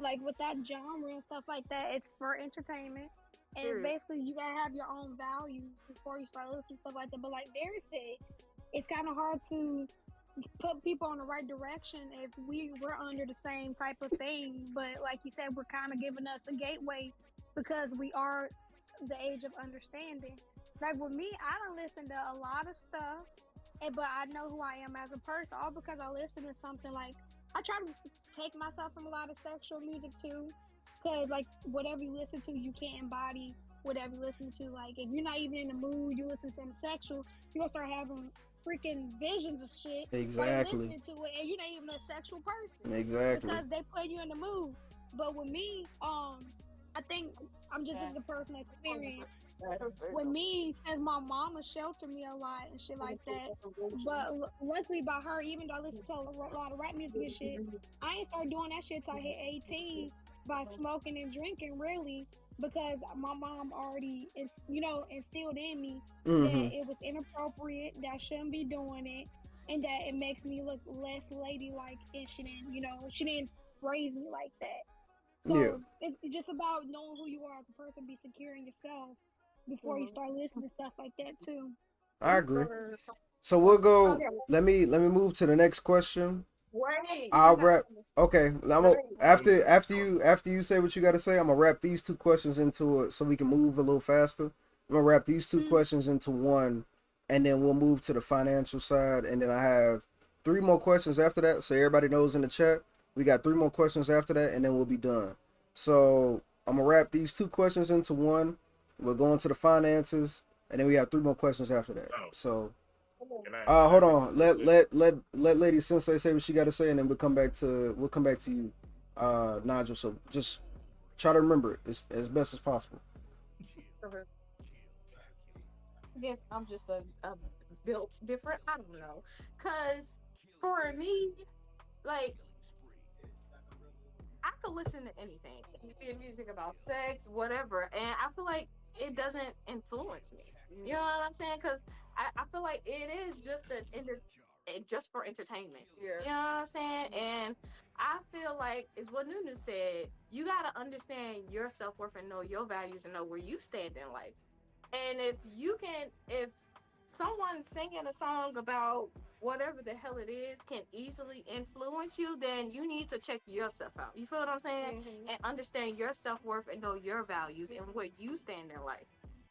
like with that genre and stuff like that, it's for entertainment, and it's basically you gotta have your own values before you start listening to stuff like that. But like Derek said, it's kind of hard to put people in the right direction if we we're under the same type of thing. But like you said, we're kind of giving us a gateway because we are the age of understanding. Like with me, I don't listen to a lot of stuff, but I know who I am as a person, all because I listen to something like I try to take myself from a lot of sexual music too, because like whatever you listen to, you can't embody whatever you listen to. Like if you're not even in the mood, you listen to something sexual, you're gonna start having freaking visions of shit. Exactly. listening to it, and you're not even a sexual person exactly because they put you in the mood. But with me, um, I think I'm just as a personal experience. With me, since my mama sheltered me a lot and shit like that, but luckily by her, even though I listen to a lot of rap music and shit, I ain't started doing that shit till I hit 18 by smoking and drinking, really, because my mom already, ins- you know, instilled in me Mhm. that it was inappropriate, that I shouldn't be doing it, and that it makes me look less ladylike, and she didn't, you know, she didn't raise me like that. So Yeah. it's it's just about knowing who you are as a person, be secure in yourself before you Mhm. start listening to stuff like that too. i agree so we'll go Okay. let me let me move to the next question Wait. I'll wrap. Okay, I'm gonna, after after you after you say what you got to say, I'm gonna wrap these two questions into it so we can move a little faster. I'm gonna wrap these two questions into one, and then we'll move to the financial side, and then I have three more questions after that, so everybody knows in the chat. We got three more questions after that, and then we'll be done. So I'm gonna wrap these two questions into one. We're going to the finances, and then we have three more questions after that. Oh. So. Can I- Uh, hold on. Let let let let Lady Sensei say what she got to say, and then we'll come back to we'll come back to you, uh, Nigel. So just try to remember it as, as best as possible. guess I'm just a, a built different. I don't know. Cause for me, like I could listen to anything. It could be music about sex, whatever, and I feel like it doesn't influence me. You know what I'm saying? Cause I, I feel like it is just an enter- it just for entertainment. Yeah. You know what I'm saying? And I feel like is what Nunu said. You gotta understand your self worth and know your values and know where you stand in life. And if you can, if someone singing a song about whatever the hell it is can easily influence you, then you need to check yourself out. You feel what I'm saying? Mhm. And understand your self worth and know your values and where you stand in life.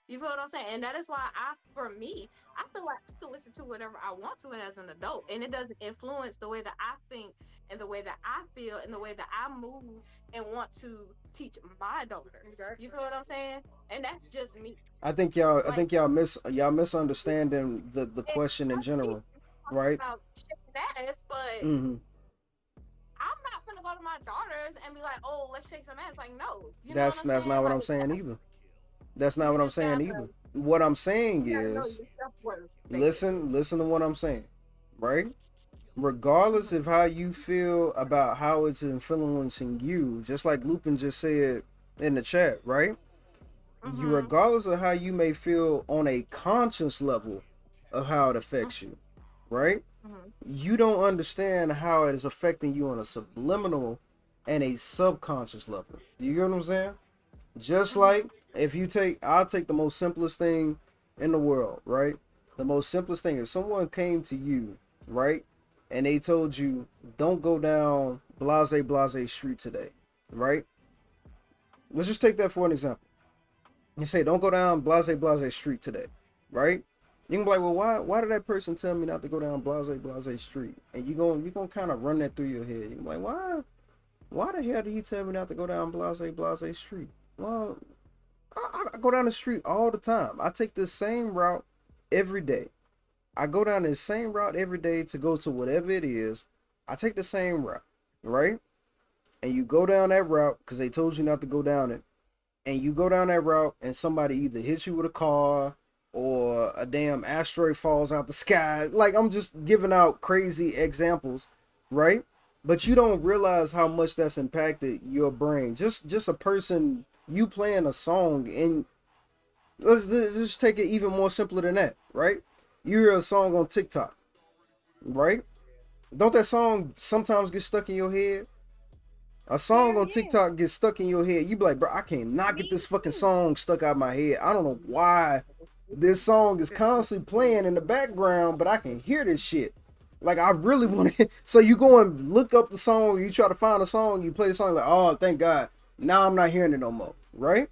You feel what I'm saying? And that is why I, for me, I feel like I can listen to whatever I want to it as an adult, and it doesn't influence the way that I think and the way that I feel and the way that I move and want to teach my daughters. You feel what I'm saying? And that's just me. I think y'all I think y'all miss y'all misunderstanding the the question in general, right? Ass, but hmm I'm not gonna go to my daughters and be like, "Oh, let's shake some ass." Like, no. You know That's that's saying? not what I'm saying either. That's not what I'm saying either. What I'm saying you gotta know is listen listen to what I'm saying, right? regardless of how you feel about how it's influencing you, just like Lupin just said in the chat, right? You, mm-hmm. regardless of how you may feel on a conscious level of how it affects you, right? Mm-hmm. You don't understand how it is affecting you on a subliminal and a subconscious level. Do you get what I'm saying? Just mm-hmm. like if you take, I'll take the most simplest thing in the world, right? The most simplest thing. If someone came to you, right, and they told you, don't go down Blase Blase Street today, right? Let's just take that for an example. You say, don't go down Blase Blase Street today, right? You can be like, well, why why did that person tell me not to go down Blase Blase Street? And you going you're gonna kind of run that through your head. You're like, why why the hell did he tell me not to go down Blase Blase Street? Well, I, I go down the street all the time. I take the same route every day. I go down the same route every day to go to whatever it is. I take the same route, right? And you go down that route because they told you not to go down it. And you go down that route and somebody either hits you with a car or a damn asteroid falls out the sky. Like I'm just giving out crazy examples, right? But you don't realize how much that's impacted your brain. Just just a person you playing a song and let's ju- just take it even more simpler than that, right? You hear a song on TikTok, right? Don't that song sometimes get stuck in your head? A song on TikTok gets stuck in your head. You be like, bro, I can't not get this fucking song stuck out my head. I don't know why this song is constantly playing in the background, but I can hear this shit. Like I really want to. So you go and look up the song, you try to find a song, you play the song, like, oh, thank God, now I'm not hearing it no more, right?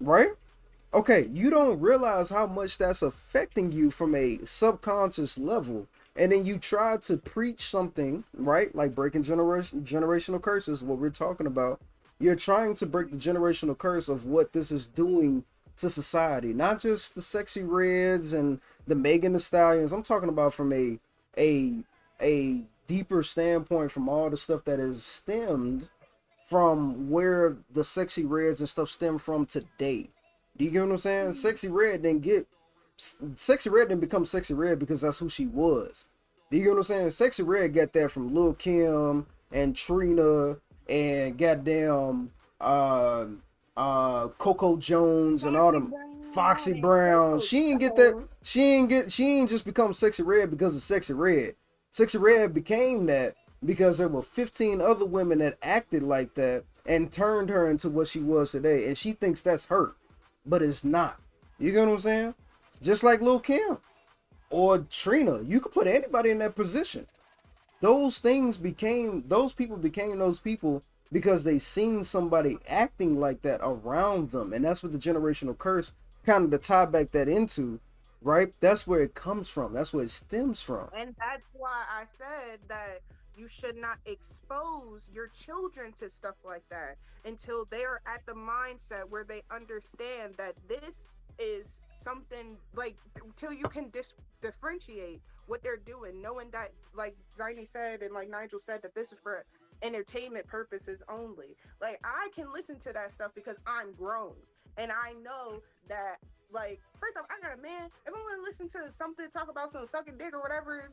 Right? Okay, you don't realize how much that's affecting you from a subconscious level, and then you try to preach something, right? Like breaking generation generational curses, what we're talking about. You're trying to break the generational curse of what this is doing to society, not just the Sexyy Reds and the Megan Thee Stallions. I'm talking about from a a a deeper standpoint from all the stuff that is stemmed from where the Sexyy Reds and stuff stem from today. Do you get what I'm saying? Sexyy Red didn't get Sexyy Red didn't become Sexyy Red because that's who she was. Do you get what I'm saying? Sexyy Red got that from Lil Kim and Trina and goddamn uh uh Coco Jones and all them Foxy Brown. She ain't get that. She ain't get. She ain't just become Sexyy Red because of Sexyy Red. Sexyy Red became that because there were 15 other women that acted like that and turned her into what she was today. And she thinks that's her, but it's not. You get what I'm saying? Just like Lil Kim or Trina, you could put anybody in that position. Those things became those people became those people because they seen somebody acting like that around them, and that's what the generational curse kind of to tie back that into, right? That's where it comes from. That's where it stems from. And that's why I said that you should not expose your children to stuff like that until they are at the mindset where they understand that this is something like until you can dis- differentiate what they're doing, knowing that, like Ziny said and like Nigel said, that this is for entertainment purposes only. Like I can listen to that stuff because I'm grown and I know that. Like first off, I got a man. If I want to listen to something talk about some sucking dick or whatever,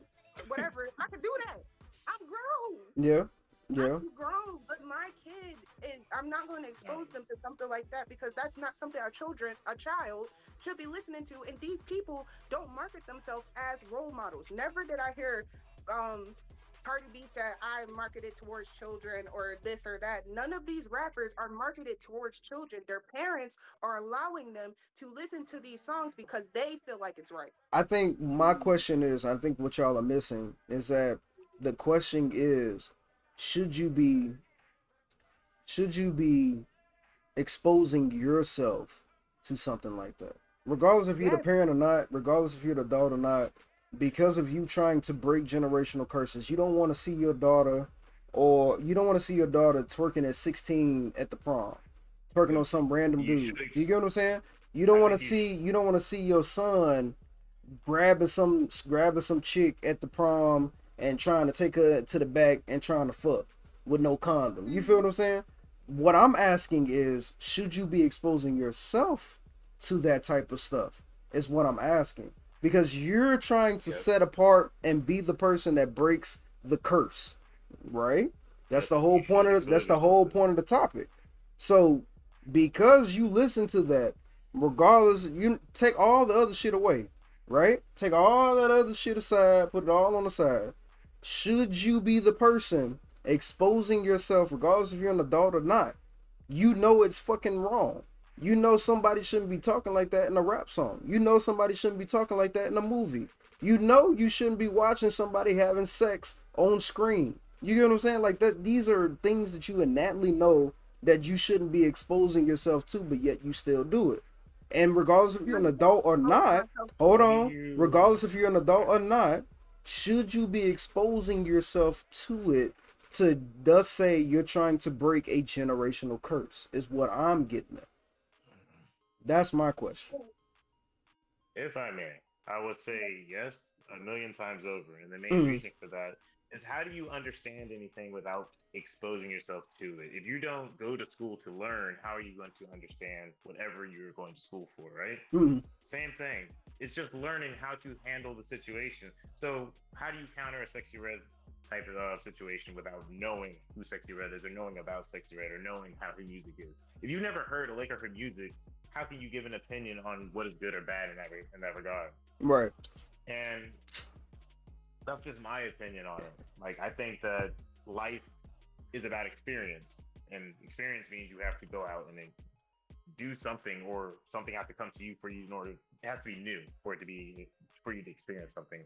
whatever, I can do that. I'm grown. Yeah, yeah. I'm grown, but my kid is. I'm not going to expose them to something like that because that's not something our children, a child, should be listening to. And these people don't market themselves as role models. Never did I hear um Cardi B that I marketed towards children or this or that. None of these rappers are marketed towards children. Their parents are allowing them to listen to these songs because they feel like it's right. I think my question is, I think what y'all are missing is that the question is, should you be, should you be exposing yourself to something like that, regardless if you're the parent or not, regardless if you're the adult or not, because of you trying to break generational curses, you don't want to see your daughter, or you don't want to see your daughter twerking at 16 at the prom, twerking on some random You dude. should You get what I'm saying? You don't want to see, you don't want to see your son grabbing some grabbing some chick at the prom and trying to take her to the back and trying to fuck with no condom. You feel what I'm saying? What I'm asking is, should you be exposing yourself to that type of stuff? Is what I'm asking. because you're trying to set apart and be the person that breaks the curse, right? That's the whole point of the, that's the whole point of the topic. So because you listen to that, regardless, you take all the other shit away, right? Take all that other shit aside, put it all on the side. Should you be the person exposing yourself, regardless if you're an adult or not? You know it's fucking wrong. You know somebody shouldn't be talking like that in a rap song. You know somebody shouldn't be talking like that in a movie. You know you shouldn't be watching somebody having sex on screen. You get what I'm saying? Like that these are things that you innately know that you shouldn't be exposing yourself to, but yet you still do it. And regardless if you're an adult or not, hold on, regardless if you're an adult or not, should you be exposing yourself to it to thus say you're trying to break a generational curse is what I'm getting at. That's my question. If I may, I would say yes a million times over. And the main Mm. reason for that is how do you understand anything without exposing yourself to it? If you don't go to school to learn, how are you going to understand whatever you're going to school for, right? Mhm. Same thing. It's just learning how to handle the situation. So, how do you counter a Sexyy Red type of uh, situation without knowing who Sexyy Red is, or knowing about Sexyy Red, or knowing how her music is? If you've never heard a lick of her music, how can you give an opinion on what is good or bad in that re- in that regard? Right. And that's just my opinion on it. Like, I think that life is about experience, and experience means you have to go out and then do something, or something has to come to you for you in order. It has to be new for it to be for you to experience something.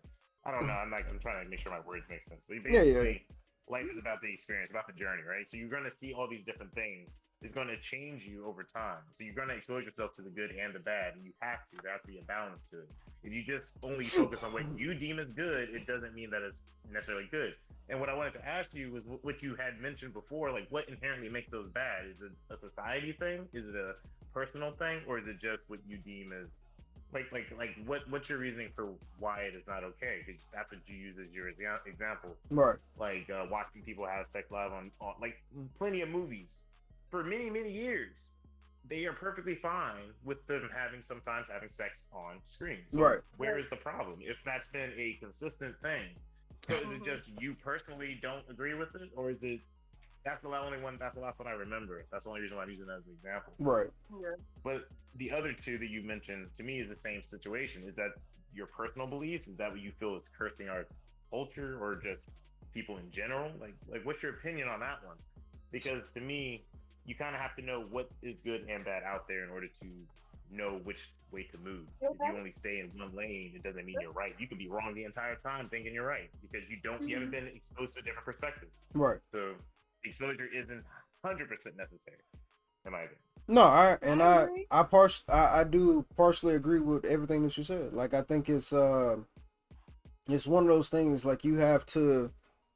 I don't know. I'm like I'm trying to make sure my words make sense. But Yeah, yeah. Life is about the experience, about the journey, right? So you're going to see all these different things. It's going to change you over time. So you're going to expose yourself to the good and the bad, and you have to. There has to be a balance to it. If you just only focus on what you deem as good, it doesn't mean that it's necessarily good. And what I wanted to ask you was what you had mentioned before, like what inherently makes those bad? Is it a society thing? Is it a personal thing, or is it just what you deem as like like like what what's your reasoning for why it is not okay? Because that's what you use as your example Right. like uh, watching people have sex live on, on like plenty of movies for many many years they are perfectly fine with them having sometimes having sex on screen so Right. where is the problem if that's been a consistent thing so is it just you personally don't agree with it or is it that's the only one that's the last one i remember that's the only reason why i'm using that as an example Right. Yeah. but the other two that you mentioned to me is the same situation. Is that your personal beliefs? Is that what you feel is cursing our culture or just people in general? Like, like what's your opinion on that one? Because to me, you kind of have to know what is good and bad out there in order to know which way to move. If you only stay in one lane, it doesn't mean you're right. You could be wrong the entire time thinking you're right because you don't, you haven't mm-hmm. been exposed to different perspectives. Right. So exposure isn't 100% necessary, in my opinion. No, I and I I part I, I do partially agree with everything that you said. Like I think it's uh it's one of those things like you have to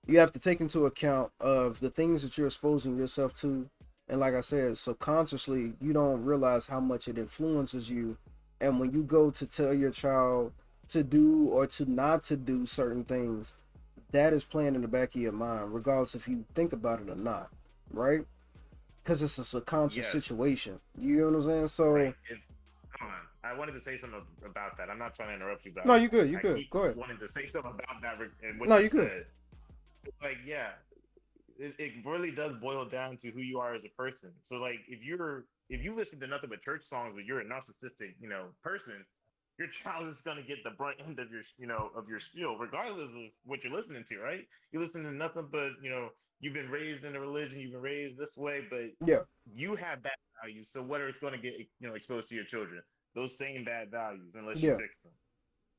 you have to take into account of the things that you're exposing yourself to and like I said, subconsciously you don't realize how much it influences you and when you go to tell your child to do or to not to do certain things, that is playing in the back of your mind, regardless if you think about it or not, right? Because it's a subconscious Yes. situation. You know what I'm saying? So Right. On. I wanted to say something about that. I'm not trying to interrupt you, but No, you good, you good. Go ahead. Wanted to say something about that and what No, you you good. said. Like, yeah, it, it really does boil down to who you are as a person. So, like, if you're if you listen to nothing but church songs, but you're a narcissistic, you know, person, your child is going to get the brunt end of your, you know, of your spiel, regardless of what you're listening to, right? You listen to nothing but, you know, you've been raised in a religion, you've been raised this way, but Yeah. you have bad values. So what are it's going to get, you know, exposed to your children? Those same bad values, unless Yeah. you fix them.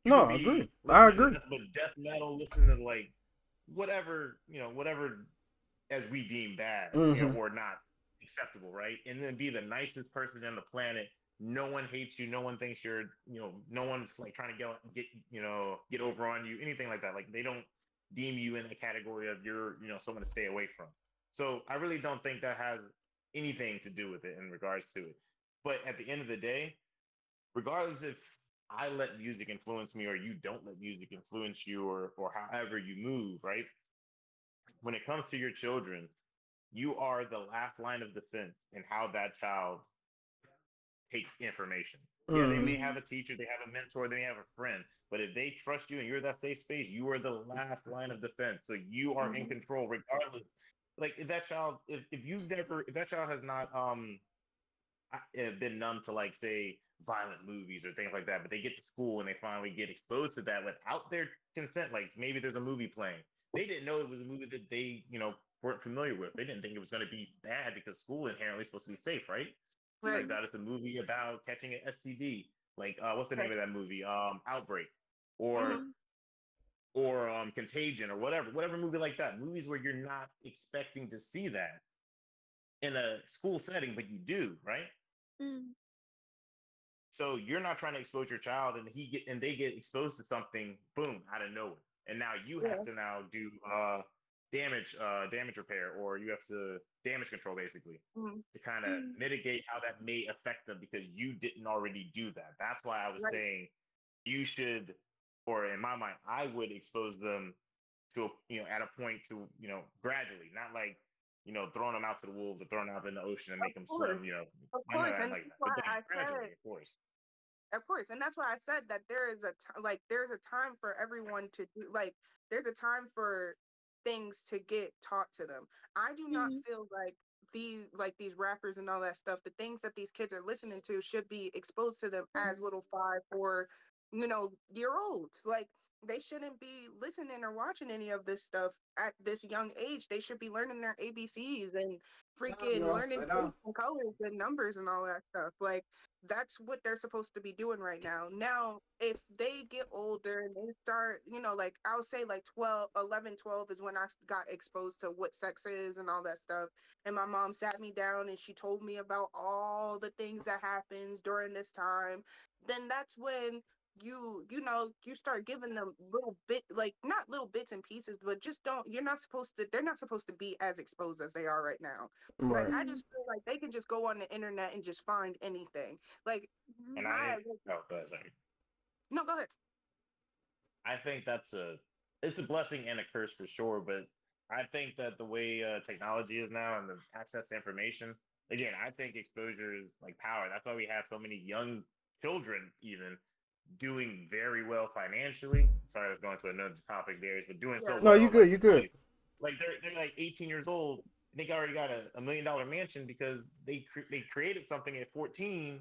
You No, I agree. I agree. But death metal, listen to like whatever, you know, whatever as we deem bad, you Mhm. know, or not acceptable, right? And then be the nicest person on the planet. No one hates you. No one thinks you're, you know, no one's like trying to get get, you know, get over on you, anything like that. Like they don't deem you in the category of you're, you know, someone to stay away from. So I really don't think that has anything to do with it in regards to it. But at the end of the day, regardless if I let music influence me or you don't let music influence you or or however you move, right? When it comes to your children, you are the last line of defense in how that child take information. Yeah, they may Mhm. have a teacher, they have a mentor, they may have a friend, but if they trust you and you're that safe space, you are the last line of defense. So you are in Mhm. control regardless. Like if that child, if, if you've never, if that child has not um been numb to like say violent movies or things like that, but they get to school and they finally get exposed to that without their consent. Like maybe there's a movie playing, they didn't know it was a movie that they you know weren't familiar with. They didn't think it was going to be bad because school inherently supposed to be safe, right? Right. Like that is a movie about catching an STD. Like uh, what's the name of that movie? Um, Outbreak, or Mhm. or um Contagion, or whatever, whatever movie like that. Movies where you're not expecting to see that in a school setting, but you do, right? Mm. So you're not trying to expose your child, and he get and they get exposed to something, boom, out of nowhere, and now you have to now do uh damage uh damage repair, or you have to damage control basically Mhm. to kind of Mm. mitigate how that may affect them because you didn't already do that. That's why I was Right. saying you should, or in my mind, I would expose them to a, you know at a point to you know gradually, not like you know throwing them out to the wolves or throwing them out in the ocean and make them swim. You know, Of course, and like that's that, why I gradually, said of course. of course and that's why i said that there is a t- like there's a time for everyone to do like there's a time for things to get taught to them. I do not Mhm. feel like these like these rappers and all that stuff the things that these kids are listening to should be exposed to them as little five or you know year olds. Like they shouldn't be listening or watching any of this stuff at this young age they should be learning their abcs and freaking no, learning and colors and numbers and all that stuff like that's what they're supposed to be doing right now. Now, if they get older and they start, you know, like I'll say like 12, 11, 12 is when I got exposed to what sex is and all that stuff. And my mom sat me down and she told me about all the things that happens during this time. Then that's when you you know you start giving them little bit like not little bits and pieces but just don't you're not supposed to they're not supposed to be as exposed as they are right now Right. like I just feel like they can just go on the internet and just find anything. Like And my I, oh, go ahead, no, go ahead. I think that's a it's a blessing and a curse for sure. But I think that the way uh, technology is now and the access to information, again, I think exposure is like power. That's why we have so many young children even doing very well financially. Sorry, I was going to another topic, Darius, but doing so No, well. you good. You good. Like they're they're like 18 years old. They already got a, a million dollar mansion because they cre- they created something at 14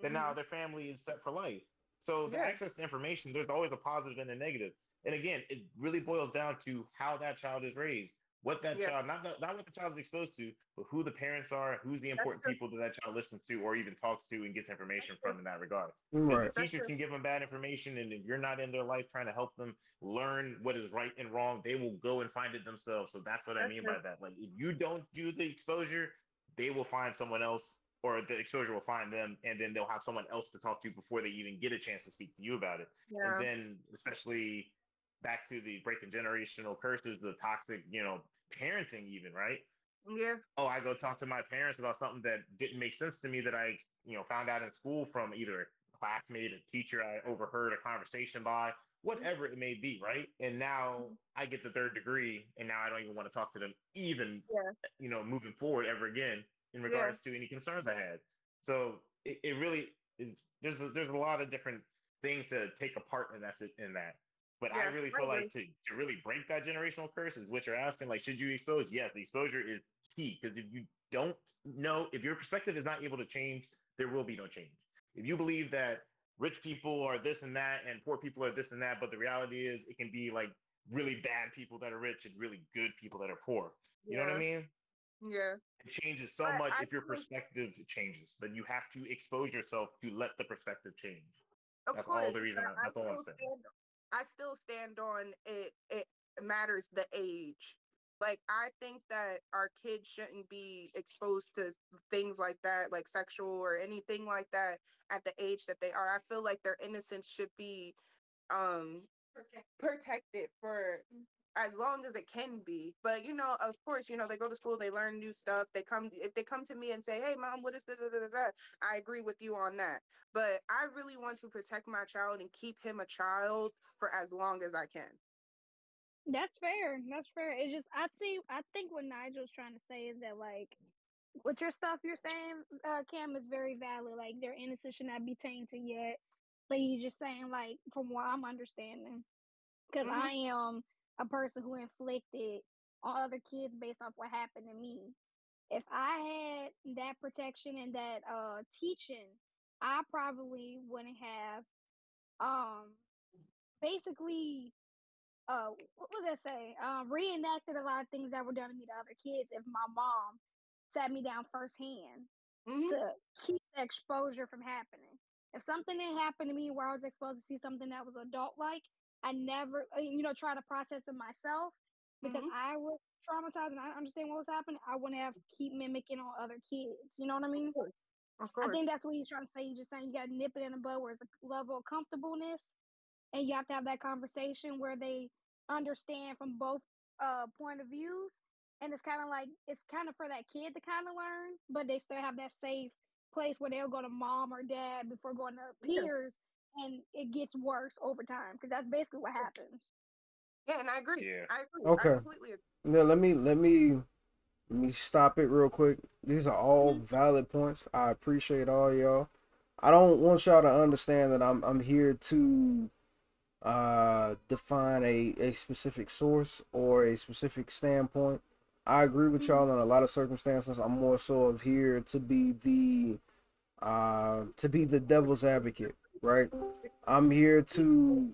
that now Mhm. their family is set for life. So the Yeah. access to information, there's always a positive and a negative. And again, it really boils down to how that child is raised, what that Yeah. child, not the, not what the child is exposed to, but who the parents are, who's the important true. people that that child listens to or even talks to and gets information from in that regard. Right. The That's teachers can give them bad information, and if you're not in their life trying to help them learn what is right and wrong, they will go and find it themselves. So that's what I mean true. by that. Like if you don't do the exposure, they will find someone else, or the exposure will find them, and then they'll have someone else to talk to before they even get a chance to speak to you about it. Yeah. And then, especially back to the breaking generational curses, the toxic, you know, parenting, even right Yeah. oh, I go talk to my parents about something that didn't make sense to me that I, you know, found out in school from either a classmate, a teacher I overheard a conversation by, whatever it may be, right? And now I get the third degree, and now I don't even want to talk to them, even, Yeah. you know, moving forward ever again in regards to any concerns I had. So it, it really is. There's a, there's a lot of different things to take apart in that in that. But I really feel like to, to really break that generational curse is what you're asking. Like, should you expose? Yes, the exposure is key because if you don't know, if your perspective is not able to change, there will be no change. If you believe that rich people are this and that and poor people are this and that, but the reality is it can be like really bad people that are rich and really good people that are poor. You know what I mean? Yeah. It changes so But much I if your perspective changes, but you have to expose yourself to let the perspective change. Of That's course. all the reason. I, that's all I'm saying. I still stand on it. It matters the age. Like I think that our kids shouldn't be exposed to things like that, like sexual or anything like that, at the age that they are. I feel like their innocence should be um protected for as long as it can be. But you know, of course, you know, they go to school, they learn new stuff. They come if they come to me and say, "Hey, mom, what is da da da da?" da," I agree with you on that. But I really want to protect my child and keep him a child for as long as I can. That's fair. That's fair. It's just I see. I think what Nigel's trying to say is that like with your stuff you're saying, uh, Cam is very valid. Like their innocence should not be tainted yet. But he's just saying, like, from what I'm understanding, because Mhm. I am a person who inflicted on other kids based off what happened to me. If I had that protection and that uh teaching, I probably wouldn't have um basically uh what would I say? Um reenacted a lot of things that were done to me to other kids if my mom sat me down firsthand Mhm. to keep the exposure from happening. If something didn't happen to me where I was exposed to see something that was adult like, I never, uh, you know, try to process it myself because Mhm. I was traumatized and I understand what was happening. I wouldn't have keep mimicking on other kids. You know what I mean? Of course. I course. think that's what he's trying to say. He's just saying you got to nip it in the bud where it's a level of comfortableness, and you have to have that conversation where they understand from both uh point of views. And it's kind of like it's kind of for that kid to kind of learn, but they still have that safe place where they'll go to mom or dad before going to peers, and it gets worse over time because that's basically what happens. Yeah, and I agree. Yeah. I agree. Okay. I completely agree. Now let me let me let me stop it real quick. These are all valid points. I appreciate all y'all. I don't want y'all to understand that I'm I'm here to uh define a, a specific source or a specific standpoint. I agree with y'all in a lot of circumstances. I'm more so of here to be the uh to be the devil's advocate, right? I'm here to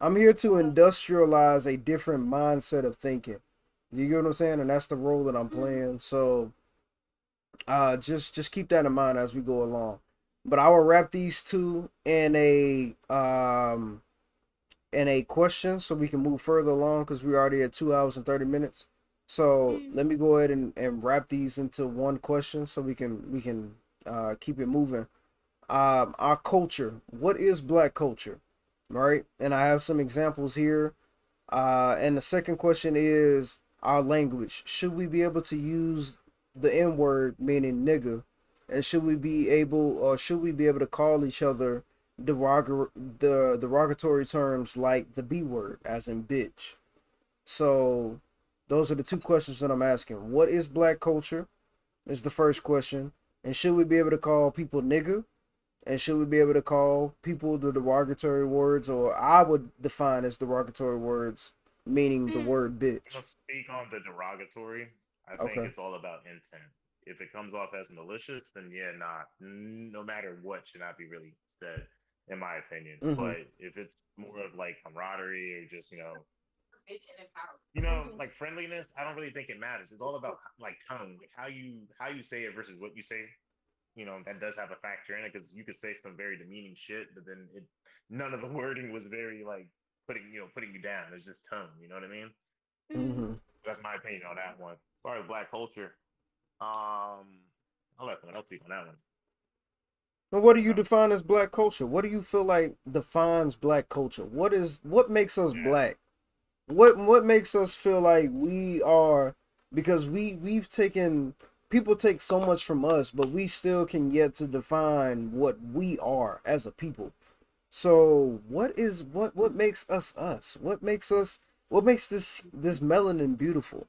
I'm here to industrialize a different mindset of thinking. You get what I'm saying? And that's the role that I'm playing. So uh just just keep that in mind as we go along. But I will wrap these two in a um in a question so we can move further along because we're already at two hours and 30 minutes. So let me go ahead and, and wrap these into one question so we can we can uh keep it moving. Um our culture. What is black culture? Right? And I have some examples here. Uh and the second question is our language. Should we be able to use the N word meaning nigga? And should we be able or should we be able to call each other derogatory the derogatory terms like the B word as in bitch? So those are the two questions that I'm asking. What is black culture? Is the first question. And should we be able to call people nigga? And should we be able to call people the derogatory words, or I would define as derogatory words, meaning the word You bitch? know, speak on the derogatory. I think Okay. it's all about intent. If it comes off as malicious, then yeah, nah. No matter what, should not be really said, in my opinion. Mhm. But if it's more of like camaraderie or just you know, Bitch in the house. you know, like friendliness, I don't really think it matters. It's all about like tone, like how you how you say it versus what you say. You know, that does have a factor in it because you could say some very demeaning shit, but then it none of the wording was very like putting you know putting you down. It's just tone. You know what I mean? hmm That's my opinion on that one. As far as black culture, um, I'll let someone else speak on that one. And what do you define as black culture? What do you feel like defines black culture? What is what makes us black? What what makes us feel like we are because we we've taken people take so much from us, but we still can yet to define what we are as a people. So what is what what makes us us? What makes us what makes this this melanin beautiful?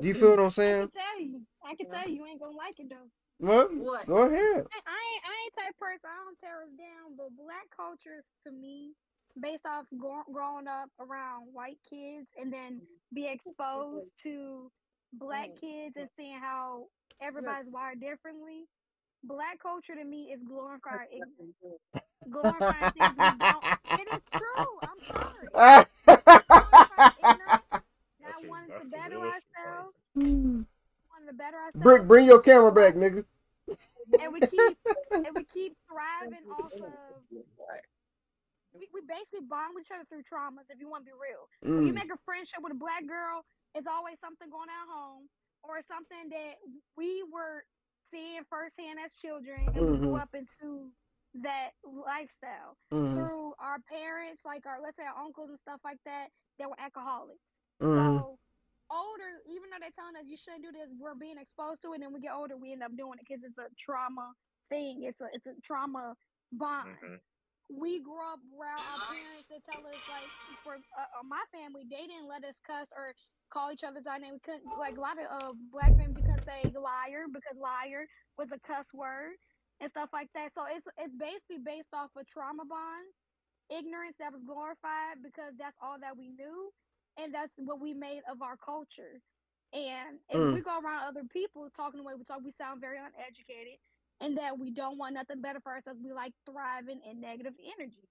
Do you feel what I'm saying? I can tell you. I can tell you, you ain't gonna like it though. What? What? Go ahead. I, I ain't I ain't type person. I don't tear us down, but black culture to me, based off gro- growing up around white kids and then be exposed to black kids and seeing how everybody's wired differently. Black culture to me is glorifying ignorance. Glorifying things we don't. It is true. I'm sorry. Glorifying ignorance. Not wanting to better ourselves. Hmm. Wanting to better ourselves. Bring bring your camera back, nigga. and we keep and we keep thriving off of we, we basically bond with each other through traumas if you want to be real when you Mm. make a friendship with a black girl it's always something going on at home or something that we were seeing firsthand as children and we grew Mhm. up into that lifestyle Mhm. through our parents like our let's say our uncles and stuff like that that were alcoholics Mhm. so older, even though they're telling us you shouldn't do this, we're being exposed to it, and then we get older, we end up doing it because it's a trauma thing. It's a it's a trauma bond. We grew up around our parents that tell us like for uh, uh, my family, they didn't let us cuss or call each other's our name. We couldn't like a lot of uh, black families you couldn't say liar because liar was a cuss word and stuff like that. So it's it's basically based off of trauma bonds, ignorance that was glorified because that's all that we knew, and that's what we made of our culture. And if Mm. we go around other people talking the way we talk, we sound very uneducated, and that we don't want nothing better for ourselves. We like thriving in negative energy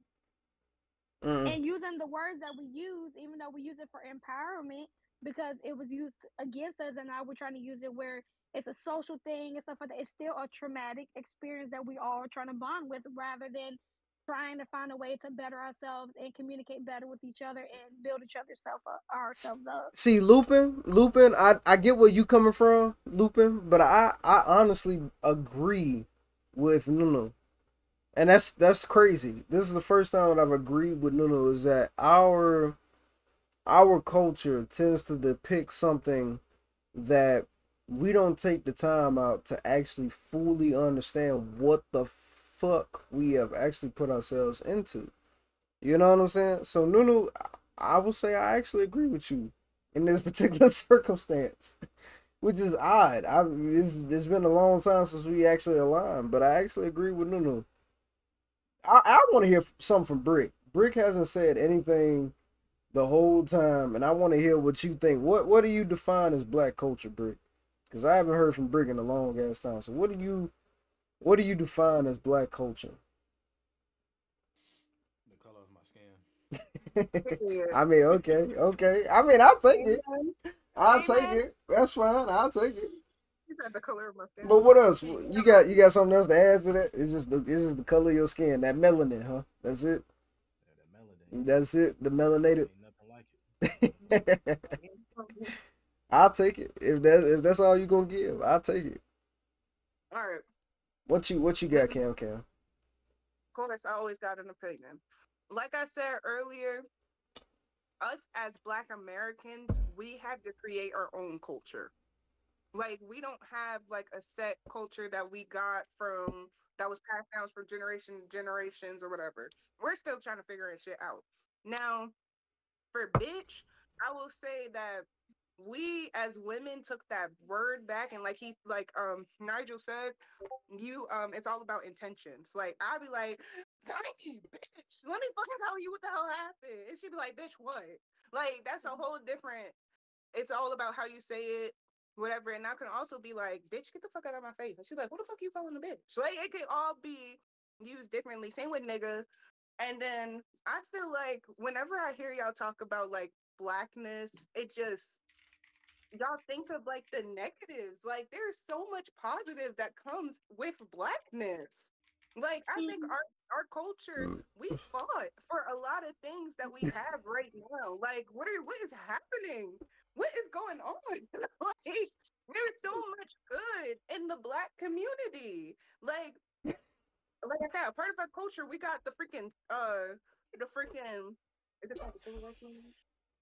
Mm. and using the words that we use, even though we use it for empowerment, because it was used against us, and now we're trying to use it where it's a social thing and stuff like that. It's still a traumatic experience that we all are trying to bond with, rather than trying to find a way to better ourselves and communicate better with each other and build each other self up, ourselves up. See, Lupin, Lupin, I, I get where you coming from, Lupin, but I, I honestly agree with Nuno. And that's that's crazy. This is the first time that I've agreed with Nuno is that our our culture tends to depict something that we don't take the time out to actually fully understand what the fuck we have actually put ourselves into. You know what I'm saying? So Nunu, I will say I actually agree with you in this particular circumstance, which is odd. I it's, it's been a long time since we actually aligned, but I actually agree with Nunu. I, I want to hear something from Brick. Brick hasn't said anything the whole time, and I want to hear what you think. What what do you define as black culture, Brick? Because I haven't heard from Brick in a long ass time. So what do you what do you define as black culture? The color of my skin. I mean, okay, okay. I mean, I'll take it. I'll Amen. take it. That's fine. I'll take it. You said the color of my skin. But what else? You got you got something else to add to that? It's just the it's just the color of your skin, that melanin, huh? That's it. That's it. The melanated. Like it. I'll take it if that's if that's all you're gonna give. I'll take it. All right. What you what you got, Cam Cam? Of course, I always got an opinion. Like I said earlier, us as Black Americans, we have to create our own culture. Like we don't have like a set culture that we got from that was passed down for generation generations or whatever. We're still trying to figure that shit out. Now, for bitch, I will say that we as women took that word back and like he like um Nigel said, you um it's all about intentions. Like I'd be like, Nike, bitch, let me fucking tell you what the hell happened. And she'd be like, bitch, what? Like that's a whole different it's all about how you say it, whatever. And I can also be like, bitch, get the fuck out of my face. And she's like, what the fuck you calling a bitch? Like it could all be used differently. Same with nigga. And then I feel like whenever I hear y'all talk about like blackness, it just y'all think of like the negatives. Like there's so much positive that comes with blackness. Like I think our our culture, we fought for a lot of things that we have right now. Like what are what is happening? What is going on? like there's so much good in the black community. Like like I said, part of our culture, we got the freaking uh the freaking is it called the civil rights movement?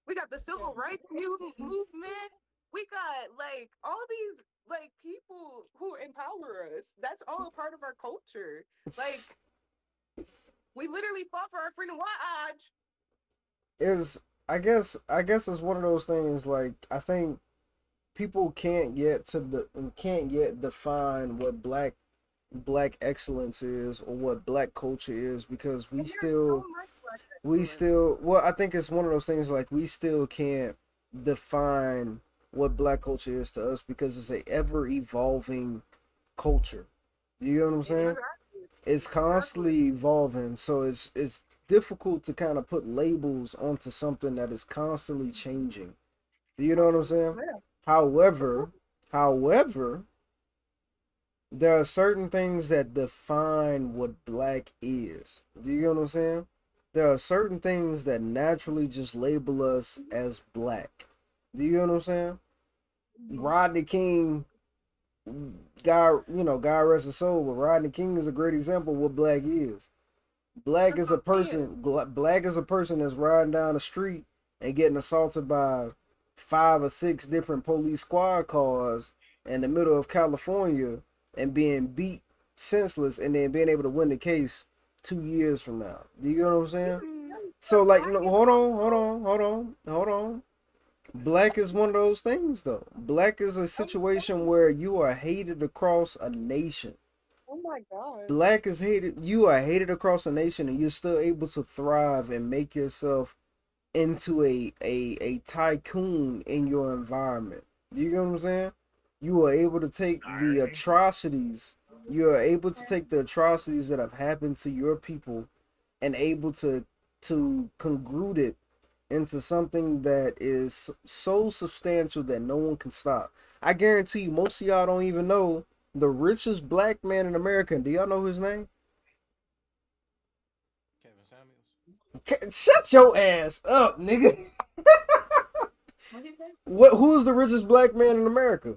We got the civil rights mu- movement. We got like all these like people who empower us. That's all a part of our culture. Like we literally fought for our freedom. Watch. Is I guess I guess it's one of those things like I think people can't get to the can't yet define what black black excellence is or what black culture is because we still we still well i think it's one of those things like we still can't define what black culture is to us because it's a ever evolving culture Do you know what i'm saying it's constantly evolving so it's it's difficult to kind of put labels onto something that is constantly changing Do you know what i'm saying however however there are certain things that define what black is. Do you know what I'm saying? There are certain things that naturally just label us as black. Do you know what I'm saying? Rodney King, God, you know, God rest his soul, but Rodney King is a great example of what black is. Black is a person. Black is a person that's riding down the street and getting assaulted by five or six different police squad cars in the middle of California and being beat senseless and then being able to win the case two years from now. Do you get what I'm saying? So like, no, hold on, hold on, hold on, hold on. Black is one of those things, though. Black is a oh situation where you are hated across a nation. Oh my god. Black is hated. You are hated across a nation, and you're still able to thrive and make yourself into a a a tycoon in your environment. You get what I'm saying? You are able to take the atrocities. You are able to take the atrocities that have happened to your people, and able to to congrue it into something that is so substantial that no one can stop. I guarantee you, most of y'all don't even know the richest black man in America. Do y'all know his name? Kevin Samuels. Ca- Shut your ass up, nigga. What he say? What? Who is the richest black man in America?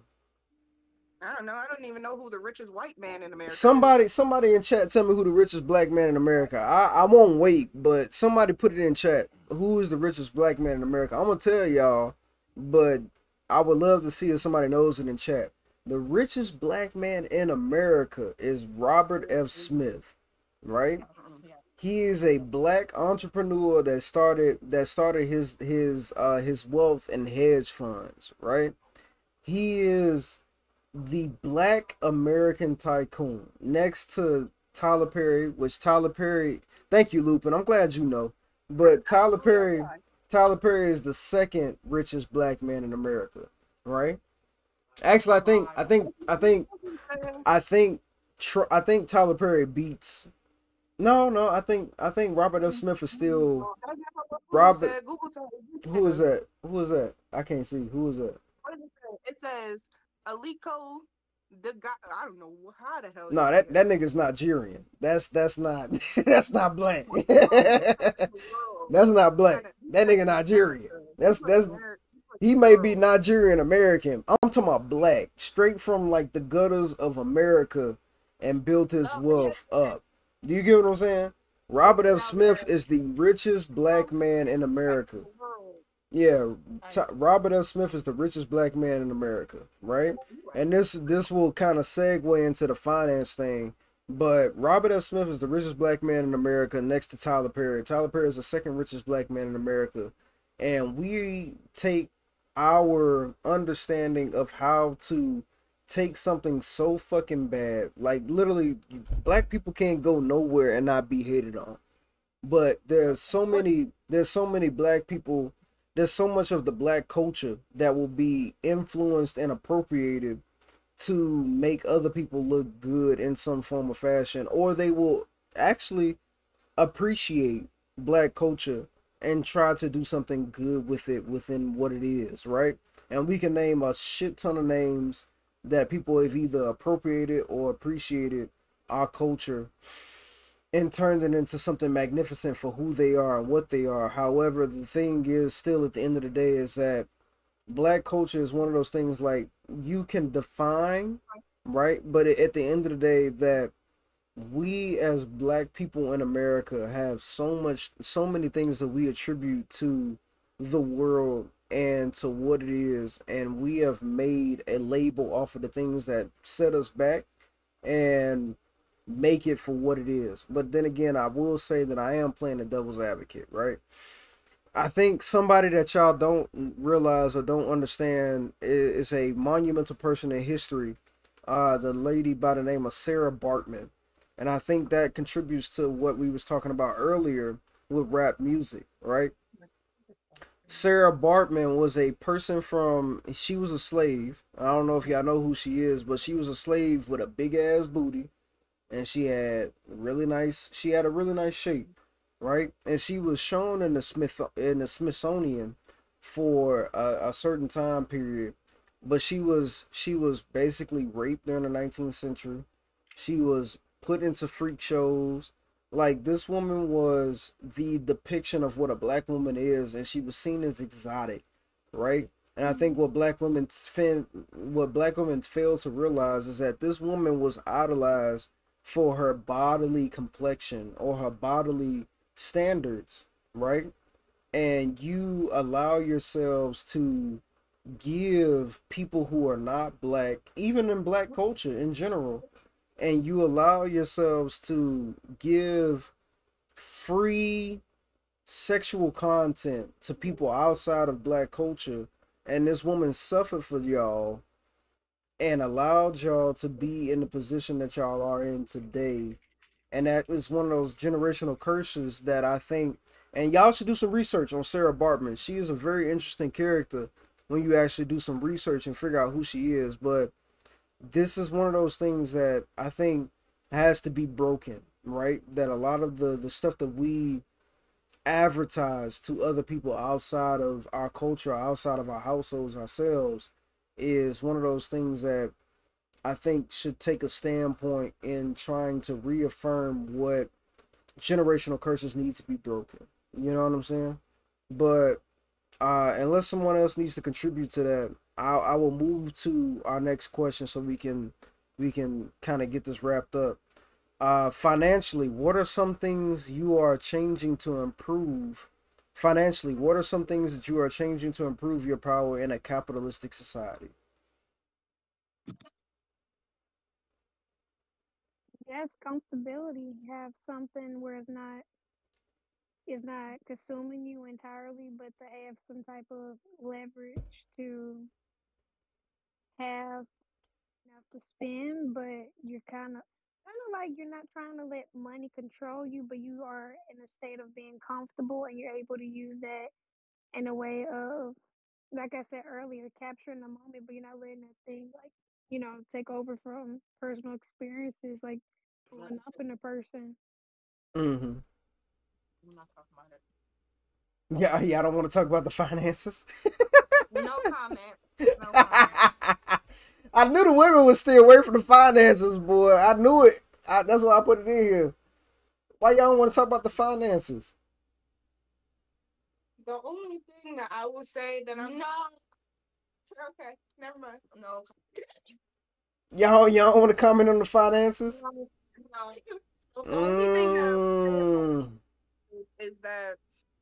I don't know. I don't even know who the richest white man in America. is. Somebody, somebody in chat, tell me who the richest black man in America. I, I won't wait, but somebody put it in chat. Who is the richest black man in America? I'm gonna tell y'all, but I would love to see if somebody knows it in chat. The richest black man in America is Robert F. Smith, right? He is a black entrepreneur that started that started his his uh his wealth in hedge funds, right? He is the black American tycoon next to Tyler Perry, which Tyler Perry, thank you, Lupin. I'm glad you know. But Tyler Perry, Tyler Perry is the second richest black man in America, right? Actually, I think, I think, I think, I think, I think Tyler Perry beats. No, no, I think, I think Robert F. Smith is still. That's not what Google Robert- said. Google told me. Who is that? Who is that? I can't see. Who is that? What does it say? It says Aliko Dangote. I don't know how the hell. No, that that nigga's Nigerian. That's that's not that's not black. that's not black. That nigga Nigerian. That's that's he may be Nigerian American. I'm talking about black, straight from like the gutters of America, and built his wealth up. Do you get what I'm saying? Robert F. Smith is the richest black man in America. Yeah, Robert F. Smith is the richest black man in America, right? Oh, and this this will kind of segue into the finance thing. But Robert F. Smith is the richest black man in America next to Tyler Perry. Tyler Perry is the second richest black man in America. And we take our understanding of how to take something so fucking bad. Like literally black people can't go nowhere and not be hated on. But there's so many there's so many black people there's so much of the black culture that will be influenced and appropriated to make other people look good in some form or fashion or they will actually appreciate black culture and try to do something good with it within what it is right? And we can name a shit ton of names that people have either appropriated or appreciated our culture and turned it into something magnificent for who they are and what they are. However, the thing is still at the end of the day is that black culture is one of those things like you can define, right? But at the end of the day that we as black people in America have so much so many things that we attribute to the world and to what it is and we have made a label off of the things that set us back and make it for what it is. But then again, I will say that I am playing the devil's advocate, right? I think somebody that y'all don't realize or don't understand is a monumental person in history. Uh, the lady by the name of Sarah Bartman, and I think that contributes to what we was talking about earlier with rap music, right? Sarah Bartman was a person from she was a slave. I don't know if y'all know who she is, but she was a slave with a big ass booty and she had really nice she had a really nice shape right? And she was shown in the smith in the smithsonian for a, a certain time period but she was she was basically raped during the 19th century. She was put into freak shows. Like this woman was the depiction of what a black woman is and she was seen as exotic right? And I think what black women fin what black women fail to realize is that this woman was idolized for her bodily complexion or her bodily standards, right? And you allow yourselves to give people who are not black, even in black culture in general, and you allow yourselves to give free sexual content to people outside of black culture and this woman suffered for y'all and allowed y'all to be in the position that y'all are in today. And that is one of those generational curses that I think, and y'all should do some research on Sarah Bartman. She is a very interesting character when you actually do some research and figure out who she is. But this is one of those things that I think has to be broken, right? That a lot of the, the stuff that we advertise to other people outside of our culture, outside of our households ourselves, is one of those things that I think should take a standpoint in trying to reaffirm what generational curses need to be broken. You know what I'm saying? But uh, unless someone else needs to contribute to that, I, I will move to our next question so we can we can kind of get this wrapped up. Uh, financially, what are some things you are changing to improve? Financially, what are some things that you are changing to improve your power in a capitalistic society? Yes, comfortability. Have something where it's not it's not consuming you entirely, but to have some type of leverage to have enough to spend, but you're kind of kind of like you're not trying to let money control you, but you are in a state of being comfortable and you're able to use that in a way of, like I said earlier, capturing the moment, but you're not letting that thing like you know take over from personal experiences, like growing up in a person. Mm-hmm. I'm not talking about it. Yeah, yeah. I don't want to talk about the finances. No comment. No comment. I knew the women would stay away from the finances, boy. I knew it. I, that's why I put it in here. Why y'all don't want to talk about the finances? The only thing that I will say that I'm No. okay, never mind. No. Y'all, y'all don't want to comment on the finances? No. The only thing that I will say Mm. is that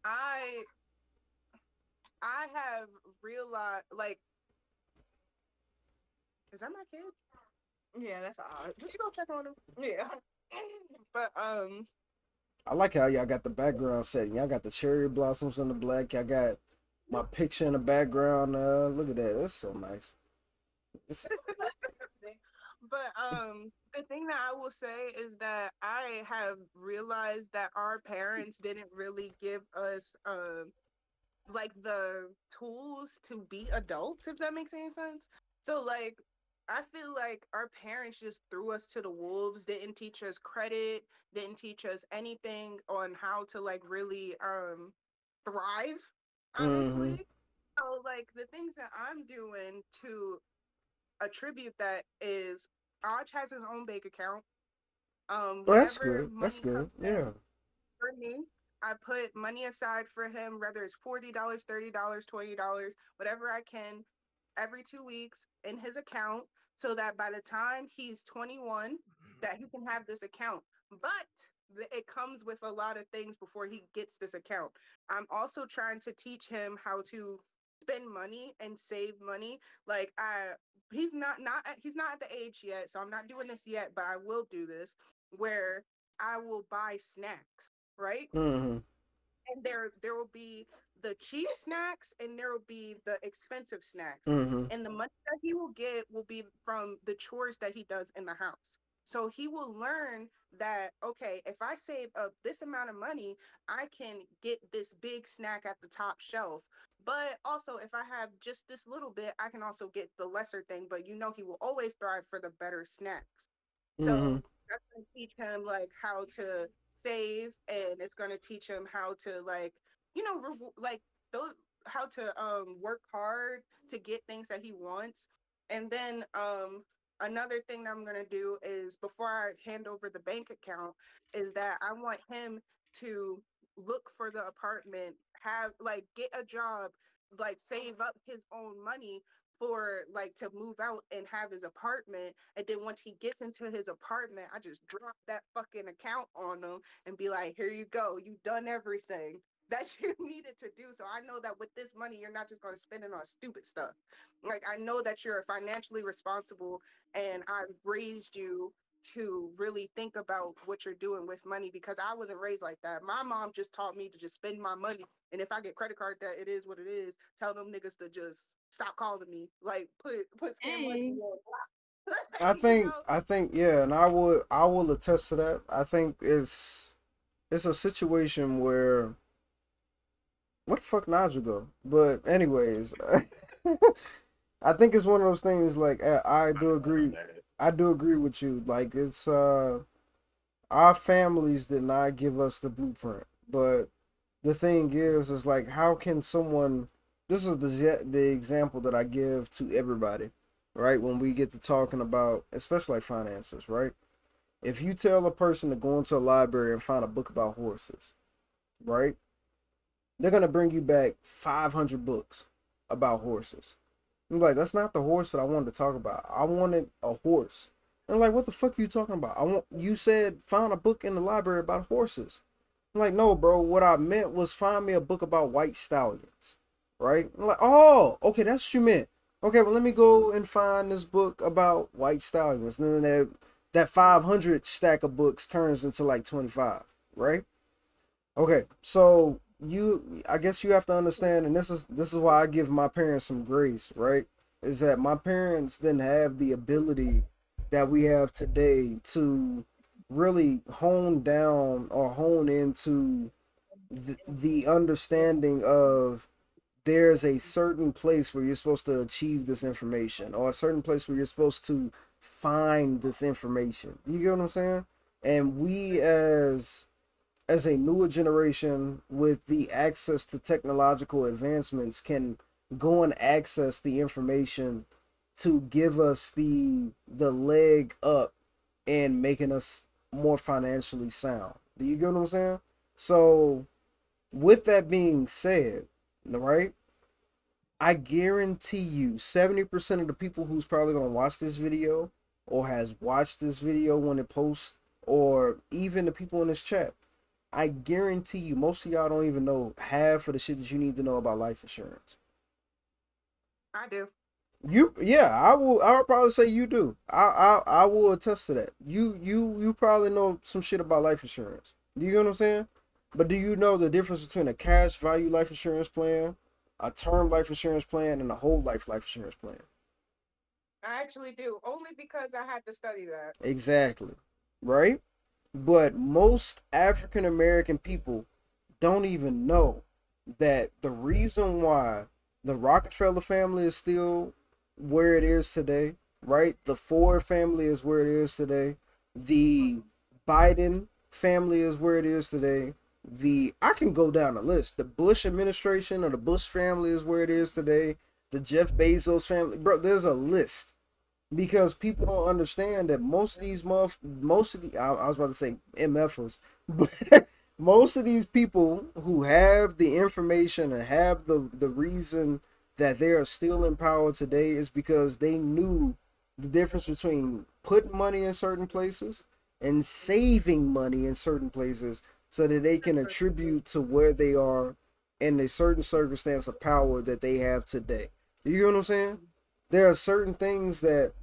I I have realized like is that my kid? Yeah, that's odd. Did you go check on him? Yeah. But um I like how y'all got the background setting. Y'all got the cherry blossoms on the black. Y'all got my picture in the background. Uh, look at that. That's so nice. But um the thing that I will say is that I have realized that our parents didn't really give us um like the tools to be adults if that makes any sense. So like I feel like our parents just threw us to the wolves, didn't teach us credit, didn't teach us anything on how to like really um thrive honestly. So like the things that I'm doing to attribute that is Aj has his own bank account. Um well, that's good. That's good. Yeah. for me, I put money aside for him, whether it's forty dollars, thirty dollars, twenty dollars, whatever I can, every two weeks in his account, so that by the time he's twenty one, that he can have this account. But it comes with a lot of things before he gets this account. I'm also trying to teach him how to spend money and save money. Like I he's not not at, he's not at the age yet, so I'm not doing this yet, but I will do this where I will buy snacks, right? Mm-hmm. And there there will be the cheap snacks and there will be the expensive snacks. Mm-hmm. And the money that he will get will be from the chores that he does in the house. So he will learn that okay, if I save up this amount of money, I can get this big snack at the top shelf. But also, if I have just this little bit, I can also get the lesser thing. But you know, he will always thrive for the better snacks. So Mm-hmm. that's going to teach him like how to save, and it's going to teach him how to like, you know, revo- like those how to um work hard to get things that he wants. And then um another thing that I'm going to do is before I hand over the bank account is that I want him to look for the apartment, have like get a job, like save up his own money for like to move out and have his apartment. And then once he gets into his apartment i just drop that fucking account on him and be like here you go. You done everything that you needed to do so i know that with this money you're not just going to spend it on stupid stuff like i know that you're financially responsible and i've raised you to really think about what you're doing with money because I wasn't raised like that. My mom just taught me to just spend my money. And if I get credit card debt, it is what it is. Tell them niggas to just stop calling me. Like put put scam money on block. I You think know? I think yeah, and I would I will attest to that. I think it's it's a situation where what the fuck Nigel go? But anyways, I think it's one of those things like I, I do agree I do agree with you. Like it's uh our families did not give us the blueprint. But the thing is is like how can someone this is the the example that I give to everybody, right? When we get to talking about especially like finances, right? If you tell a person to go into a library and find a book about horses, right? They're gonna bring you back 500 books about horses. I'm like, that's not the horse that I wanted to talk about. I wanted a horse. And I'm like, what the fuck are you talking about? I want you said find a book in the library about horses. I'm like, no, bro. What I meant was find me a book about white stallions. Right? I'm like, oh, okay, that's what you meant. Okay, well let me go and find this book about white stallions. And then that that 500 stack of books turns into like 25, right? Okay, so you I guess you have to understand and this is this is why I give my parents some grace, right? Is that my parents didn't have the ability that we have today to really hone down or hone into the, the understanding of there's a certain place where you're supposed to achieve this information or a certain place where you're supposed to find this information. You get what I'm saying? And we as as a newer generation with the access to technological advancements can go and access the information to give us the the leg up and making us more financially sound. Do you get what I'm saying? So with that being said, right? I guarantee you 70% of the people who's probably going to watch this video or has watched this video when it posts or even the people in this chat I guarantee you, most of y'all don't even know half of the shit that you need to know about life insurance. I do. You, yeah, I will. I would probably say you do. I, I, I will attest to that. You, you, you probably know some shit about life insurance. Do you know what I'm saying? But do you know the difference between a cash value life insurance plan, a term life insurance plan, and a whole life life insurance plan? I actually do. Only because I had to study that. Exactly. Right? But most African American people don't even know that the reason why the Rockefeller family is still where it is today, right? The Ford family is where it is today. The Biden family is where it is today. The I can go down the list. The Bush administration or the Bush family is where it is today. The Jeff Bezos family, bro. There's a list because people don't understand that most of these muff, most of the I, I was about to say MFers, but most of these people who have the information and have the the reason that they are still in power today is because they knew the difference between putting money in certain places and saving money in certain places so that they can attribute to where they are in a certain circumstance of power that they have today. You know what I'm saying? There are certain things that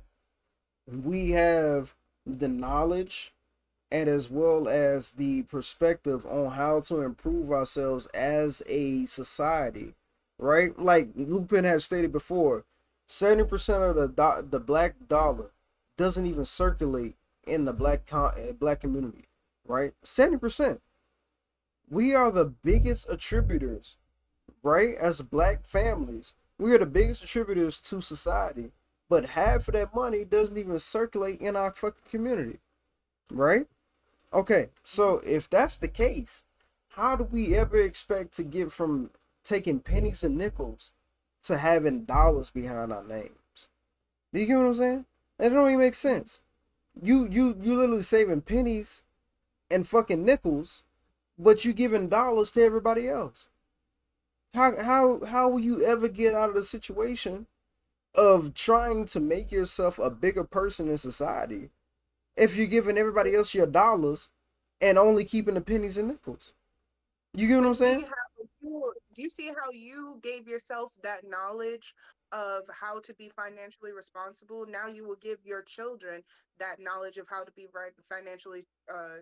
we have the knowledge and as well as the perspective on how to improve ourselves as a society, right? Like Lupin has stated before, 70% of the do- the black dollar doesn't even circulate in the black con- uh, black community, right? 70%. We are the biggest attributors, right? As black families, we are the biggest attributors to society but half of that money doesn't even circulate in our fucking community. Right? Okay, so mm-hmm. if that's the case, how do we ever expect to get from taking pennies and nickels to having dollars behind our names? Do you get what I'm saying? It don't even make sense. You you you literally saving pennies and fucking nickels, but you giving dollars to everybody else. How how how will you ever get out of the situation of trying to make yourself a bigger person in society if you're giving everybody else your dollars and only keeping the pennies and nickels. You get what I'm saying? Do you see how you gave yourself that knowledge of how to be financially responsible? Now you will give your children that knowledge of how to be right financially uh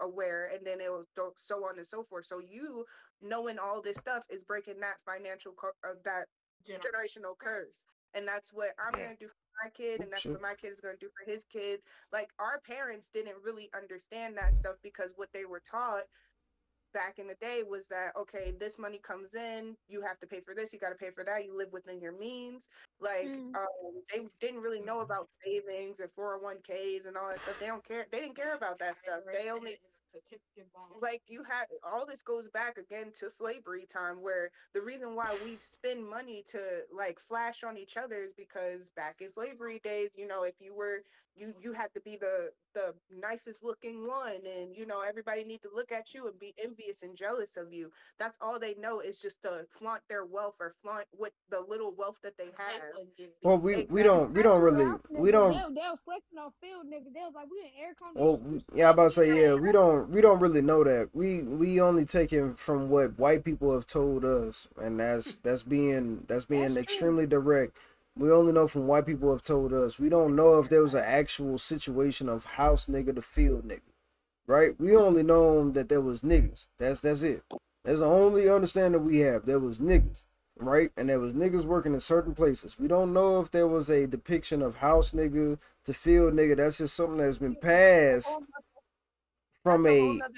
aware and then it will go so on and so forth so you knowing all this stuff is breaking that financial co- uh, that generational curse and that's what i'm Yeah. going to do for my kid and that's Sure. what my kid is going to do for his kid like our parents didn't really understand that stuff because what they were taught back in the day was that okay this money comes in you have to pay for this you got to pay for that you live within your means like Mm. um, they didn't really know about savings and 401ks and all that stuff they don't care they didn't care about that stuff they only like you had all this goes back again to slavery time where the reason why we spend money to like flash on each other is because back in slavery days you know if you were you you had to be the the nicest looking one and you know everybody need to look at you and be envious and jealous of you that's all they know is just to flaunt their wealth or flaunt what the little wealth that they have Well, we we don't we don't really we don't They, they was flexing on field niggas. They was like, we in air Well, conditioning. we- yeah, I'm about to say yeah. We don't we don't really know that. We we only take it from what white people have told us, and that's that's being that's being That's true. extremely direct. We only know from white people have told us. We don't know if there was an actual situation of house nigga to field nigga, right? We only know that there was niggas. That's that's it. That's the only understanding we have. There was niggas, right? And there was niggas working in certain places. We don't know if there was a depiction of house nigga to field nigga. That's just something that's been passed from a a whole nother-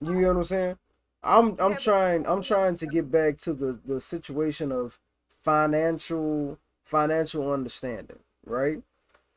you know what I'm saying? I'm I'm trying I'm trying to get back to the the situation of financial financial understanding, right?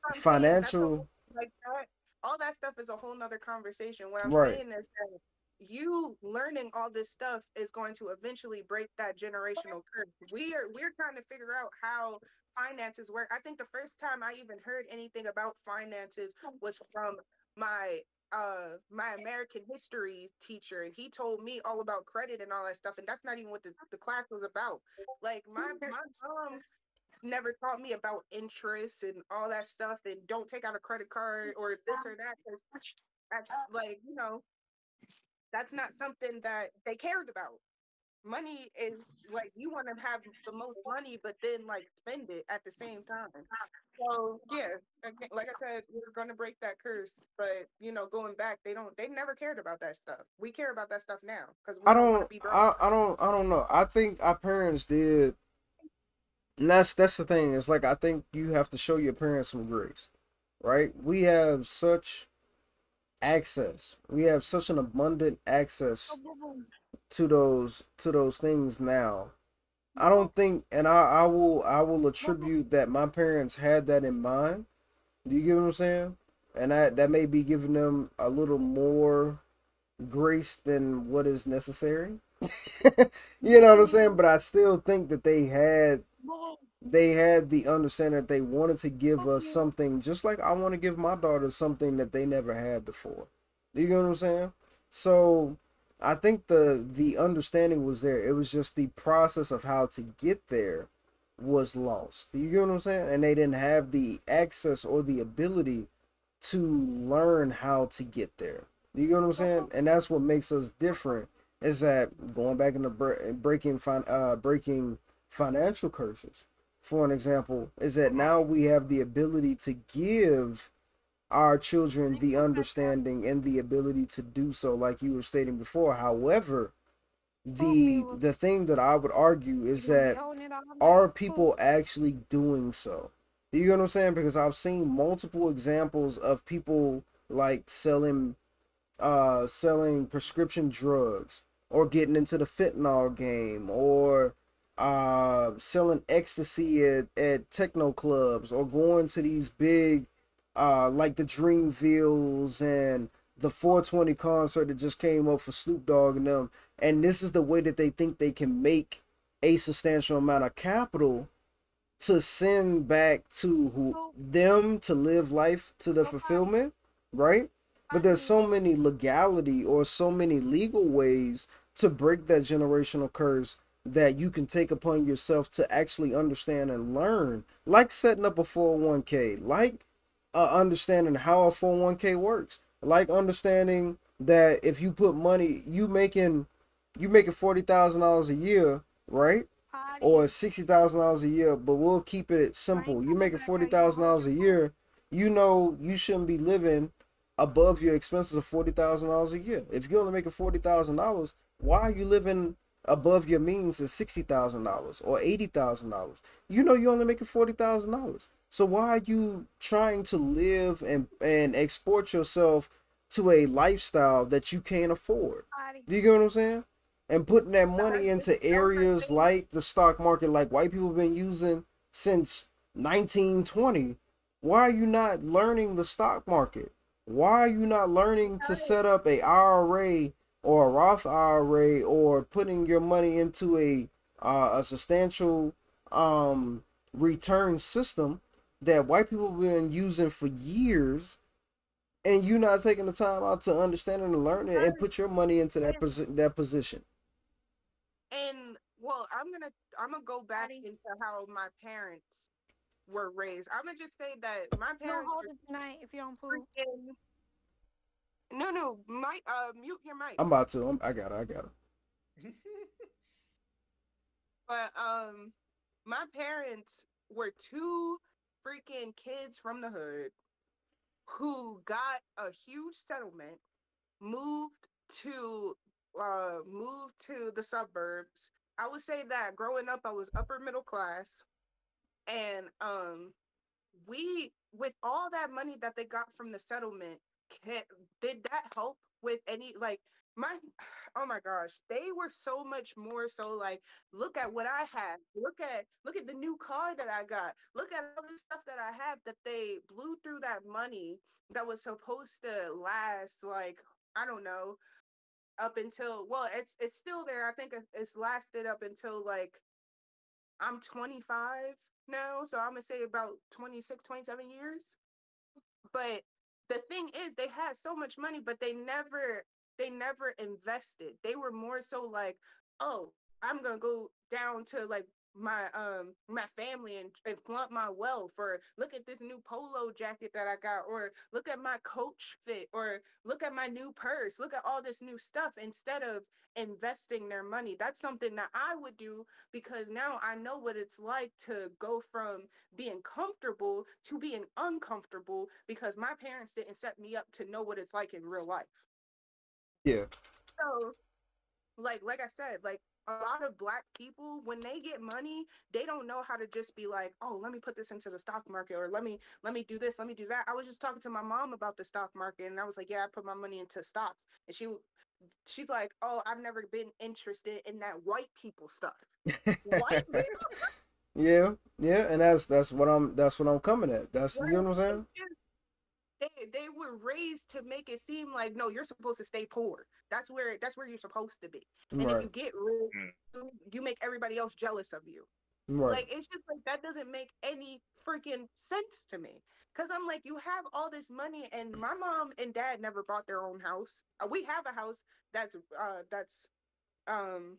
I'm saying that's a Financial like that all that stuff is a whole nother conversation what i'm Right. saying is that you learning all this stuff is going to eventually break that generational curse we are we're trying to figure out how finances work i think the first time i even heard anything about finances was from my uh my american history teacher and he told me all about credit and all that stuff and that's not even what the, the class was about like my my mom never taught me about interest and all that stuff and don't take out a credit card or this or that 'cause that's uh. like you know that's not something that they cared about. Money is like you want to have the most money but then like spend it at the same time. So yeah again, like i said we're gonna break that curse but you know going back they don't they never cared about that stuff. We care about that stuff now because I want to don't be I, I don't I don't know. I think our parents did and that's that's the thing. It's like I think you have to show your parents some grace. Right? We have such access. We have such an abundant access to those to those things now. I don't think and I, I will I will attribute that my parents had that in mind. Do you get what I'm saying? And that that may be giving them a little more grace than what is necessary. you know what I'm saying? But I still think that they had they had the understanding that they wanted to give us something just like I want to give my daughter something that they never had before. Do you get what I'm saying? So I think the the understanding was there. It was just the process of how to get there was lost. Do you get what I'm saying? And they didn't have the access or the ability to learn how to get there. Do you get what I'm saying? And that's what makes us different. Is that going back into breaking uh breaking financial curses? For an example, is that now we have the ability to give our children the understanding and the ability to do so, like you were stating before. However, the the thing that I would argue is that are people actually doing so? Do you get what I'm saying? Because I've seen multiple examples of people like selling uh selling prescription drugs or getting into the fentanyl game or uh selling ecstasy at, at techno clubs or going to these big uh like the Dreamvilles and the 420 concert that just came up for Snoop Dogg and them and this is the way that they think they can make a substantial amount of capital to send back to who, them to live life to the fulfillment, right? But there's so many legality or so many legal ways to break that generational curse that you can take upon yourself to actually understand and learn, like setting up a 401k, like uh, understanding how a 401k works, like understanding that if you put money, you making you making forty thousand dollars a year, right? Or sixty thousand dollars a year, but we'll keep it simple. You making forty thousand dollars a year, you know you shouldn't be living above your expenses of forty thousand dollars a year. If you're only making forty thousand dollars, why are you living above your means is sixty thousand dollars or eighty thousand dollars? You know you're only making forty thousand dollars. So why are you trying to live and and export yourself to a lifestyle that you can't afford? Do you get what I'm saying? And putting that money into areas like the stock market, like white people have been using since 1920. Why are you not learning the stock market? Why are you not learning to set up a IRA or a Roth IRA or putting your money into a uh, a substantial um return system that white people have been using for years and you're not taking the time out to understand and learn it and put your money into that posi- that position. And well, I'm gonna I'm gonna go back into how my parents were raised. I'm gonna just say that my parents No, parents. hold it tonight if you don't poop. freaking- No, no, mic. Uh, mute your mic. I'm about to. I'm, I got it. I got it. But um, my parents were two freaking kids from the hood who got a huge settlement, moved to uh moved to the suburbs. I would say that growing up I was upper middle class and um we with all that money that they got from the settlement can, did that help with any like my oh my gosh they were so much more so like look at what i have look at look at the new car that i got look at all the stuff that i have that they blew through that money that was supposed to last like i don't know up until well it's it's still there i think it's- lasted up until like i'm 25 now so i'm gonna say about 26 27 years. But the thing is they had so much money but they never they never invested. They were more so like oh i'm gonna go down to like my um my family and, and flaunt my wealth or look at this new polo jacket that i got or look at my coach fit or look at my new purse look at all this new stuff instead of investing their money that's something that i would do because now i know what it's like to go from being comfortable to being uncomfortable because my parents didn't set me up to know what it's like in real life Yeah. so like like i said like a lot of black people when they get money they don't know how to just be like oh let me put this into the stock market or let me let me do this let me do that i was just talking to my mom about the stock market and i was like yeah i put my money into stocks and she she's like oh i've never been interested in that white people stuff white people Yeah, yeah, and that's that's what I'm that's what I'm coming at. That's you know what I'm saying? They they were raised to make it seem like no you're supposed to stay poor. That's where that's where you're supposed to be. And if you get rich you- you make everybody else jealous of you. Right. like it's just like that doesn't make any freaking sense to me. Because i'm like you have all this money and my mom and dad never bought their own house. Uh, we have a house that's uh that's um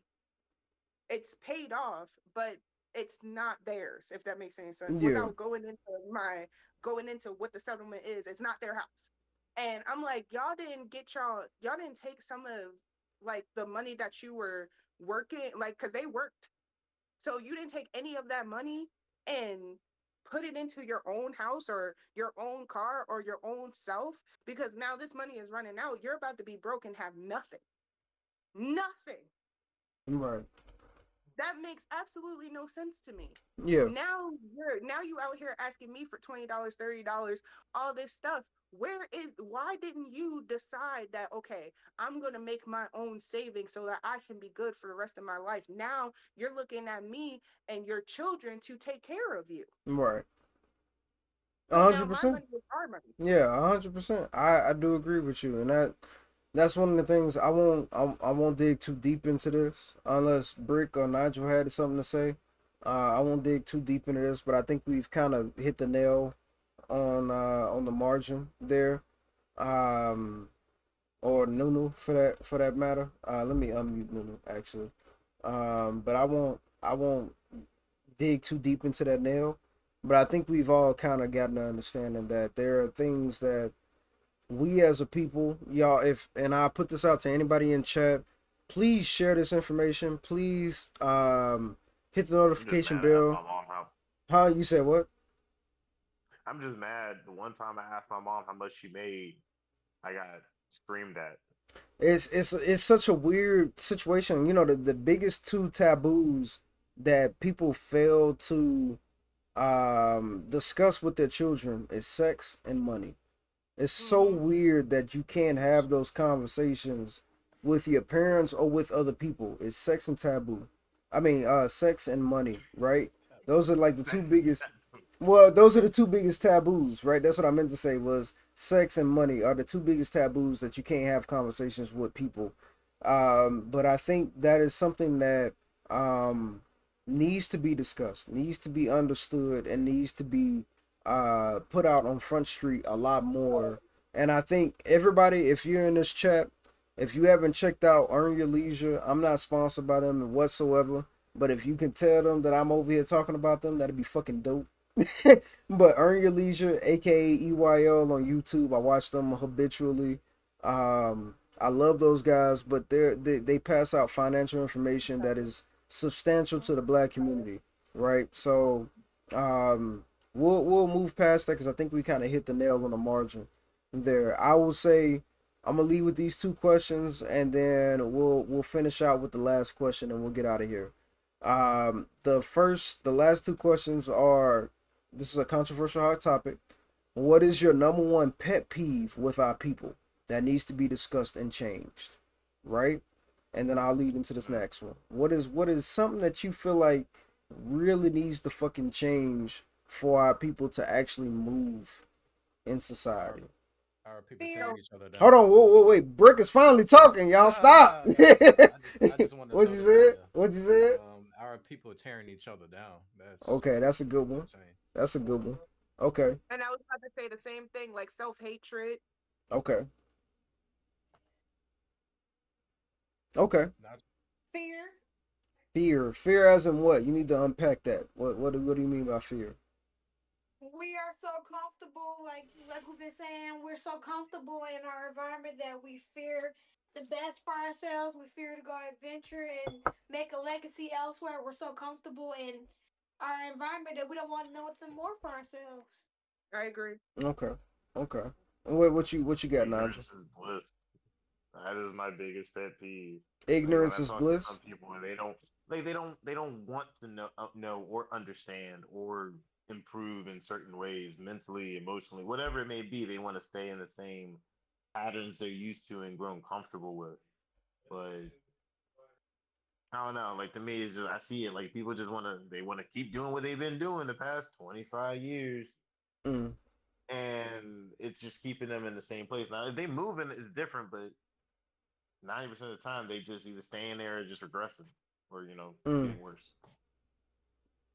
it's paid off but it's not theirs if that makes any sense Yeah. without going into my going into what the settlement is. It's not their house. And i'm like y'all didn't get y'all y'all didn't take some of like the money that you were working like because they worked. So you didn't take any of that money and put it into your own house or your own car or your own self because now this money is running out. You're about to be broke and have nothing. Nothing. Right. That makes absolutely no sense to me Yeah. now you're now you out here asking me for $20 $30 all this stuff where is why didn't you decide that okay i'm going to make my own savings so that i can be good for the rest of my life now you're looking at me and your children to take care of you Right. A hundred percent. money is our money. Yeah, a hundred percent. I I do agree with you, and that that's one of the things I won't I, I won't dig too deep into this unless Brick or Nigel had something to say. Uh, I won't dig too deep into this, but I think we've kind of hit the nail on uh on the margin there. Um, or Nunu for that for that matter. Uh, let me unmute Nunu actually. Um, but I won't I won't dig too deep into that nail. But I think we've all kind of gotten an understanding that there are things that we as a people, y'all, if and I put this out to anybody in chat, please share this information. Please um hit the notification bell. How you said what? I'm just mad. The one time I asked my mom how much she made, I got screamed at. It's it's it's such a weird situation. You know, the, the biggest two taboos that people fail to um discuss with their children is sex and money. It's so weird that you can't have those conversations with your parents or with other people. It's sex and taboo. I mean, uh sex and money, right? Those are like the two biggest well, those are the two biggest taboos, right? That's what I meant to say was sex and money are the two biggest taboos that you can't have conversations with people. Um, but I think that is something that um, needs to be discussed, needs to be understood, and needs to be uh, put out on Front Street a lot more. And I think everybody, if you're in this chat, if you haven't checked out Earn Your Leisure, I'm not sponsored by them whatsoever. But if you can tell them that I'm over here talking about them, that'd be fucking dope. but Earn Your Leisure, aka EYL on YouTube, I watch them habitually. Um, I love those guys, but they're, they they pass out financial information that is substantial to the black community, right? So, um, we'll we'll move past that because I think we kind of hit the nail on the margin there. I will say I'm gonna leave with these two questions, and then we'll we'll finish out with the last question, and we'll get out of here. Um, the first, the last two questions are this is a controversial hot topic. What is your number one pet peeve with our people that needs to be discussed and changed? Right? And then I'll lead into this next one. What is what is something that you feel like really needs to fucking change for our people to actually move in society? Our people tearing each other down. Hold on, whoa, whoa, wait. Brick is finally talking, y'all. Stop. I just, I just what you said? What you said? Um, our people tearing each other down. That's Okay, that's a good one. insane. That's a good one. Okay, And I was about to say the same thing, like self hatred. okay, okay. Fear. Fear, fear as in what? You need to unpack that. What, what, what do you mean by fear? We are so comfortable, like like we've been saying, we're so comfortable in our environment that we fear the best for ourselves. We fear to go adventure and make a legacy elsewhere. We're so comfortable in our environment that we don't want to know nothing more for ourselves. I agree. Okay, okay. And What, what you, what you got, Nigel? Ignorance is bliss. That is my biggest pet peeve. Ignorance I is bliss. Some people they don't like they don't they don't want to know uh, know or understand or improve in certain ways mentally, emotionally, whatever it may be. They want to stay in the same patterns they're used to and grown comfortable with. But I don't know. Like to me, it's just I see it like people just want to they want to keep doing what they've been doing the past twenty five years Mm. and it's just keeping them in the same place. Now, if they moving, it's different, but ninety percent of the time they just either staying there or just regressing, or you know, Mm. getting worse.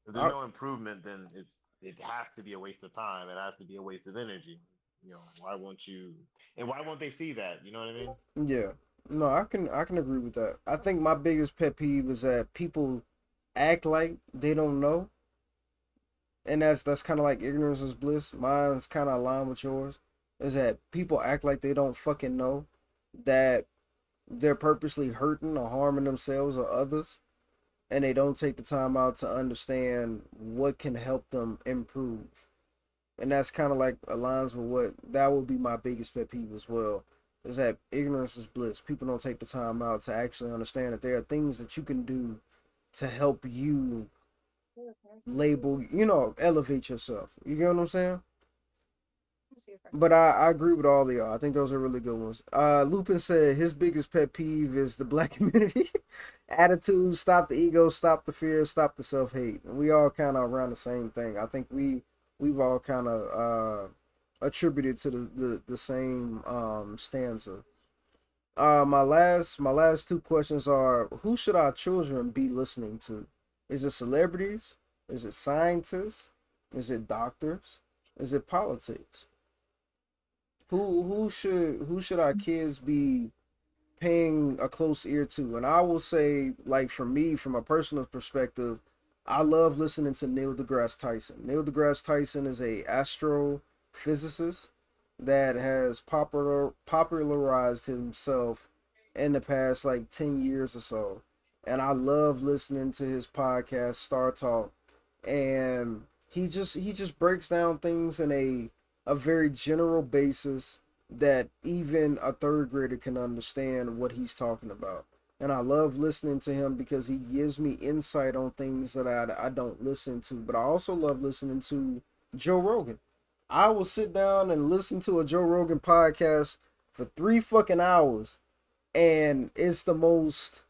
If there's no improvement, then it's it has to be a waste of time. It has to be a waste of energy. You know, why won't you? And why won't they see that? You know what I mean? Yeah. No, I can I can agree with that. I think my biggest pet peeve is that people act like they don't know. And that's that's kind of like ignorance is bliss. Mine's kind of aligned with yours. Is that people act like they don't fucking know that they're purposely hurting or harming themselves or others, and they don't take the time out to understand what can help them improve. And that's kind of like aligns with what that would be my biggest pet peeve as well is that ignorance is bliss. People don't take the time out to actually understand that there are things that you can do to help you mm-hmm. label, you know, elevate yourself. You get what I'm saying? But I, I agree with all of y'all. I think those are really good ones. Uh, Lupin said his biggest pet peeve is the black community attitude. Stop the ego, stop the fear, stop the self hate. We all kind of around the same thing. I think we we've all kind of uh attributed to the, the the same um stanza. Uh, my last my last two questions are: Who should our children be listening to? Is it celebrities? Is it scientists? Is it doctors? Is it politics? Who who should who should our kids be paying a close ear to? And I will say, like for me, from a personal perspective, I love listening to Neil deGrasse Tyson. Neil deGrasse Tyson is a astrophysicist that has popular popularized himself in the past like 10 years or so. And I love listening to his podcast Star Talk and he just he just breaks down things in a a very general basis that even a third grader can understand what he's talking about. And I love listening to him because he gives me insight on things that I, I don't listen to. But I also love listening to Joe Rogan. I will sit down and listen to a Joe Rogan podcast for three fucking hours. And it's the most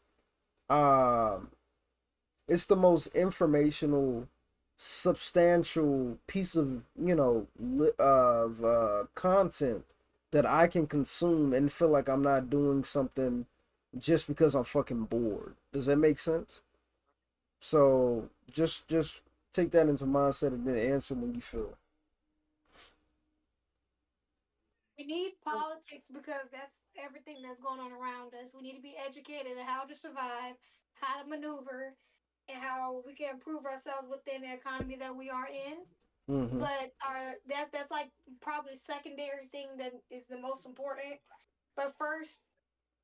um it's the most informational substantial piece of you know of uh, content that I can consume and feel like I'm not doing something just because I'm fucking bored. Does that make sense? So just just take that into mindset and then answer when you feel. We need politics because that's everything that's going on around us. We need to be educated on how to survive, how to maneuver, and how we can improve ourselves within the economy that we are in. Mhm. But our that's that's like probably secondary thing that is the most important. But first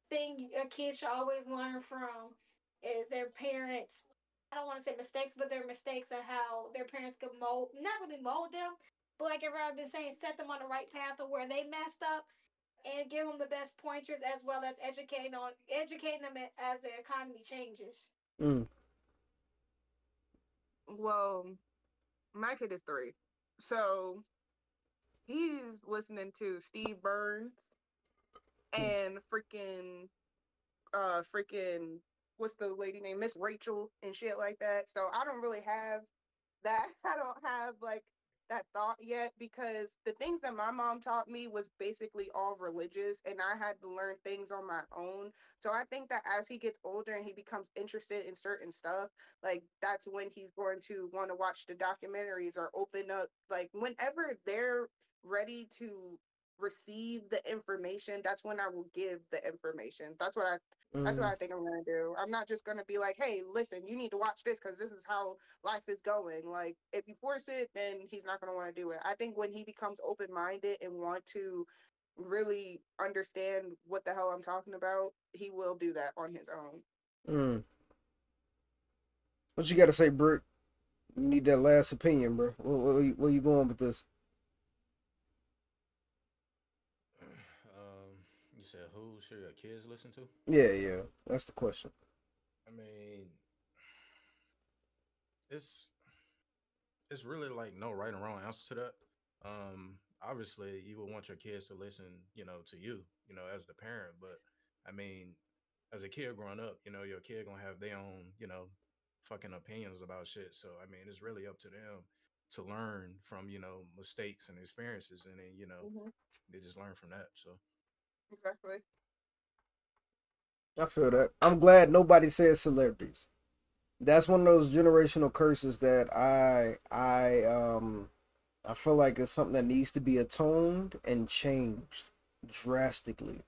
thing a kid should always learn from is their parents. I don't want to say mistakes, but their mistakes and how their parents could mold, not really mold them, but like everyone been saying, set them on the right path of where they messed up, and give them the best pointers as well as educating on educating them as the economy changes. Mm. Well, my kid is three, so he's listening to Steve Burns and freaking, uh, freaking, what's the lady name, Miss Rachel and shit like that. So I don't really have that. I don't have like that thought yet because the things that my mom taught me was basically all religious and I had to learn things on my own. So I think that as he gets older and he becomes interested in certain stuff, like that's when he's going to want to watch the documentaries or open up like whenever they're ready to receive the information, that's when I will give the information. That's what I that's what Mhm. I think I'm gonna do. I'm not just gonna be like, hey, listen, you need to watch this because this is how life is going. Like, if you force it, then he's not gonna want to do it. I think when he becomes open minded and want to really understand what the hell I'm talking about, he will do that on his own. Mm. What you got to say, Brick? You need that last opinion, bro. Where, where, where you going with this? Um, you said who should your kids listen to? Yeah, yeah. That's the question. I mean, it's it's really like no right and wrong answer to that. Um, obviously, you would want your kids to listen, you know, to you, you know, as the parent. But I mean, as a kid growing up, you know, your kid gonna have their own, you know, fucking opinions about shit. So I mean, it's really up to them to learn from, you know, mistakes and experiences, and then you know, Mhm. they just learn from that. So Exactly. I feel that. I'm glad nobody said celebrities. That's one of those generational curses that I I um I feel like it's something that needs to be atoned and changed drastically.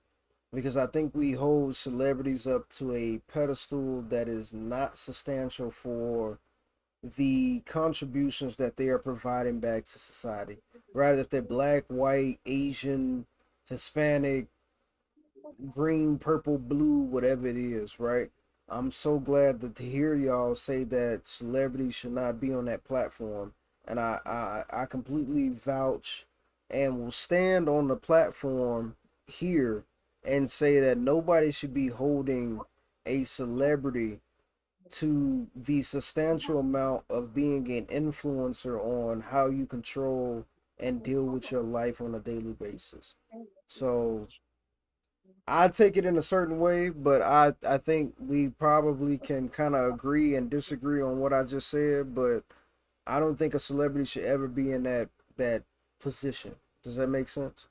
Because I think we hold celebrities up to a pedestal that is not substantial for the contributions that they are providing back to society. Rather if they're black, white, Asian, Hispanic, green, purple, blue, whatever it is, right? I'm so glad that to hear y'all say that celebrities should not be on that platform. And I, I, I completely vouch and will stand on the platform here and say that nobody should be holding a celebrity to the substantial amount of being an influencer on how you control and deal with your life on a daily basis. So I take it in a certain way, but I I think we probably can kind of agree and disagree on what I just said, but I don't think a celebrity should ever be in that that position. Does that make sense?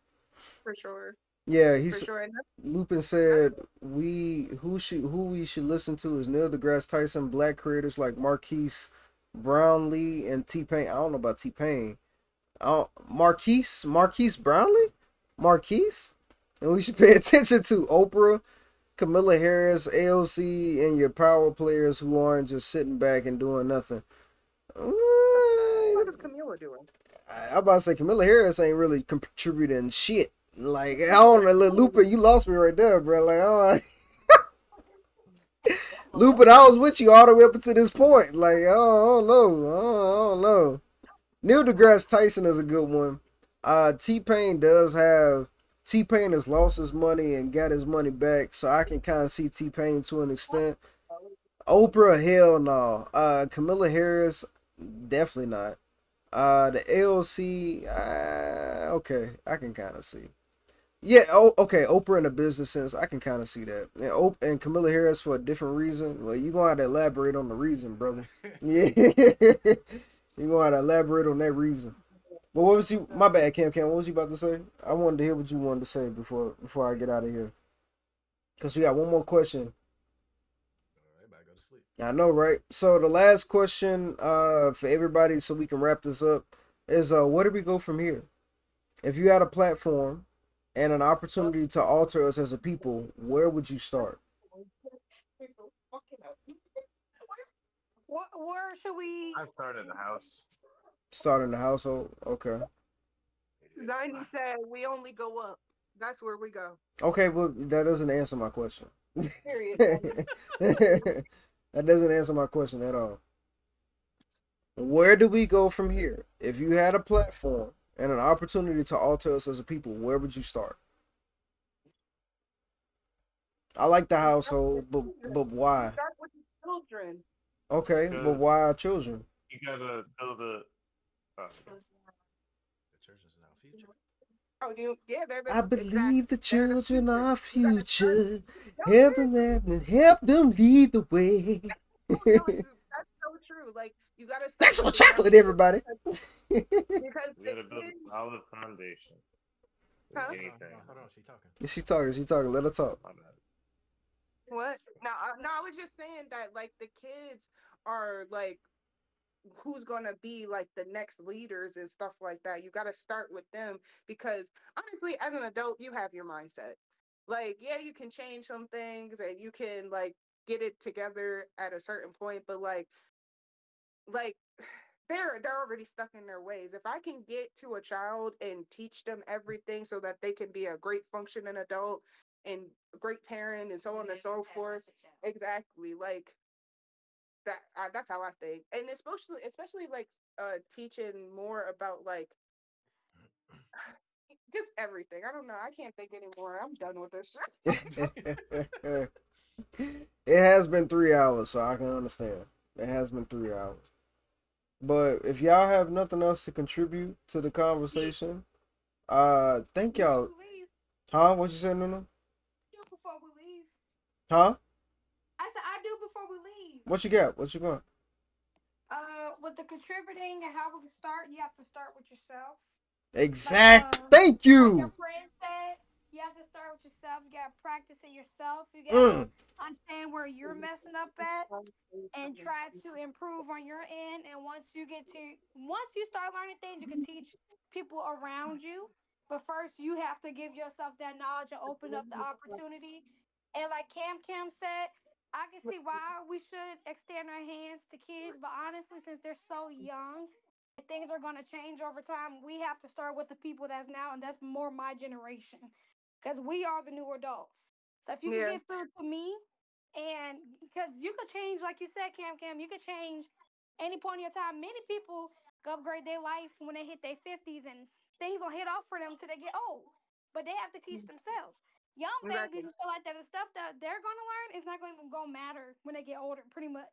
For sure. Yeah, he's sure. Lupin said we who should who we should listen to is Neil deGrasse Tyson, black creators like Marques Brownlee and T Pain. I don't know about T Pain. Oh, uh, Marquise Marques Brownlee, Marquise, and we should pay attention to Oprah, Camilla Harris, AOC, and your power players who aren't just sitting back and doing nothing. what is Camila doing? I I'm about to say Camilla Harris ain't really contributing shit. Like I don't know, Lupin, you lost me right there, bro. Like I don't. Lupin, I was with you all the way up until this point. Like I don't, I don't know, I don't, I don't know. Neil deGrasse Tyson is a good one. Uh, T Pain does have T Pain has lost his money and got his money back, so I can kind of see T Pain to an extent. Oprah, hell no. Uh, Camilla Harris, definitely not. Uh, the LC, uh, okay, I can kind of see. Yeah, oh, okay, Oprah in a business sense, I can kind of see that. And, Op- and Camilla Harris for a different reason. Well, you're gonna have to elaborate on the reason, brother. Yeah, you're gonna have to elaborate on that reason. But what was you? My bad, Cam. Cam, what was you about to say? I wanted to hear what you wanted to say before before I get out of here. Cause we got one more question. Everybody go to sleep. I know, right? So the last question, uh, for everybody, so we can wrap this up, is uh, where do we go from here? If you had a platform and an opportunity to alter us as a people, where would you start? What, where should we? I started the house. Start in the household. Okay. Ninety said we only go up. That's where we go. Okay, well that doesn't answer my question. Period. that doesn't answer my question at all. Where do we go from here? If you had a platform and an opportunity to alter us as a people, where would you start? I like the household, but but why? Start with the children. Okay, but why our children? You gotta build a. The church is our future. Oh, you, yeah, they're the, I exact- believe the they're the children are future. You future. Help you? them and help them lead the way. No, it's- that's so true. Like you gotta. start Thanks for the chocolate, everybody. Because you gotta build kids, a solid foundation. Huh? Hold on, Anything. hold on, she talking. Is she talking? She talking. Let her talk. What? No, I- no, I was just saying that like the kids are like who's gonna be like the next leaders and stuff like that. You gotta start with them because honestly, as an adult, you have your mindset. Like, yeah, you can change some things and you can like get it together at a certain point, but like like they're they're already stuck in their ways. If I can get to a child and teach them everything so that they can be a great functioning adult and great parent and so on and so forth. Exactly. Like that uh, that's how I think. And especially especially like uh teaching more about like just everything. I don't know. I can't think anymore. I'm done with this shit. it has been three hours, so I can understand. It has been three hours. But if y'all have nothing else to contribute to the conversation, uh, thank y'all. Before we leave, Huh? What you said, Nunu? before we leave. Huh? I said I do before we leave. What you got? What you got? Uh, with the contributing and how we start, you have to start with yourself. Exact. uh, Thank Like your you. friend said, you have to start with yourself. You gotta practice it yourself. You Mm. gotta understand where you're messing up at and try to improve on your end. And once you get to, once you start learning things, you can teach people around you. But first, you have to give yourself that knowledge and open up the opportunity. And like Cam Cam said, I can see why we should extend our hands to kids. But honestly, since they're so mm-hmm. young, things are going to change over time. We have to start with the people that's now, and that's more my generation, because we are the new adults. So if you Yeah. can get through to me, and because you could change, like you said, Cam Cam, you could change any point in your time. Many people upgrade their life when they hit their fifties, and things will hit off for them till they get old. But they have to teach mm-hmm. themselves. Young Exactly. babies and stuff like that, the stuff that they're gonna learn is not going to go matter when they get older. Pretty much,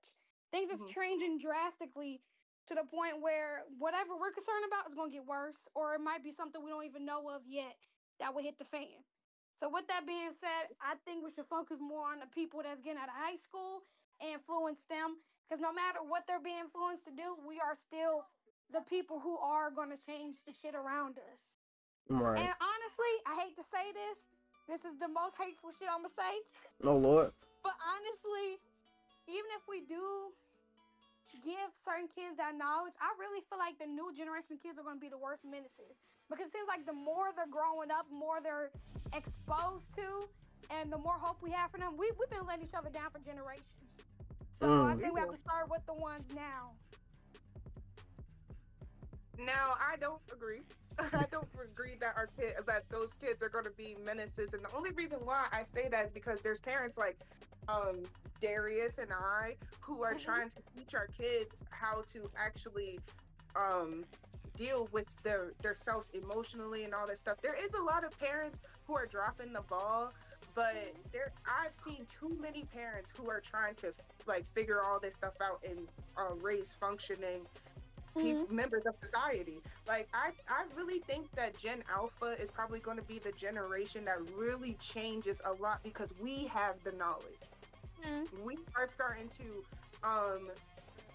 things are Mhm. changing drastically to the point where whatever we're concerned about is going to get worse, or it might be something we don't even know of yet that will hit the fan. So, with that being said, I think we should focus more on the people that's getting out of high school and influence them. Because no matter what they're being influenced to do, we are still the people who are going to change the shit around us. Right. And honestly, I hate to say this. This is the most hateful shit I'm going to say. No, Lord. But honestly, even if we do give certain kids that knowledge, I really feel like the new generation of kids are going to be the worst menaces. Because it seems like the more they're growing up, more they're exposed to, and the more hope we have for them. We, we've been letting each other down for generations. So I Mm. think we have to start with the ones now. Now I don't agree. I don't agree that our kid that those kids are going to be menaces, and the only reason why I say that is because there's parents like um, Darius and I who are Mhm. trying to teach our kids how to actually um, deal with their their selves emotionally and all that stuff. There is a lot of parents who are dropping the ball, but there I've seen too many parents who are trying to like figure all this stuff out and uh, raise functioning peop members of society. Like I, I really think that Gen Alpha is probably going to be the generation that really changes a lot because we have the knowledge. We are starting to um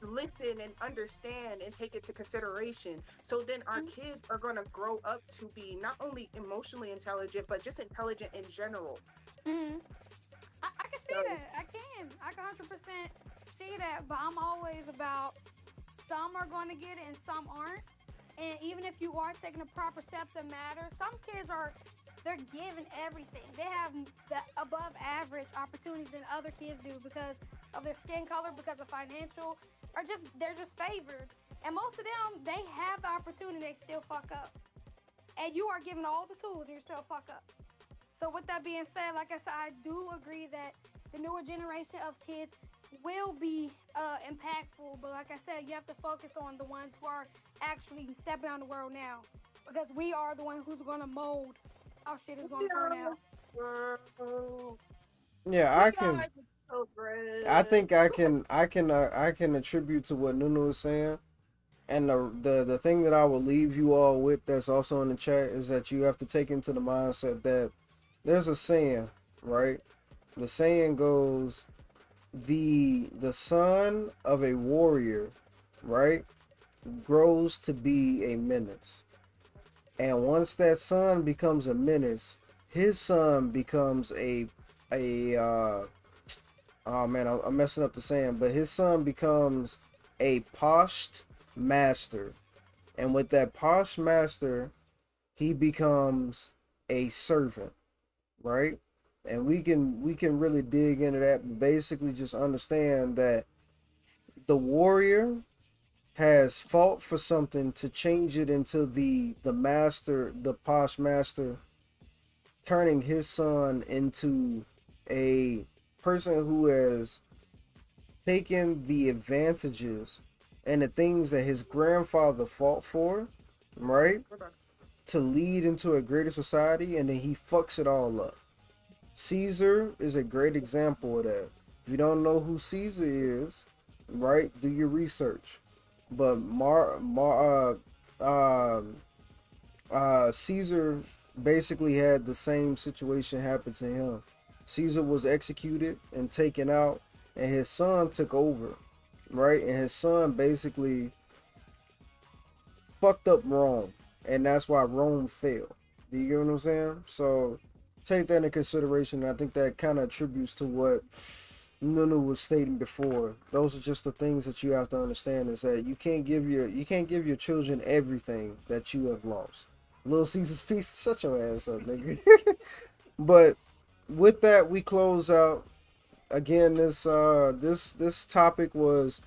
listen and understand and take it to consideration. So then our kids are going to grow up to be not only emotionally intelligent but just intelligent in general. hmm I, I can see So- that. I can. I can hundred percent see that. But I'm always about some are going to get it and some aren't. And even if you are taking the proper steps that matter, some kids are they're given everything. They have the above average opportunities than other kids do because of their skin color, because of financial, or just they're just favored. And most of them, they have the opportunity, they still fuck up. And you are given all the tools, and you still fuck up. So with that being said, like I said, I do agree that the newer generation of kids will be uh, impactful. But like I said, you have to focus on the ones who are actually stepping on the world now, because we are the ones who's going to mold how shit is going to turn out. Yeah, I can. I think I can I can uh, I can attribute to what Nunu was saying. And the, the the thing that I will leave you all with that's also in the chat is that you have to take into the mindset that there's a saying, right? The saying goes the the son of a warrior, right, grows to be a menace. And once that son becomes a menace, his son becomes a a uh oh man, I'm messing up the saying, but his son becomes a poshed master. And with that posh master, he becomes a servant, right? And we can we can really dig into that and basically just understand that the warrior has fought for something to change it into the the master, the posh master, turning his son into a person who has taken the advantages and the things that his grandfather fought for, right? To lead into a greater society and then he fucks it all up. Caesar is a great example of that. If you don't know who Caesar is, right, do your research. But Mar Mar uh, um uh Caesar basically had the same situation happen to him. Caesar was executed and taken out, and his son took over, right? And his son basically fucked up Rome, and that's why Rome fell. Do you get what I'm saying? So take that into consideration. I think that kind of attributes to what Nunu was stating before. Those are just the things that you have to understand is that you can't give your you can't give your children everything that you have lost. Little Caesar's feast, shut your ass up, nigga. but with that, we close out. Again, this uh this this topic was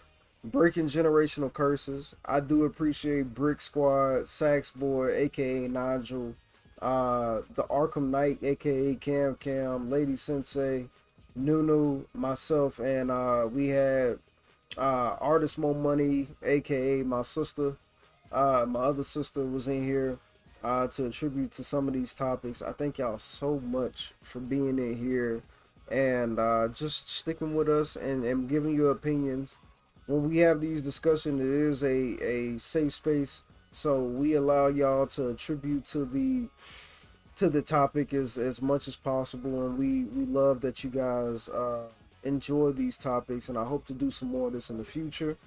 breaking generational curses. I do appreciate Brick Squad, Sax Boy, aka Nigel, uh the Arkham Knight, aka Cam Cam, Lady Sensei, Nunu, myself, and uh we had uh Artist Mo Money, aka my sister. Uh my other sister was in here uh to attribute to some of these topics. I thank y'all so much for being in here and uh just sticking with us and, and giving your opinions. When we have these discussions, it is a, a safe space. So we allow y'all to attribute to the to the topic as as much as possible and we we love that you guys uh enjoy these topics and i hope to do some more of this in the future.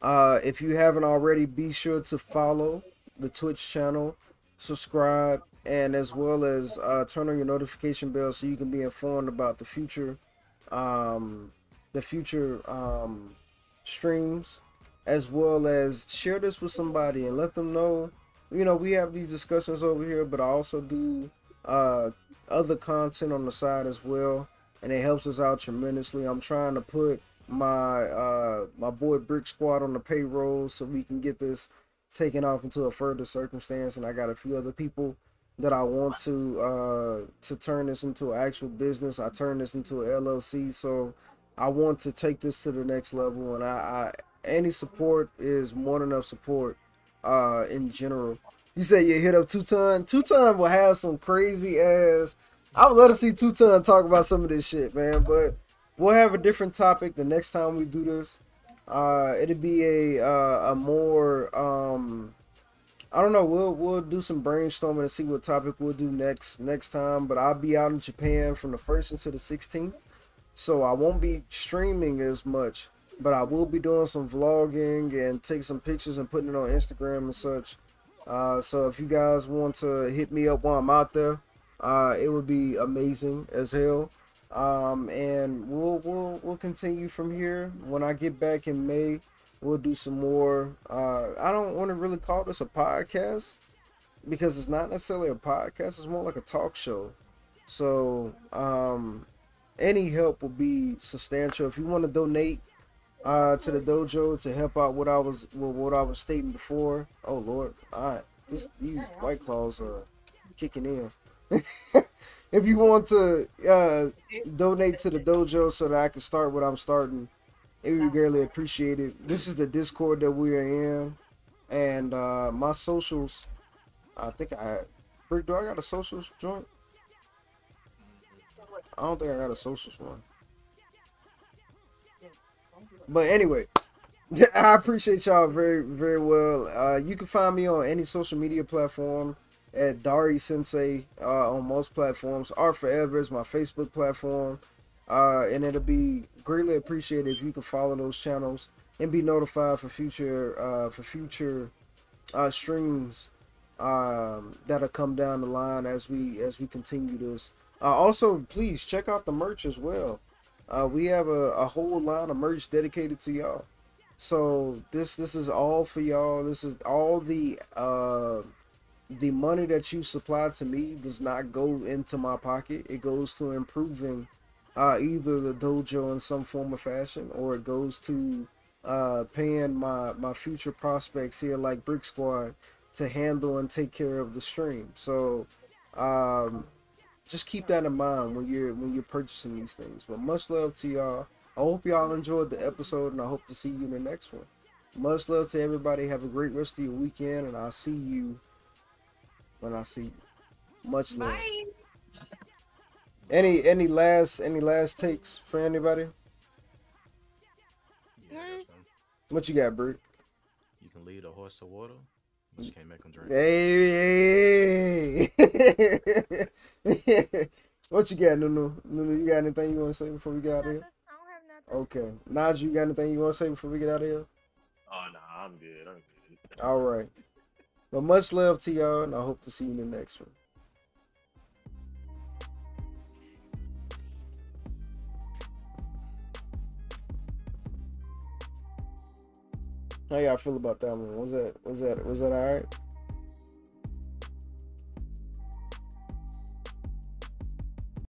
Uh if you haven't already be sure to follow the twitch channel subscribe and as well as uh turn on your notification bell so you can be informed about the future um the future um streams as well as share this with somebody and let them know you know we have these discussions over here but i also do uh other content on the side as well and it helps us out tremendously. I'm trying to put my uh my boy brick squad on the payroll so we can get this taken off into a further circumstance and i got a few other people that i want to uh to turn this into an actual business. I turn this into an llc so i want to take this to the next level and i, I any support is more than enough support uh in general. You say you hit up Two Ton. Two Ton will have some crazy ass. I would love to see Two Ton talk about some of this shit, man. But we'll have a different topic the next time we do this. Uh, it'll be a uh, a more um, I don't know. We'll we'll do some brainstorming and see what topic we'll do next next time. But I'll be out in Japan from the first until the 16th, so I won't be streaming as much. But I will be doing some vlogging and take some pictures and putting it on Instagram and such. Uh, so if you guys want to hit me up while I'm out there, uh, it would be amazing as hell. Um, and we'll we'll we'll continue from here. When I get back in May, we'll do some more. Uh, I don't want to really call this a podcast because it's not necessarily a podcast. It's more like a talk show. So um, any help will be substantial. If you want to donate uh, to the dojo to help out what I was what, what I was stating before. Oh Lord, all right, this these white claws are kicking in. if you want to uh, donate to the dojo so that I can start what I'm starting, it would be greatly appreciated. This is the Discord that we are in, and uh, my socials. I think I Brick. Do I got a socials joint? I don't think I got a socials one. But anyway, I appreciate y'all very, very well. Uh, you can find me on any social media platform at Dari Sensei uh, on most platforms. Art Forever is my Facebook platform. Uh, and it'll be greatly appreciated if you can follow those channels and be notified for future uh, for future uh, streams um, that'll come down the line as we as we continue this. Uh, also, please check out the merch as well. Uh, we have a, a whole line of merch dedicated to y'all. So this this is all for y'all. This is all the uh the money that you supply to me does not go into my pocket. It goes to improving uh either the dojo in some form or fashion or it goes to uh paying my my future prospects here like Brick Squad to handle and take care of the stream. So um just keep that in mind when you're when you're purchasing these things. But much love to y'all. I hope y'all enjoyed the episode and I hope to see you in the next one. Much love to everybody. Have a great rest of your weekend and I'll see you when I see you. Much love. Bye. Any any last any last takes for anybody? Yeah, I got some. What you got, Brick? You can lead a horse to water, but you can't make him drink. Hey, hey. what you got, Nunu? Nunu, you got anything you want to say before we get out of here? I don't have nothing. Okay. Naj, you got anything you want to say before we get out of here? Oh no, I'm good. I'm good. All right. Well, much love to y'all, and I hope to see you in the next one. How y'all feel about that one? Was that was that was that all right?